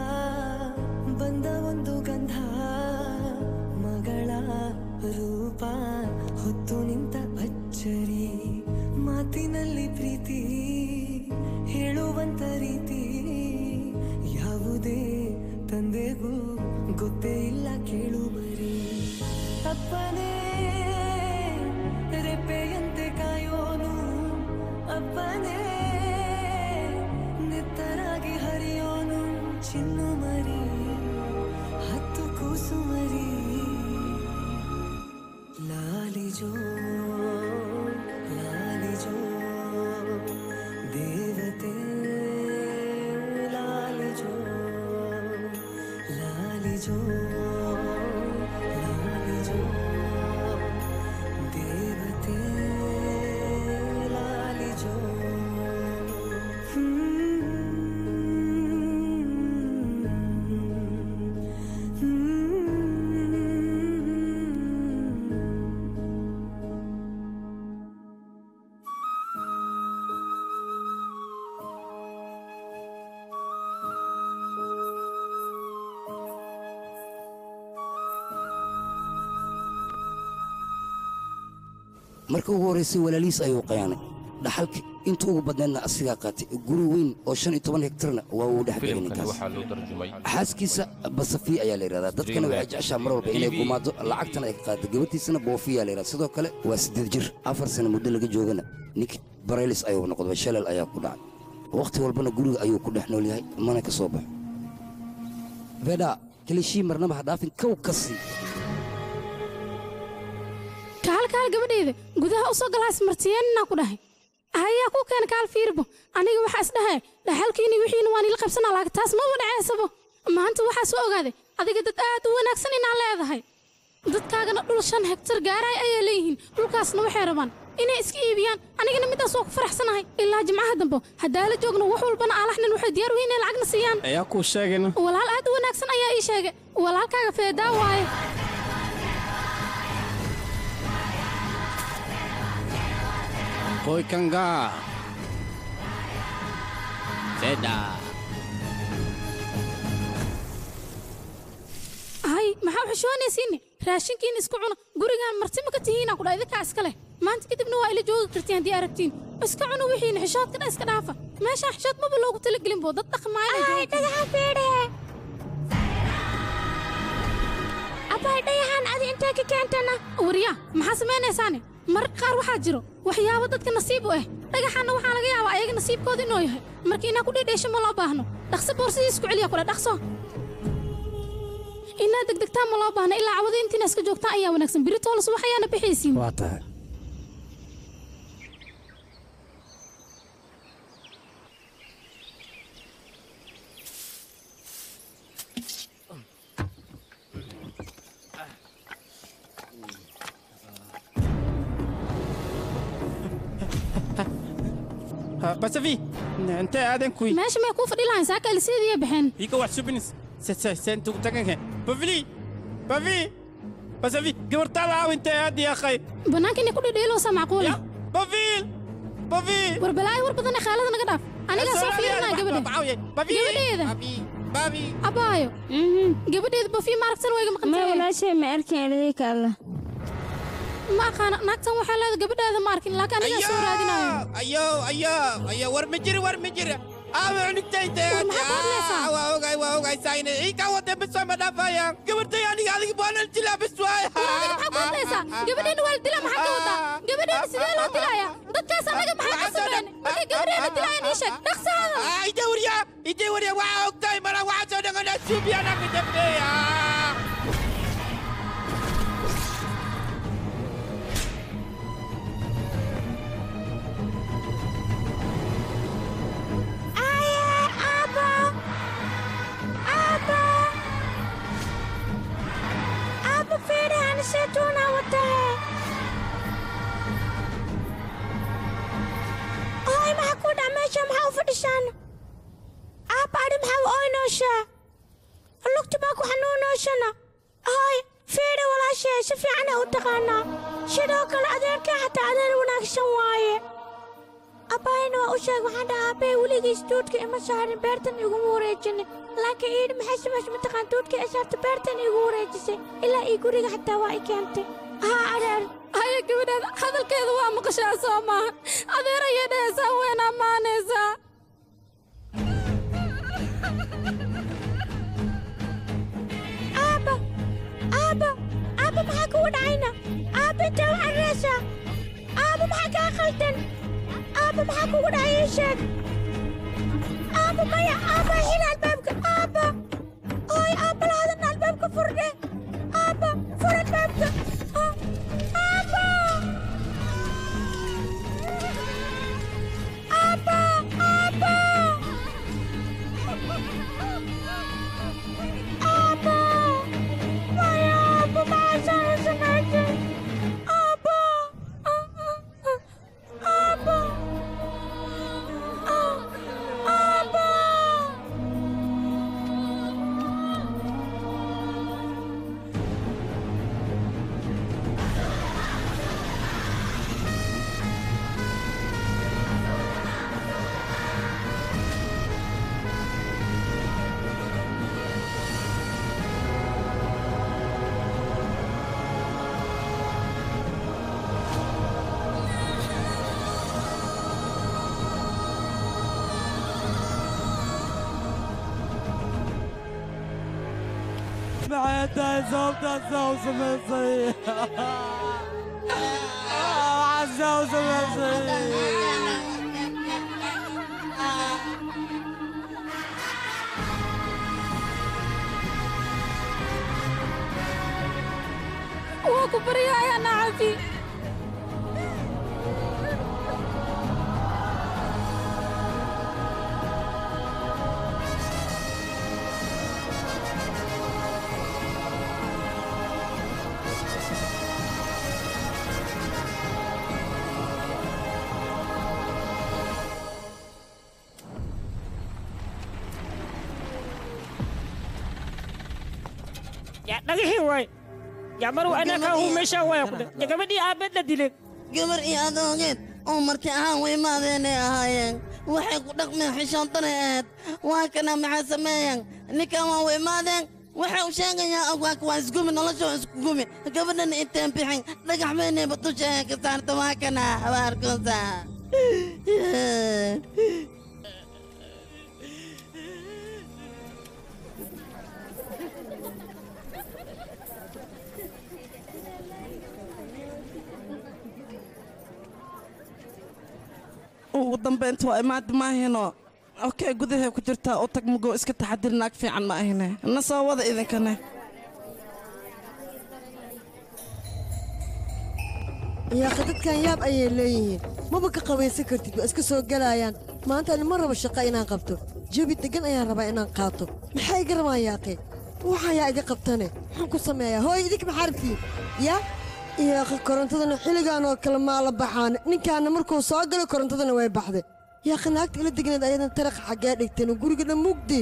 marka ugu horraysay walaalihiis ayuu qayaanay dhaxalka inta ugu badnaydna asigaa qaatay. Guri weyn oo shan iyo toban hektarna waa uu dhex dhigay filimkani ninkaas xaaskiisa basafiya ayaa la yidhahdaa dadkana waxay jeceshaa mar walba inay gumaado lacagtana ay qaado gabartiisana boofiyaa la yidhahdaa sidoo kale waa siddeed jir. Afar sano muddo laga joogana ninki baraylis ayuu noqday. Shalal ayaa ku dhacay. Wakhti walbana guriga ayuu ku dhex nool yahay. Mana ka soo baxo. Vedha kelishii marnaba ha dhaafin kow ka sii gudaha u soo galaa ismartiyeeninaa ku dhahay. Hayaa ku keena kaal fiirbo. Aniga waxaa isdhahay dhaxalkiini wixiina waan ila qabsanaa laakiin taas maba dhaceysabo maanta waxaa soo ogaaday adiga dad aad u wanaagsan inaa leedahay. Dadkaagana dhul shan hektar gaaraay ayay leeyihiin. Dhulkaasna waxay rabaan inay iska iibiyaan. Anigana midaas waa ku faraxsanahay. Ilaa jimcaha dambe haddaa la joogno wax walbana aalaxnan waxay diyaar u inay lacagna siiyaan. Ayaa kuu sheegayna walaal aad u wanaagsan ayaa ii sheegay. Walaalkaaga feedaa waaye Koy kanga. Seda. hay maxaa xushoonaysiine raashinkiina isku cuna gurigaan marti ma ka tihiinaa kudha idinkaa iska leh. Maanta kadibna waa ila joogi kartiin haddii aragtiin. Iska cuna wixiina xishoodkana iska dhaafa. Meeshaan xishood maba loogu talagelin boo dad dhaqmaayabay dhayahaan adi intee ka keentana? Waryaa maxaa samaynaysaane mararka qaar waxaa jiro waxyaabo dadka nasiib u ah dhagaxaanna waxaa laga yaabaa ayaga nasiibkooda inuu yahay. Marka inaa ku dhedheesho ma loo baahno. Dhaqso boorsadii isku celiya kule dhaqso. Inaad degdegtaan ma loo baahna. Ilaa cawada intiina iska joogtaan ayaa wanaagsan. Biri toolas wax ayaana bixaysiin waa tahay basafi intee aadan kuy meesha may kuu fadhi lahayn saaka alisiidiya baxeen ika wax subinis sentu taganke bafili bafi بس في قبرت طالعة وانت هادي يا اخي bannaanka inay ku dhidhiiloosa macquula بافيل بافيل war balaayo war badan ee khaalada naga dhaaf anigaa soo fiirinaa gabadha gabadheeda abaayo gabadheeda bafiin ma aragtan wayga ma maqantay walaashay ma arkin eladayka allah ma aqaan naagtan waxaa leeda gabadhaada ma arkin laakiin anigaa soo raadinayo ayow ayow ayo war ma jiri war ma jiri. Aabe cunugtaytawaa ogay waa ogaysaa inay ciikaa wada bisoo ma dhaafayaan. Gabartay aniga adiga baanal dilaa bis waaya maxaa ku hadlaysaa gabadheena waa la dilaa maxaa ka wadaa? Gabadheena sidee loo dilaaya? Dadkaas annaga maxaa ka sameyn markay gabadheena dilaayaan ii sheeg. Dhaqsaada ide warya ide warya waxaa ogtahay mana waxaasoo dhanganaa suubiya naga dambeeya. सफेद रंग से चुना होता है Oy maxkuudha meesha maxaa u fadhisaan aabbaadhi maxaa u oynooshaa lugta baa ku xanuunooshana hooy fiiri walaashae si fiicana u taqaanaa sidoo kale adeerkaa xataa adeer wanaagsan waaye abbaayna waa u sheeg waxaan dhahaa abbay weligiis duudka ima saarin beertan iguma wareejinin laakiin iidhi maxay samays mataqaan duudka ee saarta beertan igu wareejisay ilaa ii guriga xataa waa i keentay haa adeer haya gabadheeda hadalkeeda waa maqashaa soo maahan adeer ayay dhahaysaa ween ammaanaysaa aabba aabba aabba maxaa kugu dhacayna aabba intee u carreysaa aabba maxaa kaa qaldan aabba maxaa kugu dhacay ii sheeg aabba maya aabba xil albaabka aabba ooy aabba lahadan albaabka furdhe aabba fur albaabka Ah, maxay tahay sababtaas saa u samaysay waxaa yaa mar anaa kaa huu meeshaa waaya ku dhe gabadhii aabbeed la dilay gabar iyo adoogeed oo marti ahaan way maadeenay ahaayeen waxay ku dhaqmeen xishoontanay ahayd waa kana maxay sameeyeen ninkan waa way maadeen waxay u sheegayaan agwaaka waa isgumi noloshoo isgumi gabadhana intaan bixin dhagax baynayba dusha ee ka saarta waa kana waa arkoosa دمبه انت وا ايماد ما هنا أوكي غوديه كجرتا أو تاك مغو اسك تحدلناك في عن ما هنا النص ودا اذا كان يا خدت كان ياب اي ليه ما بك قوي سكرتي اسك سو غلايان ما انت المره بالشقه أنا قبطه جيبي تقن يا ربا أنا قاطه ما حي غير ما ياقي وحيا اذا قبطني حنكو سمايا هو يديك محارفي يا, يا yaaqi korontadana xilligaan oo kale maa la baxaan. Ninkaana markuu soo galo korontadana way baxday. Yaaqi naagta ila degneed ayadan taraqa xaggee dhigteen guriga dhan mugdi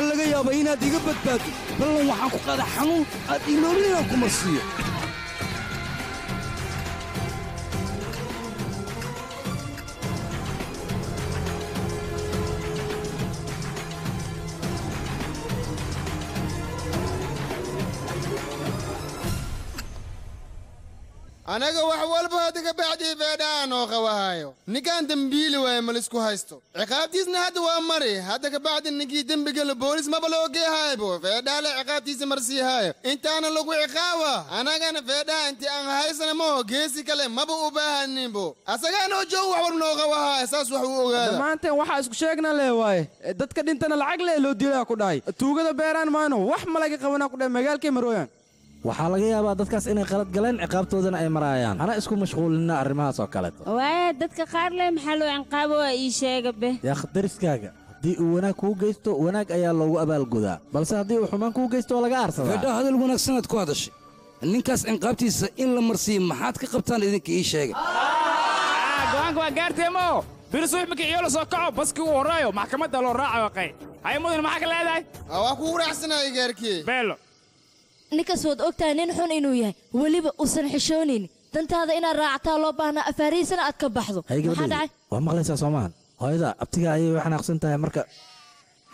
laga yaaba inaad iga badbaado ballan waxaan ku qaada xanuun aad iloobin inaan ku anaga wax walba hadda ka bacdii beedhaan oo qabahayo ninkaan dembiili waaye ma la isku haysto. Ciqaabtiisna hadda waa mari. Hadda ka bacdi ninkii dembigala boolis maba loo geehaybo feedhaale ciqaabtiisa marsiihaayo intaana lagu ciqaaba anagana feedhaha intii aan haysana maho geesi kale maba u baahaninbo asagaanoo joog wax walba noo qabahaaya saas wax u ogaada. Dhammaanteen waxaa isku sheegna le waaye. Dadka dhintana lacag le loo dilaa ku dhahay. Tuugada beeraan maano. Wax ma laga qabanaa ku dhahay. Magaalkay marooyaan waxaa laga yaabaa dadkaas inay qalad galeen ciqaabtoodana ay maraayaan hana isku mashquulina arrimahaas oo kaleeto. Waaye dadka qaar leh maxaa loo ciqaabo waa ii sheega yaakh dariskaaga haddii uu wanaag kuu geysto wanaag ayaa loogu abaalgudaa balse haddii uu xumaan kuu geysto waa laga aarsadaa. Hadal wanaagsanaad ku hadashay ninkaas ciqaabtiisa in la marsiiyo maxaad ka qabtaan idinka ii sheega? Go'aanka waa gaarteemo bilis wix markii iyoo la soo kaco baskii uu horaayo maxkamadda loo raacayo qay hay mudan maxaa ka leedahay? Waa kugu raacsanaya gaarkii. Beelo ninkaas waad ogtahay nin xun inuu yahay weliba uusan xishoonayn dantaada inaad raactaa loo baahnaa afaarihiisana aad ka baxdo waa maqlaysaa soomahan hooyada abtiga ayay xanaaqsan tahay marka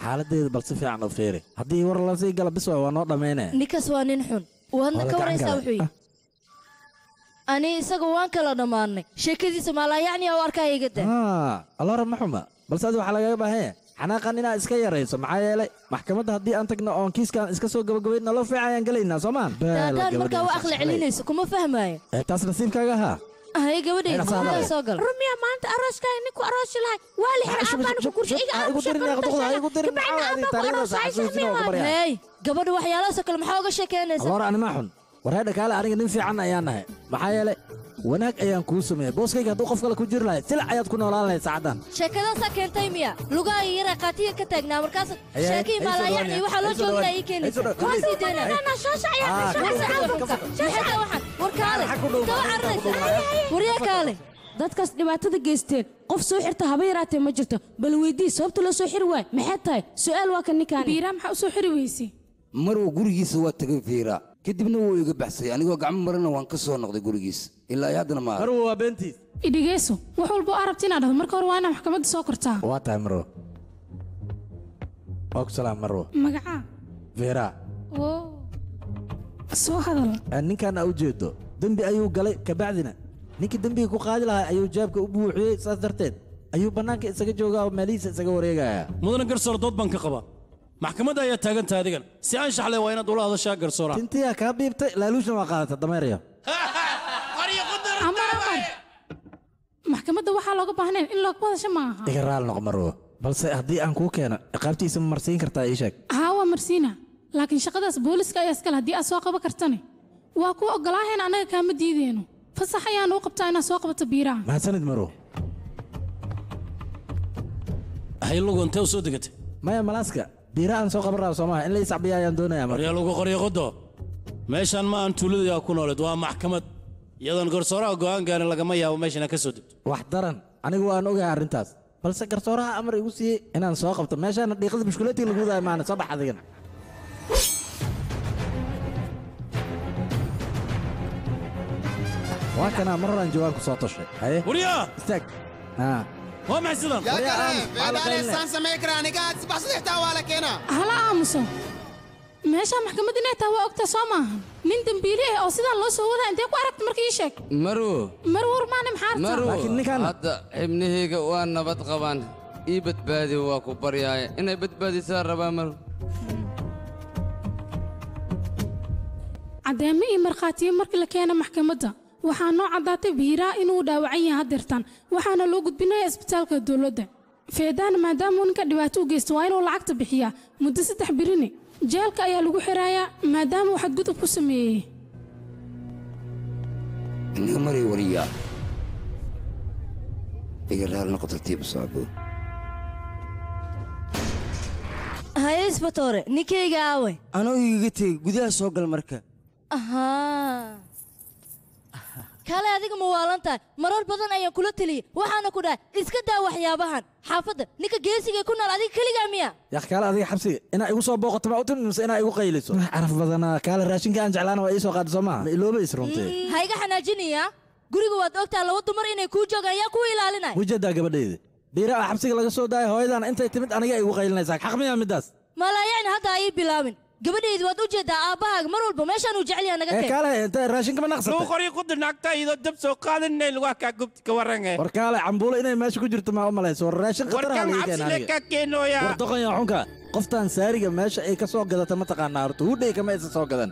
xaaladeeda bal si fiican u fiiri haddii war lasii gala bis waa noo dhammaynaya ninkaas waa nin xun waadna ka waraysaa wuxuu yidhi ani isaga waan kala dhammaannay sheekadiisa maalaayacni u arkaa iga daa haa alora ma xuma balse adi waxaa lagaga baahan yahay xanaaqan inaad iska yarayso maxaa yeelay maxkamadda haddii aan tagno oon kiiskaan iska soo gabagabaydna loo fiican ayaan gelaynaa daadaan markaa u aqli celinayso kuma fahmaayo. Ee taas nasiibkaaga ahaa hay gabadhayda Ina saadaya. maxaa soo gal rumiya maanta arooskaaga ninku aroosi lahay. Waa la xiray aabbaana ku gurshay iga aamusha hey gabadha waxyaalahaasoo kale maxaa uga sheekeynaysa? Alora animaa xun. Wareedha kaale aniga nin fiican ayaan nahay. Maxaa yeelay wanaag ayaan kuu sameeyey booskayga hadduu qof kale ku jiri lahay silac ayaad ku noolaan lahayd saacaddan. Sheekadaasaa keentay miya lugaha yara qaatiga ka taagnaa markaas sheekii maalaayacni waxaa loo joogtaa ii keenaysa waa sii kaale. Dadkaas dhibaatada geysteen qof soo xirta haba yaraatee ma jirto. Bal weydii sababta loo soo xiri waay maxay tahay? Su'aal waa ka ninkaan biiraa maxaa u soo xiri weysay maruu gurigiisa waa tegay fiiraa kadibna wuu iga baxsay anigoo gacmo marana waan ka soo noqday gurigiisa ilaa iyo haddana marwo waa beentiis idhigeyso wax walba oo arabta inaad dhahdo marka hore waa inaad maxkamadda soo kortaa. Waa tahay marwo waa ku salaam marwo magacaa. Veera oo. Soo hadal. Ninkan aa u jeedo. Dembi ayuu galay kabacdina ninkii dembiga ku qaadi lahaa ayuu jaabka u buuxiyey saas darteed. Ayuu bannaanka isaga joogaa oo meelihiisa isaga wareegaya mudana garsoor dood baan ka qabaa maxkamadda ayaa taagantaha adigan si aan shaxlay waa inaad ula hadashaa garsoora tintiyaa kaa biibtay laaluushna waa qaadata amar amar maxkamadda waxaa looga baahnayn in looga hadasho maaha. Iga raal noq marwo balse haddii aan kuu keeno ciqaabtiisa ma marsiin kartaa ii sheeg. Haa waa marsiina. Laakiin shaqadaas booliska ayaa iskale haddii aad soo qaban kartane waa kuu ogolaaheen annaga kaama diideyno fasax ayaan u qabtaa inaad soo qabato biiraha. Mahadsanid marwo haylugu intee u soo degatay maya malaaska biira aan soo qaban raba soomaha in la isacbiya ayaan doonayaa lagu qoryo qodo meeshaan ma aan tuuladayaa ku nooleed waa maxkamad. Iyadoon garsooraha go'aan gaarin lagama yaabo meeshan ka soo degto. Wax daran. Anigu waan ogahay arrintaas. Balse garsooraha amar igu siiyey inaan soo qabto. Meeshaana dhiiqada bushkuleetiga lagu wadaayo maana. Soo bax adigan waa kanaa mar horaan jawaanku soo toshay. Haye? Waryaa istaag hala aamuso. Meeshaa maxkamadda inay tahay waa ogtaa soo maaha nin dembiile ah oo sidaan loo soo wadaa intee ku aragta marka ii sheeg marwo mar warmaane maxaa rabtaa hadda xibnahayga waa nabad qabaan ii badbaadi waa ku baryaaya inay badbaadisaa rabaa marwo caddeemo iyo markhaatiyo markii la keena maxkamadda waxaa noo caddaatay biiraa inuu dhaawacan yahay hadeertan waxaana loo gudbinaya isbitaalka dowladda. Feedaana maadaamuu ninka dhibaato u geysto waa inuu lacagta bixiyaa muddo saddex birine jeelka ayaa lagu xirayaa maadaama uu xadgudub ku sameeyey inaga mari wariyaa iga raal noqo tartiib u socdo haye isbatoore ninkayga aawe anoo igaga tegey gudaha soo gal marka. Ahaa kaale adiga ma waalan tahay marar badan ayaan kula teliyey waxaana ku dhahay iska daa waxyaabahan. Xaafadda ninka geesigee ku nool adiga keligaa miya. Yaa kaale adiga xabsiga inaa igu soo booqato ma u timi mise inaa igu qayliso? Caraf badana kaale raashinka aan jeclaana waa ii soo qaada soo maaha ma ilooba is runtii? Ha iga xanaajinaya. Guriga waad ogtaa laba dumar inay kuu joogaan yaa kuu ilaalinaya wujadaa gabadhayda biira ah xabsiga laga soo daaya hooyadan intay timid aniga igu qaylinaysaa xaq miyaa middaas? Malaayacni hadda ayay bilaabin gabadhaydi waad u jeedaa aabbahaaga mar walba meeshaan uu jecel yahay naga ee teg. kaale intay raashinka ma naqsatay? Qori ku dinagta iyadoo dab soo qaadanayn waa kaa gubti ka warange war kaale cambuulo inay meesha ku jirto maa u malayso war raashin khataraha warkan laga keena cabsile aniga ka keenooya war doqonya xunka. Qoftaan saariga meesha ay ka soo gadata ma taqaanaa. Horta hudhay kama aysan soo gadan?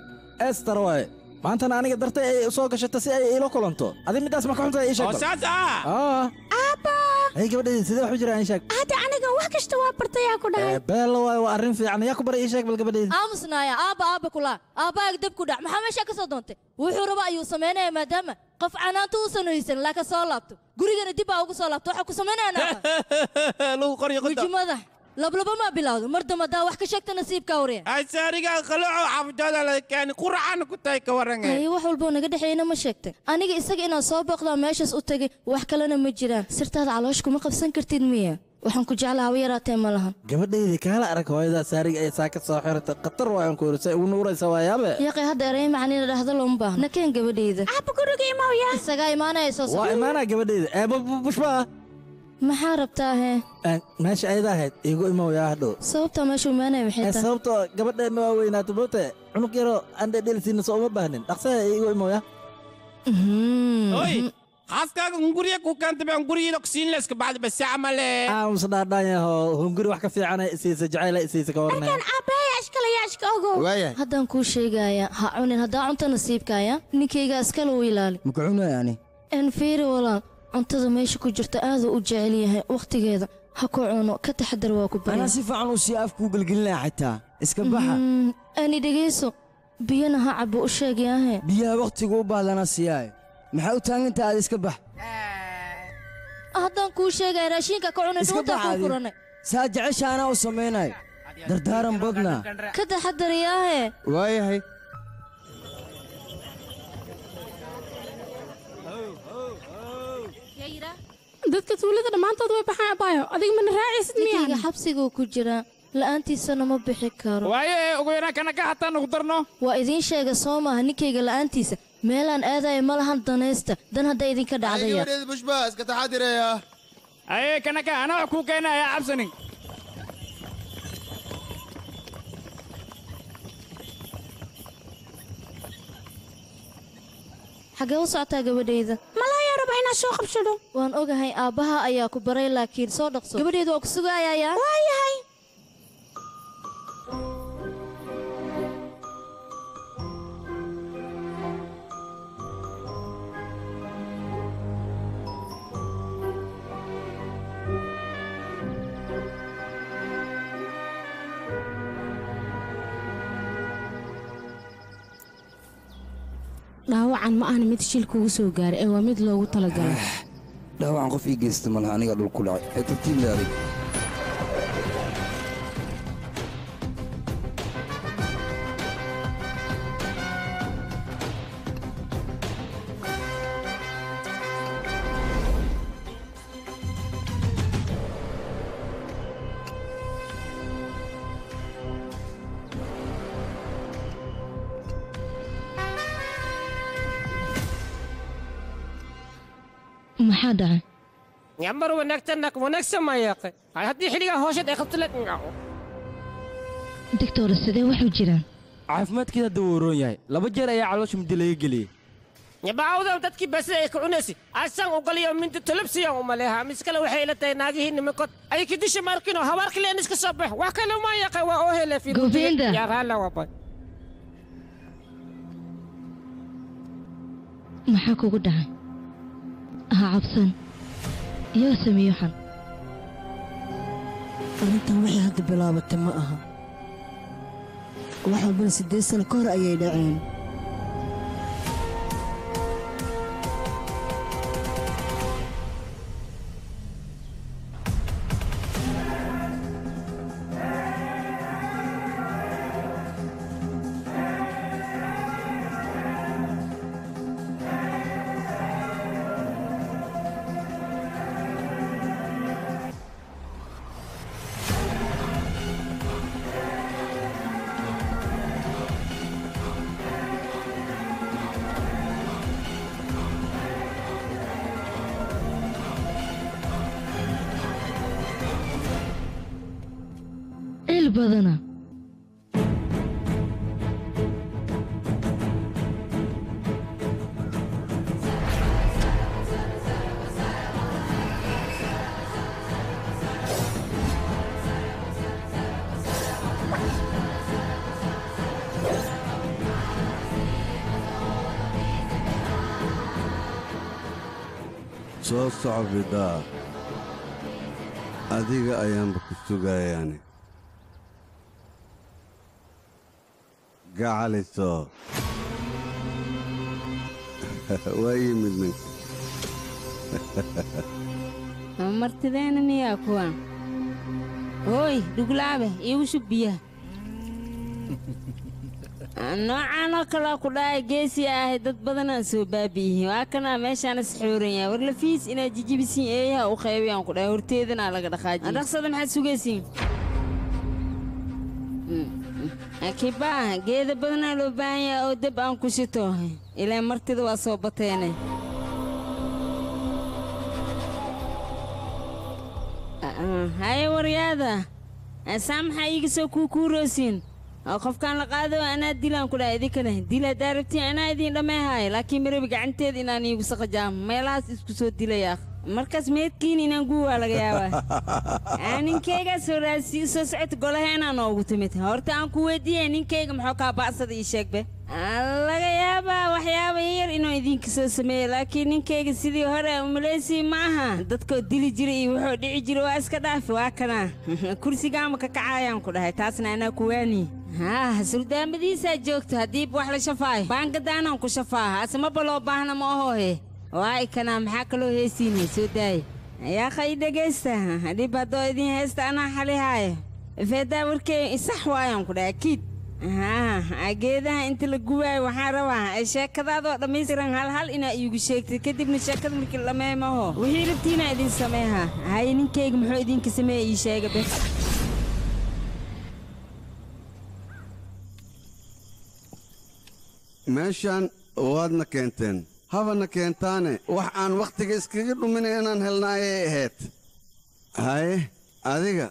Estar waaye maantana aniga dartay ay soo gashata si ay ilo kulanto. Adi middaas ma ka xunta ii sheeg oo bal. saas aa aabba! Ay gabadhaydi sidee wax u jira ii sheeg hadda aniga wax kasta waa bartayaa ku dhahay beelo waaye waa arrin fiican. Yaa ku baray ii sheeg bal gabadhaydi aamusnaaya aabba aabba kulaa aabbahaaga dab ku dhac. Maxaa meeshaa ka soo doontay. Wuxuu raba ayuu samaynaya maadaama qof canaanta uusan haysan laakiin soo laabto. Gurigana dib baa ugu soo laabto. Waxaa ku qoryo lablaba maa bilowdo mar dambe haddaa wax ka sheegta nasiibkaa wareen ay saariga qalooco xaafadooda la keeni quracaana ku tahay ka warange haye wax walboo naga dhexeeyna ma sheegtay. Aniga isaga inaan soo booqdaa meeshaas u tegay wax kalena ma jiraan. Sirtaada caloosh kuma qabsan kartid miya. Waxaan ku jeclaa haba yaraatee ma lahan kaala arag hooyadaa saariga ay saa ka soo xiratay khatar waayan ku irisay ugu nuuraysa waayaabe yaqay hadda erey macnina dhahda looma baahna nakeen gabadhayda imawya isagaa imaanaya soo waa imaanaa gabadhayda ee bu- bu- bushbaa maxaa rabtaa hee Eh, meesha ayada ahayd iigu imow yaa hadhow. Sababtaa imaanaya maxay Eh, tahay. sababtoo gabadheenna waa weynaato moote cunug yaroo aan dhedhelsiina soo uma baahnin. Dhaqsaha iigu imow yaa. Oy xaaskaaga hunguriya ku keentay baan gurigiina ku siin leska bacdi base camale aamus dhaadhaanyaho hunguri wax ka fiicana isiisa jacayla isiisa ka ogow. Haddaan kuu sheegaya ha cunin haddaa cunta nasiibkaaya ninkayga iskale u ilaali muku cunaya ani en fiiri walaal cuntada meesha ku jirta aaduu u jecel yahay wakhtigeeda ha ku cuno ka taxadar waa ku anaa barya si fiican uu sii afkuu gelgelinaya xitaa iska baxa. Mm, ani dhegayso biyana ha cabo u sheegayaahe biyaha wakhtigu u baahdana siiyaayo maxaa u taagantaa aad iska bax? Haddaan kuu sheegaya raashinka ka cunay kuu furanay. Saa jecesha anaa u samaynayo dardaaran badna ka taxadarayaahe waayahay dadka tuulada dhammaantood way baxaan abaayo. Adiga mana raacaysid miyaan xabsiguu ku jiraa la'aantiisana ma bixi karo. Waaye ugu yaraan kana ka hataa nugu darno? Waa idiin sheega soo maaha ninkayga la'aantiisa. Meelaan aadaya ma lahan danaysta. Dan hadday idinka dhacdaya. Gabadheeda bushba? Iska taxadireeya aye kanaka anaa wax kuu keenaya cabsanin xaggee u socotaa gabadhayda malaya raba inaan soo qabsado? Waan ogahay aabbaha ayaa ku baray laakiin soo dhaqso. Gabadhayda waa ku sugayayaa waayahay dhaawacan ma ahna mid shil kugu soo gaaray ee waa mid loogu talagalay. Dhaawacan qof ii geysta malaha aniga dhul ku dhacay. Ee tartiib laaday yambar wanaagtanak wanaagsan maa yaaqay haddii xilligaa hooshad ay qabto la doctor sidee waxu jiraan caafimaadkeeda hadda wuu roon yahay laba jeer ayaa caloosha muddo laga geliyey yabaawdan dadkii baasida ay ka cunaysi asaan ugaliyo minti tolabsiyaan umaleeha miskale waxay ila tahay naagihii nimankood ay kidisha maarkino habaarka leen iska soo bax wax kale maa yaqay waa oo hele maxaa kugu dhacay ha cabsan yaa sameeye waxan arrintan waxay hadda bilaabatay ma aha. Wax walbana siddeed sano ka hor ayay dhaceen soo soco bidaa adiga ayaanba ku sugayaani gacaliso. Waa yimid ninka martideena miyaa kuwan hooy dhuglaabe iigu shub biyaha noocaan oo kalea ku dhahay geesi ahay dad badanaan soo baabi'ihi waa kanaa meeshaan isxooranya war lafiis inaad jijibisiin eeyaha u qaybiyaan ku dhahay. Horteedanaa laga dhaqaajiy dhaqsada maxaad sugaysiin? Kibaa geeda badanaa loo baahan yaha oo dab aan ku shito. Ilaa martida waa soo bateene. Haye waryaada. Saa maxaa iiga soo kuukuuroosiin oo qofkaan la qaado anaa dilaan ku dhahay idinkana dil haddaa rabtiin anaa idiin dhammeehaayo laakiin marabi gacanteed inaan iigu saqajaamo meelahaas isku soo dilayaa markaas meedkiin inaan guwaa laga yaabaa. Ninkaygaa soo raadsi soo socota golaheenaa noogu timid. Horta aan ku weydiiyey ninkayga muxuu kaa ba'sada ii sheegbe laga yaabaa waxyaaba yar inuu idinka soo sameeyo laakiin ninkayga sidii hore umalaysii ma aha dadkoo dili jira iyo wuxuu dhici jira waa iska dhaafi waa kanaa kursigaama ka kacaayaan ku dhahay taasna anaa kuwaani haa suldaamadiisaa joogto haddiiba wax la shafaayo. Baangadaanaan ku shafaaha asamaba loo baahna ma ahohe waay kanaa maxaa kaloo heesiinay? Soo daaya ayaa khay dhegaysta dhib haddoo idiin heesta anaa xalihaayo feedaa warkee isax waayaan ku dhahay akiid haa geedaha inta la gubaayo waxaan rabaa sheekadaadoo dhammaystiran hal hal inaa iigu sheegtay. Kadibna sheekada markii dhameemaho wixii rabtiinaa idin sameeha haye ninkayga muxuu idinka sameeya ii sheega bes. Meeshaan waadna keenteen habana keentaane. Wax aan wakhtiga iskaga dhuminay inaan helna ayay ahayd haye adiga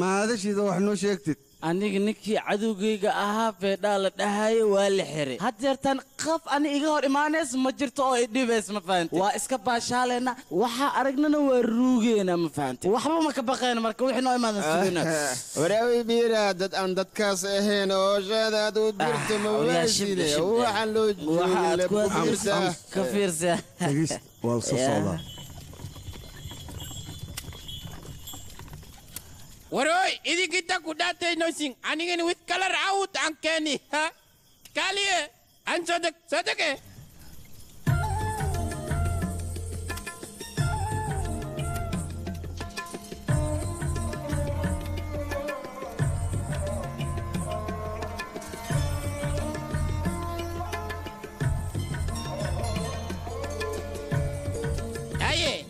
mahadashiida wax noo sheegtid aniga ninkii cadowgayga ahaa feedhaa la dhahayo waa la xiray. Haddeertaan qaf ani iga hor imaanays ma jirto oo idhibays ma fahanti. Waa iska baashaaleyna waxaa aragnana waa ruugeena ma fahanti. Waxba ma ka baqayna marka wixii noo imaadan sugina. Waraawi biira dad aan dadkaas ahayn oo shaadaad u dirta mawaasile waxaan loo joogin ka fiirsa dhegeyst waa la soo socdaa وروي إذا كنت كودا تي نوسين أني غني ويت كلر أوت أنكني ها كالي أن صدق صدق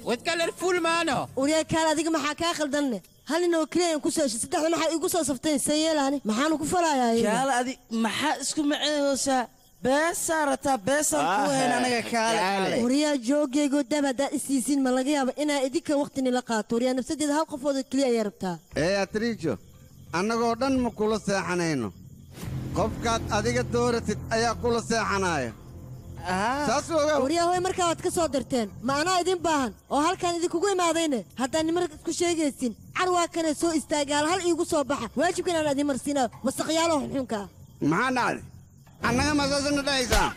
ويت كلر فول مانو وريا كالا ديك حكاها دني khaldanne hal nin oo keliya aan ku soo heshay saddexda maxay igu soo safteen? Sayeelaani maxaanu ku falayaa kaala adi maxaa isku maceehoosaa beesaa rataa beesaan ku hayn anaga kaale waryaa joogaygo dab haddaad isiisiin ma laga yaaba inaa idinka wakhti nila qaato. Waryaa nafsadeeda hal qofooda keliya ayaa rabtaa. Ee atriijo annagoo dhan ma kula seexanayno? Qofkaad adiga dooratid ayaa kula seexanaya saas ogaa waryaa hooy markaa waad ka soo darteen ma anaa idin baahan. Oo halkaan idinkugu imaadayne haddaan nimarka isku sheegaysin car waa kanee soo istaagaal hal iigu soo baxa. Waajibkan aan idin marsiinaa wasaqyaaloo xunxunka. Ah maxaa dhacday annaga masaasana dhahaysaa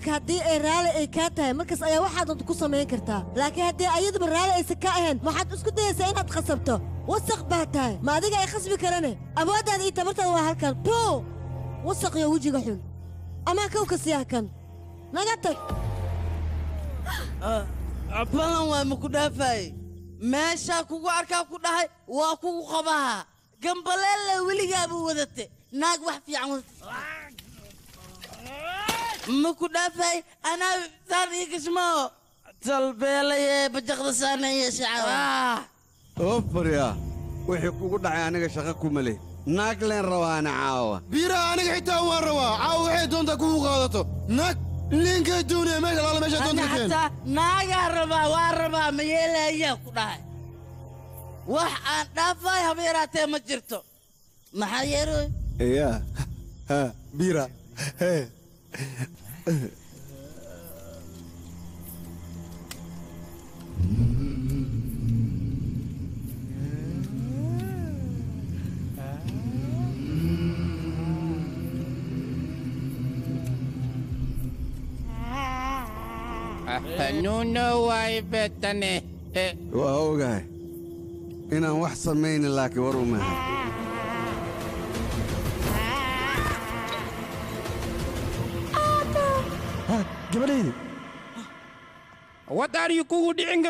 dumarka haddii ay raalli ay kaa tahay markaas ayaa waxaad doonta ku samayn kartaa. Laakiin haddii ayaduba raalli aysan ka ahayn waxaad isku dayaysaa inaad khasabto. Wasaq baa tahay. Ma adiga ay khasbi karane? Awooddaada iyo tabartaada waa halkan. Buu wasaq iyo wejiga xun. Amaa kawka siyaa kan naga tag. Balan waa maku dhaafaye meeshaa kugu arkaa ku dhahay waa kugu qabaha. Gambaleelle weligaaba wadate naag wax fiican wadate maku dhaafaye anaa saan ii gashmao talbeelaye bajaqda saanaya shacaba oo farya wixii kugu dhacay aniga shaqo kuma leh naag leen rabaana caawa. Biiraha aniga xitaa waan rabaa. Caawa waxay doontaa kugu qaadato. Naag liinkay doonaya meesha laala meesha doonta keen naagaa rabaa waa rabaa ma yeelayaa ku dhahay wax aan dhaafaay haba yaraatee ma jirto. Maxaa yeeroy ya biira. Hee nuno waay betane waa ogahay inaan wax samaynin laakiin war umahay gabadhaydi what are you kugu dhicin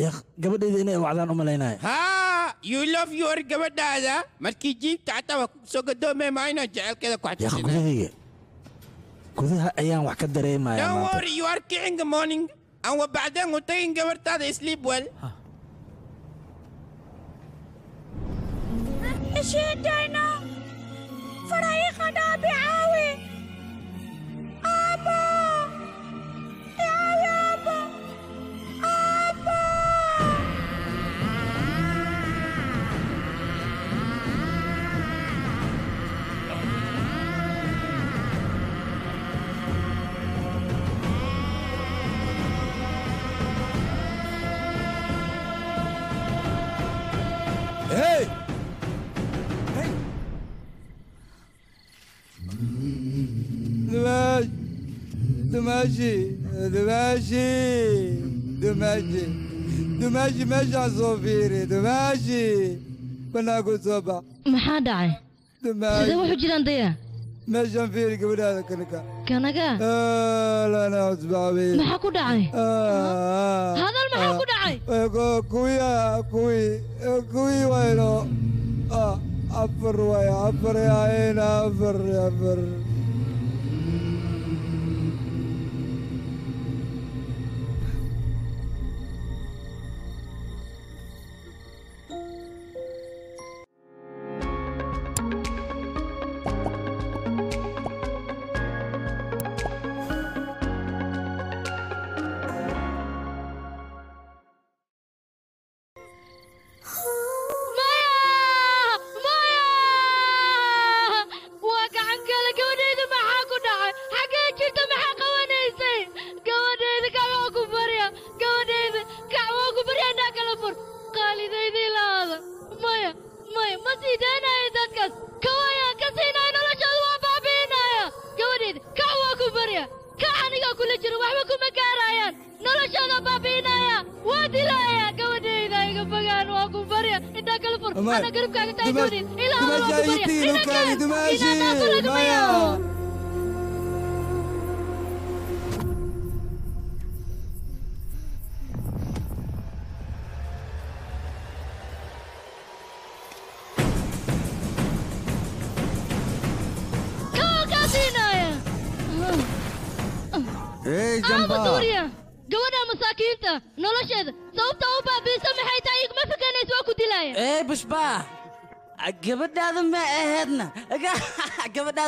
yak gabadhayda inay wacdaan u malaynaya ha you love your gabadhaada? Markii jiibta xataa waa ku soo gadoomee maayna jecelkeeda ku yak xajisina gudahayga. Gudaha ayaan wax ka dareemayaa don't worry you are kicking the morning. And wa bacdeen u tagin gabartaada sleep well. Ishiidayna farayiqa dhaabi caawi. aabo دماجي دماجي دماجي دماجي ماشي على صوفيري دماجي بناكل صبع maxaa dhacay دماجي sidee wuxu jiraan daya ماشي فيري قبل هذا كنكا kanaga آه لا انا اصبع بي maxaa ku dhacay آه hadal maxaa ku dhacay كويا كوي كوي وينو آه عفر ويا عفر يا عين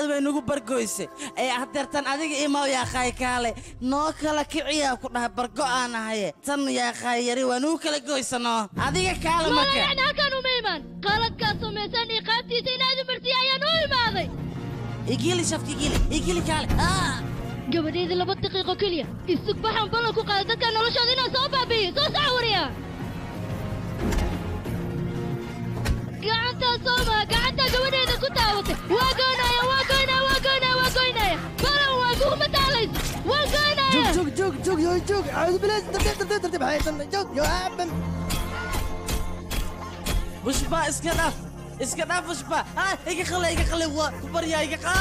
gabadhaada way nagu bargoyse. Ee hadeertan adiga imaw yaaqaay kaale. Noo kala kiciyaa ku dhahay bargo aan ahaye tan yaaqaay yari waa nugu kala goysanoo adiga kaale marka yacni halkaan uma imaan qaladkaa samaysan iyo qaabtiisa inaad u marsiya ayaan u imaaday. Igili shafti igili igili kaale. Ah! gabadhayda laba daqiiqo keliya isug baxaan ballan ku qaada dadka noloshooda inaan soo baabi'iyo. Soo soco wariya gacantaa sooma gacantaa gabadhayda ku taawatay waa waa الجوج اعوذ بالله ترتيب ترتيب ترتيب جوج يا عم وش با اسكت اف اسكت اف وش با ها يقلي يقلي هو بريا يقلي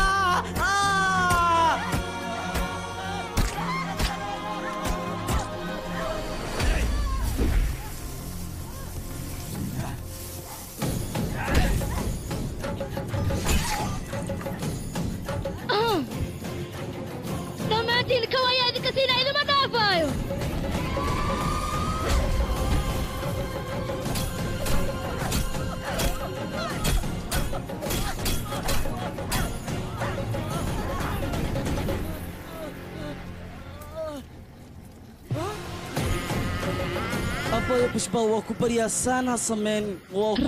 kow ayaa idinka siina idima dhaafaayo abaya waa ku baryaa saan ha samayn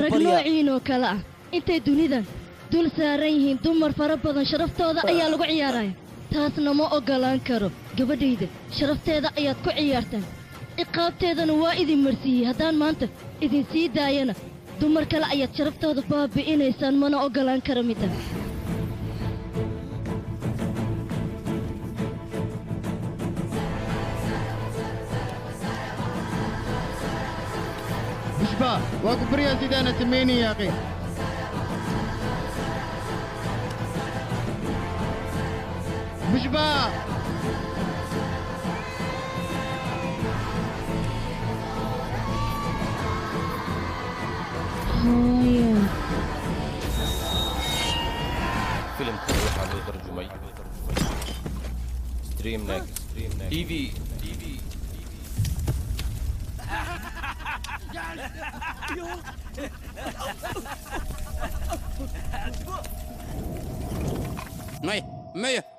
rag noociin oo kale ah intay dunidan dul saaran yihiin dumar fara badan sharaftooda ayaa lagu ciyaaraya taasna ma oggolaan karo. Gabadhayda sharafteeda ayaad ku ciyaartaan. Ciqaabteedana waa idin marsiiyey. Haddaan maanta idin sii daayana dumar kale ayaad sharaftooda baabi'inaysaan mana oggolaan karo midda waa ku baryaa sidaana وجبه فيلم تروح على ترجمي ستريم ناك تي في تي في مية. مية.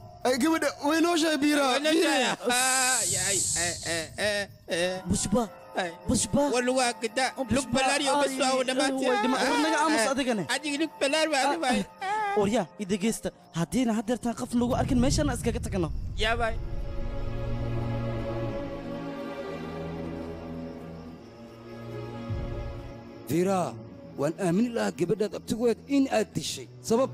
كيفاش وينوش بيرا بوشبا بوشبا يا باي بيرا وان امن الله قبل ان تقول ان ادي شيء سبب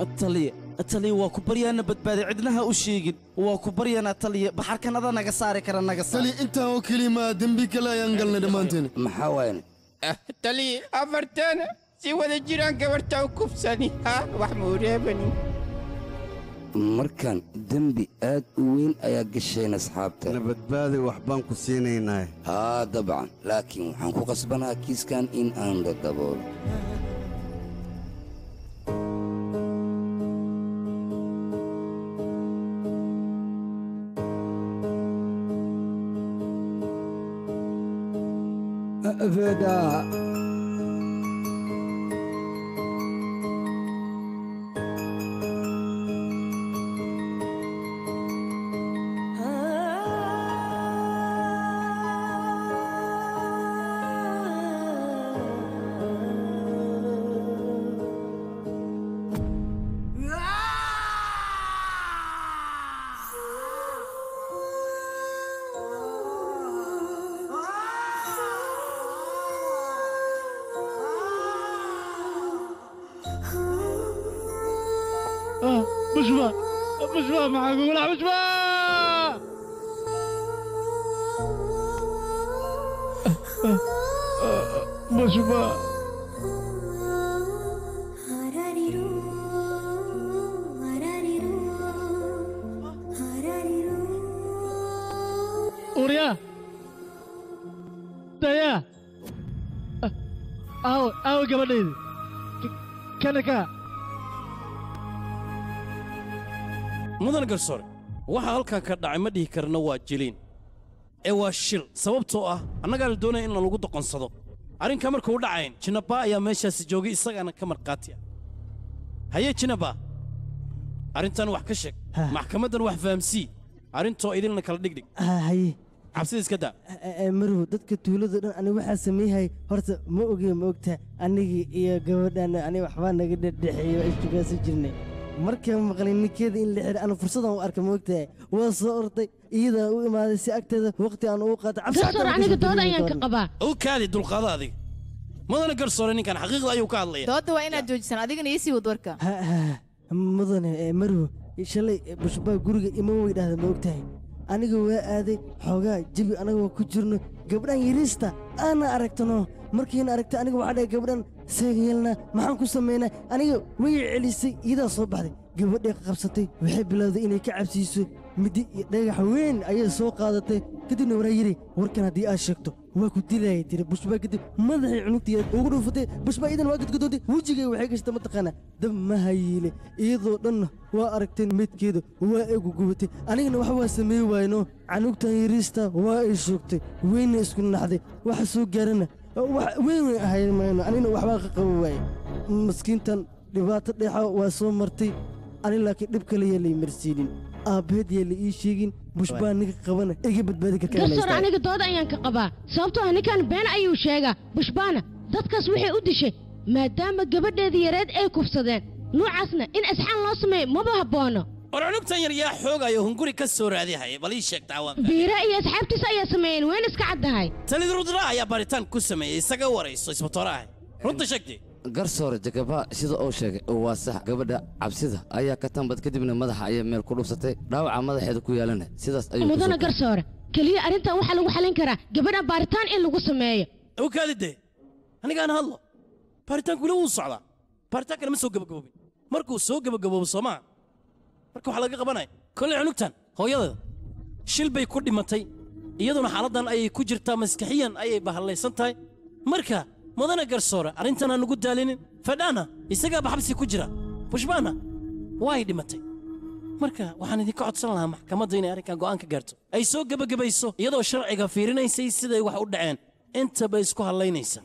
الطليق taliya waa ku baryaana badbaaday cidnaha u sheegin. Waa ku baryaana taliya baxarkan adaa naga saari kara naga tali intaan oo keliya ma dembi kale ayaan galnay dhammaanteen. Maxaa waayane tali afartan si wada jiraan gabartaa u kufsani ha wax reebani. Markan dembi aad u weyn ayaa gasheen asxaabta. Nabadbaadi wax baan ku siinaynaa haa dabcan. Laakiin waxaan ku qasbanaha kiiskan in aan la daboolo Veda. حلوة معاكم العب شباب بشباب وريا دايا أو أو قبل كنكا mudan garsoore waxa halkan ka dhacay ma dhihi karna waa jiliin ee waa shil sababtoo ah annagaa la doonaya in lagu doqonsado. Arrinka markuu dhacayn jinabaa ayaa meeshaasi joogay isagaana ka markhaati ah haye jinabaa arrintan wax ka sheeg. Maxkamaddan wax fahamsii arrintoo idinna kala dhigdhig. Haye. Cabsida iska daa. Marow dadka tuulada dhan ani waxaa sameeyhay horta ma oge ma ogta. Anigii iyo gabadhan ani waxbaa naga dhexdhexeeyo waa isjugaasan jirnay markaan maqlay ninkeeda in la xidhay ana fursadan u arka ma ogtahay waa soo orday iyadaa u imaaday si agteeda waqti aan ugu qaatay cabsi garsoor aniga ma dood ka soo ayaan ka doonin. qabaa. U kaadi dulqaado adiga madana garsoore ninkan xaqiiqda ayuu ka hadlaya. Dooda waa inaad joojisaan adigana ii sii wad warka. Mudane eh, marow shalay eh, bushbaa guriga ima way dhahda ma ogtahay aniga waa aaday xoogaa jebi anagoo ku jirno. Gabdhan yariista aana aragtano. Markiina aragtay aniga waxaa dhahay gabdhan seegeelna maxaan ku samaynaa aniga way celisay iyadaa soo baxday. Gabadhay qabsatay waxay bilowday inay ka cabsiiso midi iyo dhagax weyn ayay soo qaadatay. Kadibna waraa yidhi warkan haddii aad sheegto waa ku dilayay tiri. Bushbaa kadib madaxay cunugtii ugu dhuufatay. Bushbaa idan waa gadgadoontay wejigay waxay gashtay mataqaanaa dab ma hayiile iyadoo dhanna waa aragteen meydkeeda waa ay gugubatay anigana wax waa sameey waayno. Canugtan yariista waa ay shoogtay weyna isku naxday. Waxa soo gaarana. Wax weyn weyn ahayn mayno anigana waxbaa ka qaba waaye maskiintan dhibaato dheexa waa soo martay. Ani laakiin dhib kale yaa marsiinin aabbaheed yaa la ii sheegin bushbaa ninka qabana iga badbaadi karkaa aniga dood ayaan ka qabaa. Sababtoo ah ninkan been ayuu sheegaa bushbaana dadkaas waxay u dishay maadaama gabadheedii yareed ay kufsadeen. Noocaasna in asxaan loo sameeyo maba habboono war cunugtan yar yaa xoogayo hunguri ka soo raadihaya bal ii sheegtaa waan biira iyo asxaabtiisa ayaa sameeyeen wayna iska caddahay. Talid rudra ayaa baaritaan ku sameeyey isaga warayso isbatooraha runta sheegtay garsoore jagaba sida uu sheegay waa sax. Gabadha cabsida ayaa ka tambad kadibna madaxa ayay meel ku dhufsatay dhaawaca madaxeeda ku yaalana sidaas ayuu mudana garsoore keliya arrintan waxaa lagu xalin karaa. Gabadha baaritaan in lagu sameeyo. U kaadide anigaan hadlo. Baaritaanku weli wuu socdaa. Baaritaankana ma soo gebagaboobin markuu soo gebagaboobo soo maa marka waxaa laga qabanaya kolley cunugtan hooyadeeda shil bay ku dhimatay. Iyaduna xaaladdan ayay ku jirtaa maskaxiyan ayay bahallaysan tahay. Marka mudana garsoore arrintan aan ugu daalinin. Fadhaana isagaaba xabsi ku jira. Bushbaana way dhimatay. Marka waxaan idinka codsan lahaa maxkamadda inay arrinkan go'aan ka gaarto. Ay soo gebagabayso iyadoo sharciga fiirinaysay siday wax u dhaceen. Intaba isku hadlaynaysa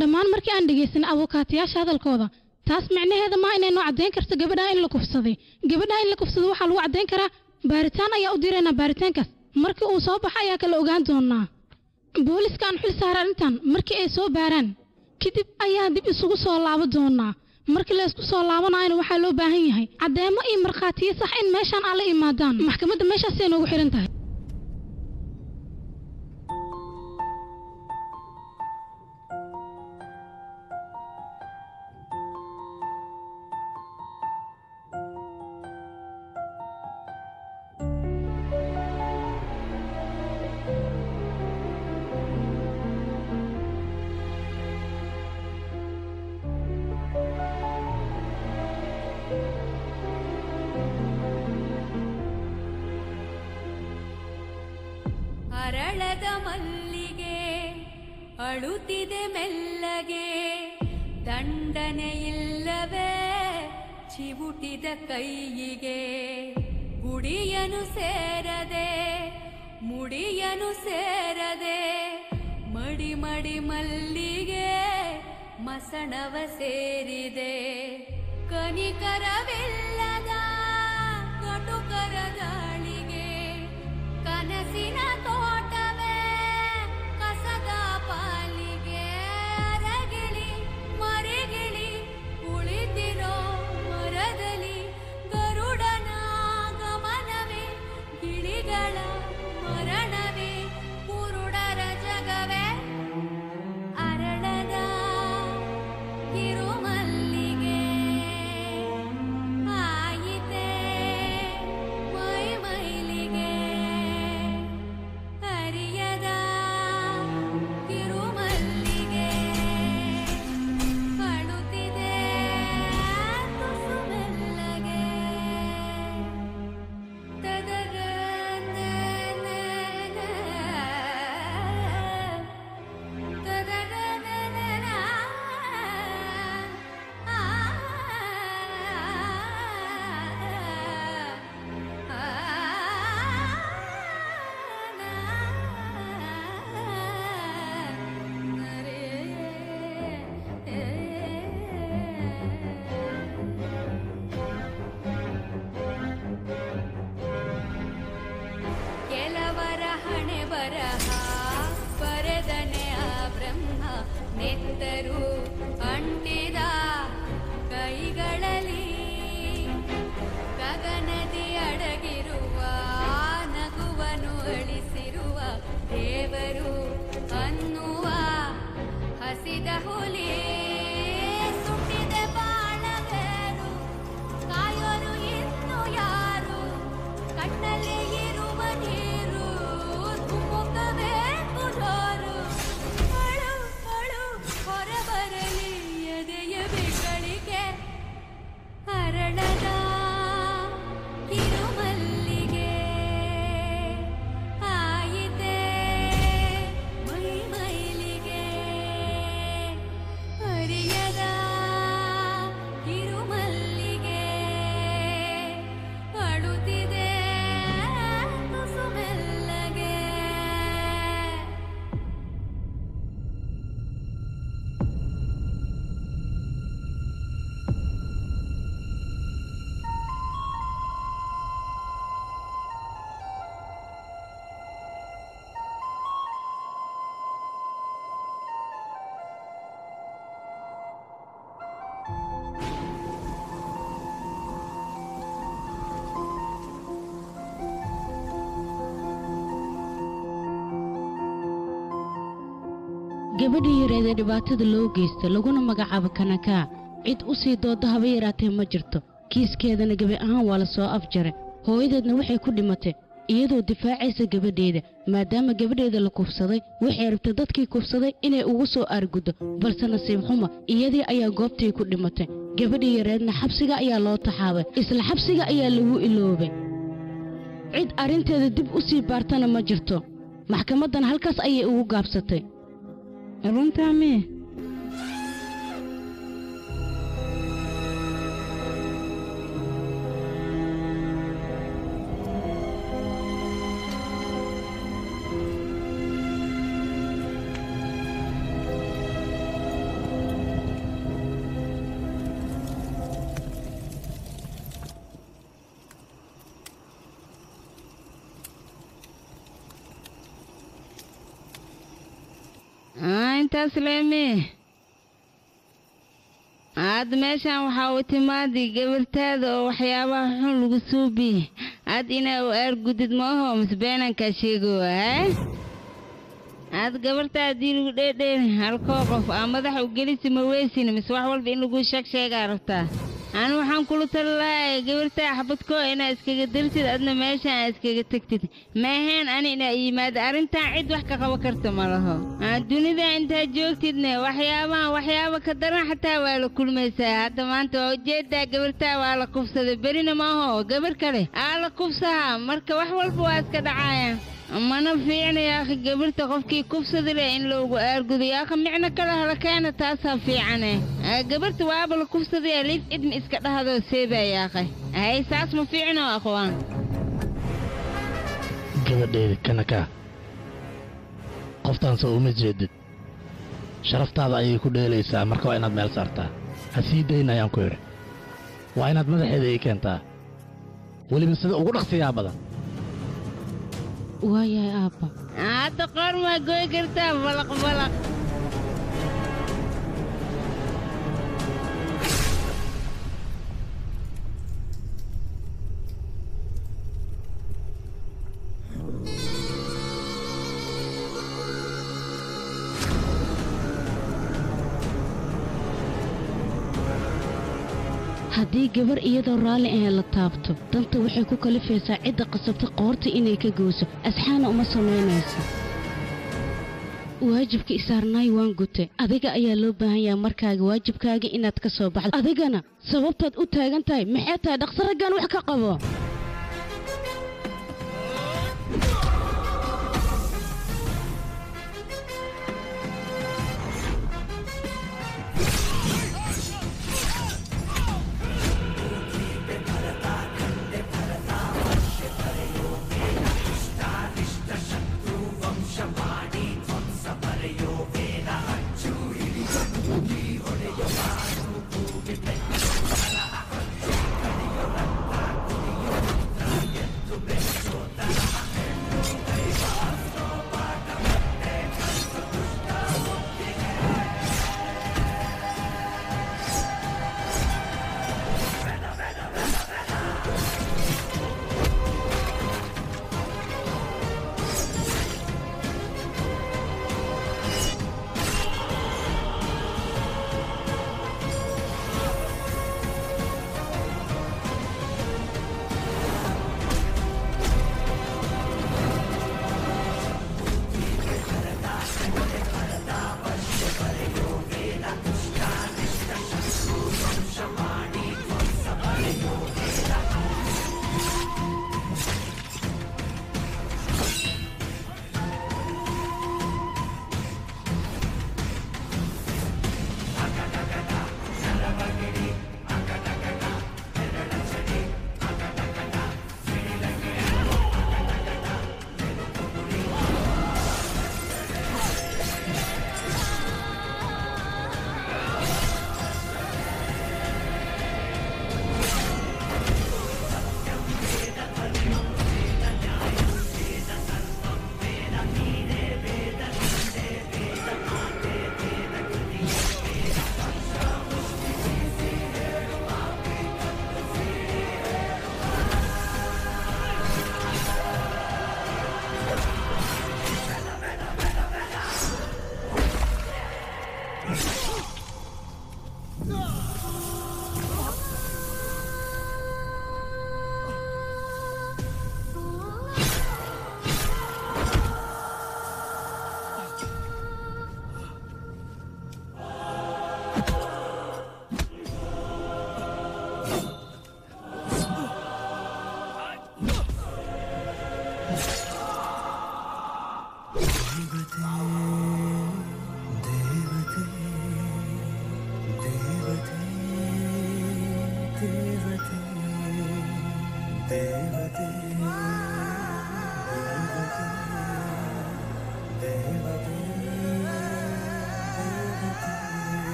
dhammaan markii aan dhegaysanay abukaatayaasha hadalkooda taas micnaheeda maa inay noo caddayn karto gabadha in la kufsaday. Gabadha in la kufsado waxaa lagu caddayn karaa baaritaan ayaa u diraynaa baaritaankaas markii uu soo baxo ayaa kala ogaan doonaa. Booliiskaan xil saara arrintan markii ay soo baaraan kadib ayaa dib isugu soo laabo doonaa. Markii la isku soo laabanayana waxaa loo baahan yahay caddeemo iyo markhaatiyo sax in meeshaan aan la imaadaan. Maxkamadda meeshaasay noogu xidhan tahay ದಂಡನೆಯಿಲ್ಲವೇ ಚಿವುಟಿದ ಕೈಯಿಗೆ ಗುಡಿಯನು ಸೇರದೆ, ಮುಡಿಯನು ಸೇರದೆ, ಮಡಿ ಮಡಿ ಮಲ್ಲಿಗೆ ಮಸಣವ ಸೇರಿದೆ. ಕನಿಕರವಿಲ್ಲದ ಕಟುಕರ ದಾಳಿಗೆ ಕನಸಿನ ತೋಟವೇ love. Sarah. Gabadhii yareeda dhibaatada loo geysta laguna magacaabo kanakaa cid u sii dooda haba yaraatee ma jirto. Kiiskeedana gebi ahaan waa la soo afjaray. Hooyadeedna waxay ku dhimatay iyadoo difaacaysa gabadheeda maadaama gabadheeda la kufsaday. Waxay rabtay dadkii kufsaday inay ugu soo aarguddo balse nasiib xuma iyadii ayaa goobtii ku dhimatay. Gabadhii yareedna xabsiga ayaa loo taxaabay isla xabsiga ayaa lagu iloobay. Cid arrinteeda dib u sii baartana ma jirto. Maxkamaddan halkaas ayay ugu gaabsatay runtaa mee aa leemee aad meeshaan waxaa u timaadi gabartaada oo waxyaabaha xun lagu suubi. Aad inaa u aargudid maaho mise beenankaa sheego haa aad gabartaa haddii lagu dheedheeni halkoo qof aa madaxa u gelisi ma weysin mise wax walba in lagu sheeg sheegaa rabtaa ani waxaan kula tali lahaa gabartaa xabadkoo inaa iskaga dartid adna meeshaan aa iskaga tegtid maahayn ani inaa yimaada arrintan cid wax ka qaban karta ma laho dunida intaa joogtidne waxyaabahan waxyaaba ka daran xataa waa la kulmaysaa hadda maanta waa u jeedaa gabartaa waa la kufsaday berina maaho gabar kale aa la kufsahaa marka wax walba waa iska dhacayaan mana fiicna yaakhi gabarta qofkii kufsadi leh in loogu aargudo yaakha micno kale hala keena taasaa fiicane. Aa, gabarta waaba la kufsadaya liif cidma iska dhahadoo seebaa yaakhay hay saas ma fiicno aqwaan gabadheeda kanakaa qoftaan soo uma jeedid. Sharaftaada ayay ku dheelaysaa marka waa inaad meel saartaa. Ha sii dayn ayaan ku idhi waa inaad madaxeeda ii keentaa. Weliba sida ugu dhaqsiyaa badan waayahay aabba hadda qoor maa goy kartaa balaq haddii gabar iyadoo raalli ahayn la taabto danta waxay ku kalifaysaa cidda qasabta qoorta inay ka gooso. Asxaana uma samaynayso waajibka isaarnaay waan gutay adiga ayaa loo baahan yaha markaaga waajibkaaga inaad ka soo baxdo. Adigana sababtaad u taagan tahay maxay tahay dhaqso raggan wax ka qabo ಿ يا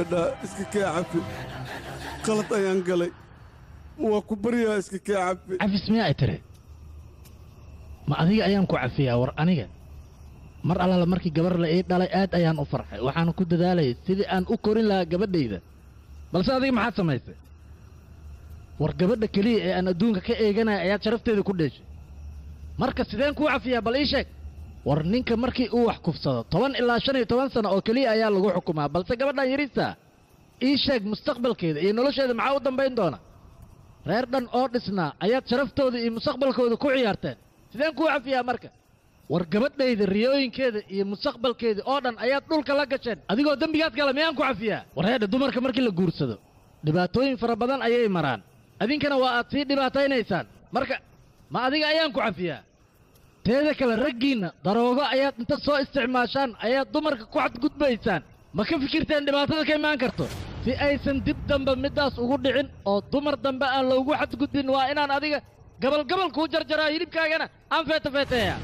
fedha iska kee cafi qalad ayaan galay. Waa ku baryaa iska kee cafi cafis miyaa ay tiri. Ma adiga ayaan ku cafiyaa war aniga? Mar allaala markii gabar la ii dhalay aad ayaan u farxay. Waxaan ku dadaalayay sidii aan u korin lahaa gabadhayda. Balse adiga maxaad samaysay? War gabadha keliya ee aan adduunka ka eeganaya ayaad sharafteeda ku dheeshay. Marka sideen kuu cafiyaa bal ii sheeg war ninka markii uu wax kufsado toban ilaa shan iyo toban sano oo keliya ayaa lagu xukumaa balse gabadhan yariista ii sheeg mustaqbalkeeda iyo nolosheeda maxaa u dambayn doona? Reer dhan oo dhisnaa ayaad sharaftooda iyo mustaqbalkooda ku ciyaarteen. Sideen kuu cafiyaa marka? War gabadhayda riyooyinkeeda iyo mustaqbalkeeda oo dhan ayaad dhulka la gasheen adigoo dembigaad gala miyaan ku cafiyaa? War heedha dumarka markii la guursado dhibaatooyin fara badan ayay maraan. Adinkana waa aad sii dhibaataynaysaan. Marka ma adiga ayaan ku cafiyaa teeda kale raggiinna daroogo ayaad inta soo isticmaashaan ayaad dumarka ku xadgudbaysaan. Ma ka fikirteen dhibaatada ka imaan karto? Si aysan dib dambe middaas ugu dhicin oo dumar dambe aan loogu xadgudbin waa inaan adiga gabalgabal kuu jarjaraa hilibkaagana. Aan feetafeeteeya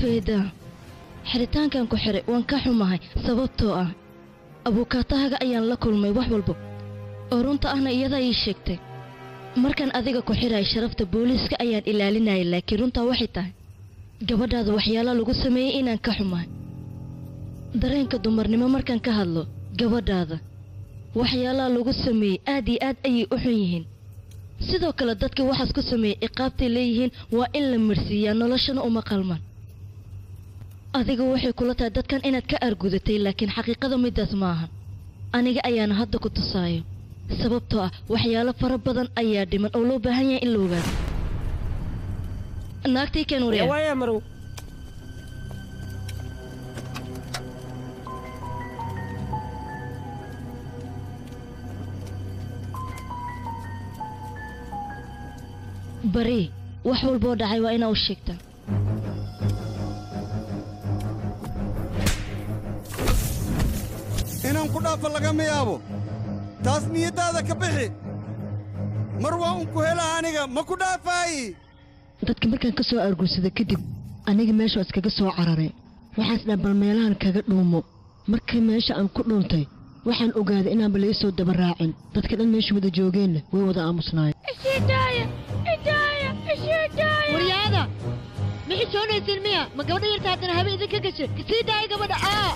feeda xiritaankan ku xiray waan ka xumahay sababtoo ah abuukaatahaga ayaan la kulmay wax walba. Oo runta ahna iyadaa ii sheegtay markaan adiga ku xidhay sharafta booliiska ayaan ilaalinayay laakiin runtaa waxay tahay gabadhaada waxyaala lagu sameeyey inaan ka xumahay. Dareenka dumarnimo markaan ka hadlo gabadhaada waxyaalaha lagu sameeyey aad iyo aad ayay u xun yihiin. Sidoo kale dadkii waxaas ku sameeyey ciqaabtay leeyihiin waa in la marsiiyaa noloshana uma qalmaan adiga waxay kula tahay dadkan inaad ka argudatay laakiin xaqiiqada middaas ma ahan aniga ayaana hadda ku tusaayo sababtoo ah waxyaalo fara badan ayaa dhiman oo loo baahan yahay in la ogaado. Naagtii keen waaya marow? Bari wax walboo dhacay waa inaa u sheegtaa inaan ku dhaafo lagama yaabo taas niyaddaada ka bixi. Mar waa un ku helaa aniga ma ku dhaafaayi dadka markaan ka soo argursada kadib aniga meesha iskaga soo cararay. Waxaas dhan bal meelahan kaga dhuumo. Markii meesha aan ku dhuuntay waxaan ogaaday inaanba laga soo daba raacin. Dadka dhan meesha wada joogeenna way wada aamusnaayeen. Waryaada ma xishoonaysiin miya? Ma gabadha yarta haddana habe idinka gashay? Kasii daaya gabadha aa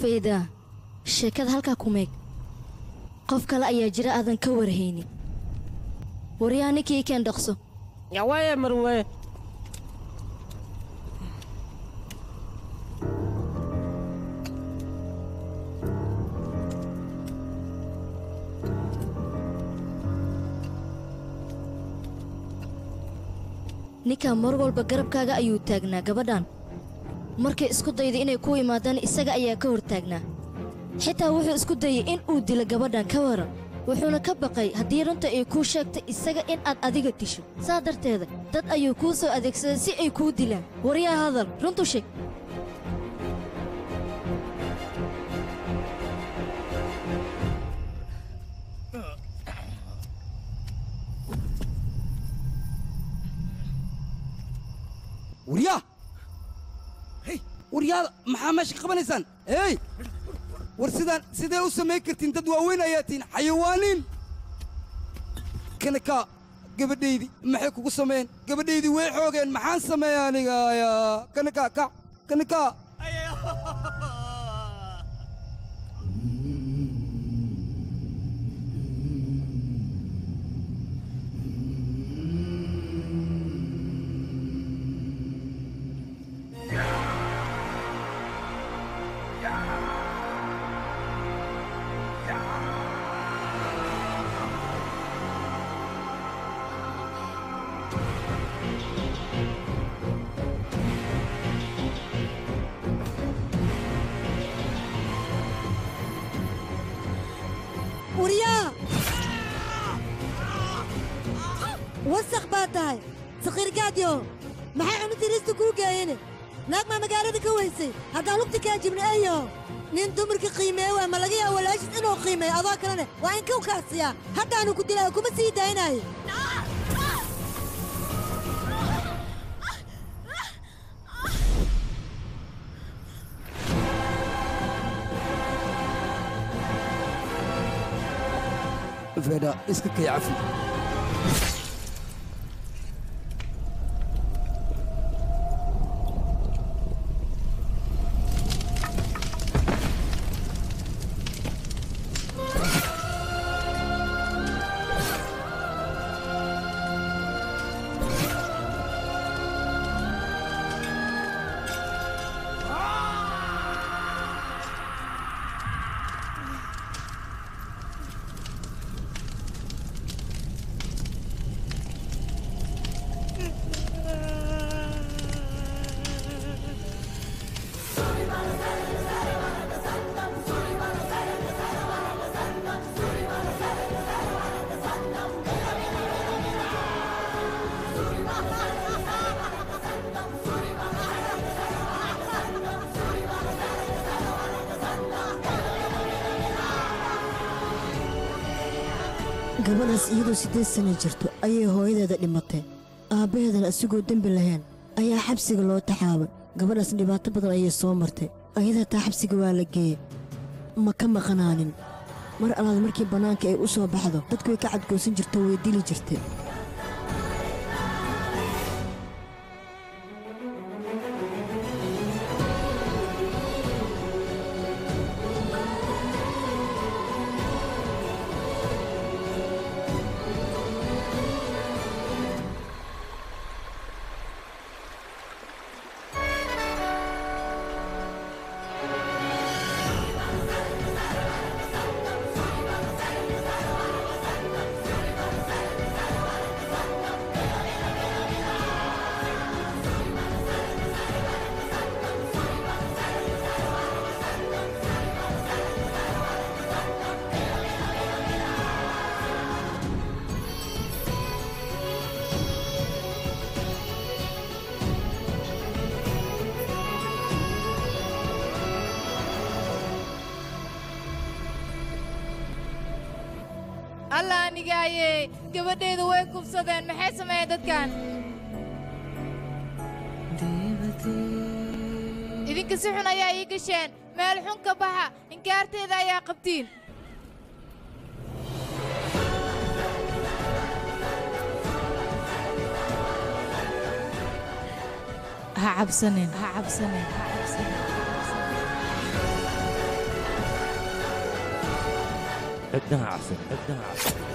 fayda. Sheekada halkaa ku meeg. Qof kale ayaa jira aadan ka warhaynin. Waryaa ninkii keen dhaqso. Ya waaya marwe ninkaa mar walba garabkaaga ayuu taagnaa gabadhan markay isku dayday inay ku imaadaan isaga ayaa ka hortaagnaa. Xitaa wuxuu isku dayay in uu dilo gabadhan ka waran wuxuuna ka baqay haddii runta ay kuu sheegto isaga in aad adiga disho saa darteeda dad ayuu kuu soo adeegsaday si ay kuu dilaan. Waryaa hadal runtu sheeg waryaa waryaada maxaa meesha qabanaysaan? Hey! War sidaan sidee u samayn kartiin dad waaweyn ayaa tihiin xayawaaniin kanaka gabadhaydii maxay kugu sameeyeen gabadhaydii way xoogeen maxaan sameeya aniga ayaa? Kanaka kac waryaa eyo nin dumarka qiimeeye waa ma laga yaa walaashis inuu qiimeeyo adoo kalene waa in kau kaasiyaa haddaanu ku dilaayo kuma sii daynaayo. Fedha iska kay siddeed sana jirto ayay hooyadeeda dhimatay. Aabbaheedana asigoo dembi lahayn ayaa xabsiga loo taxaabay. Gabadhaas dhibaato badan ayay soo martay. Ayadaa taa xabsiga waa la geeyey. Ma ka maqanaanin mar alaad markii bannaanka ay u soo baxdo dadku way ka cadgoosan jirto way dili jirtay kubsadeen maxay sameeyeen dadkan idinka si xun ayaa ii gasheen meel xun ka baxa inkaarteeda ayaa qabtiin ha cabsanin ha cabsanin ha cabsanin cidnaha cabsan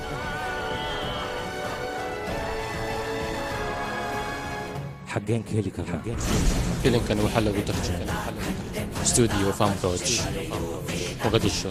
cidnaha cabsan xaggeen ka heli karnaa filimkan waxaa lagu tarjumay studio farm lodge muqdisho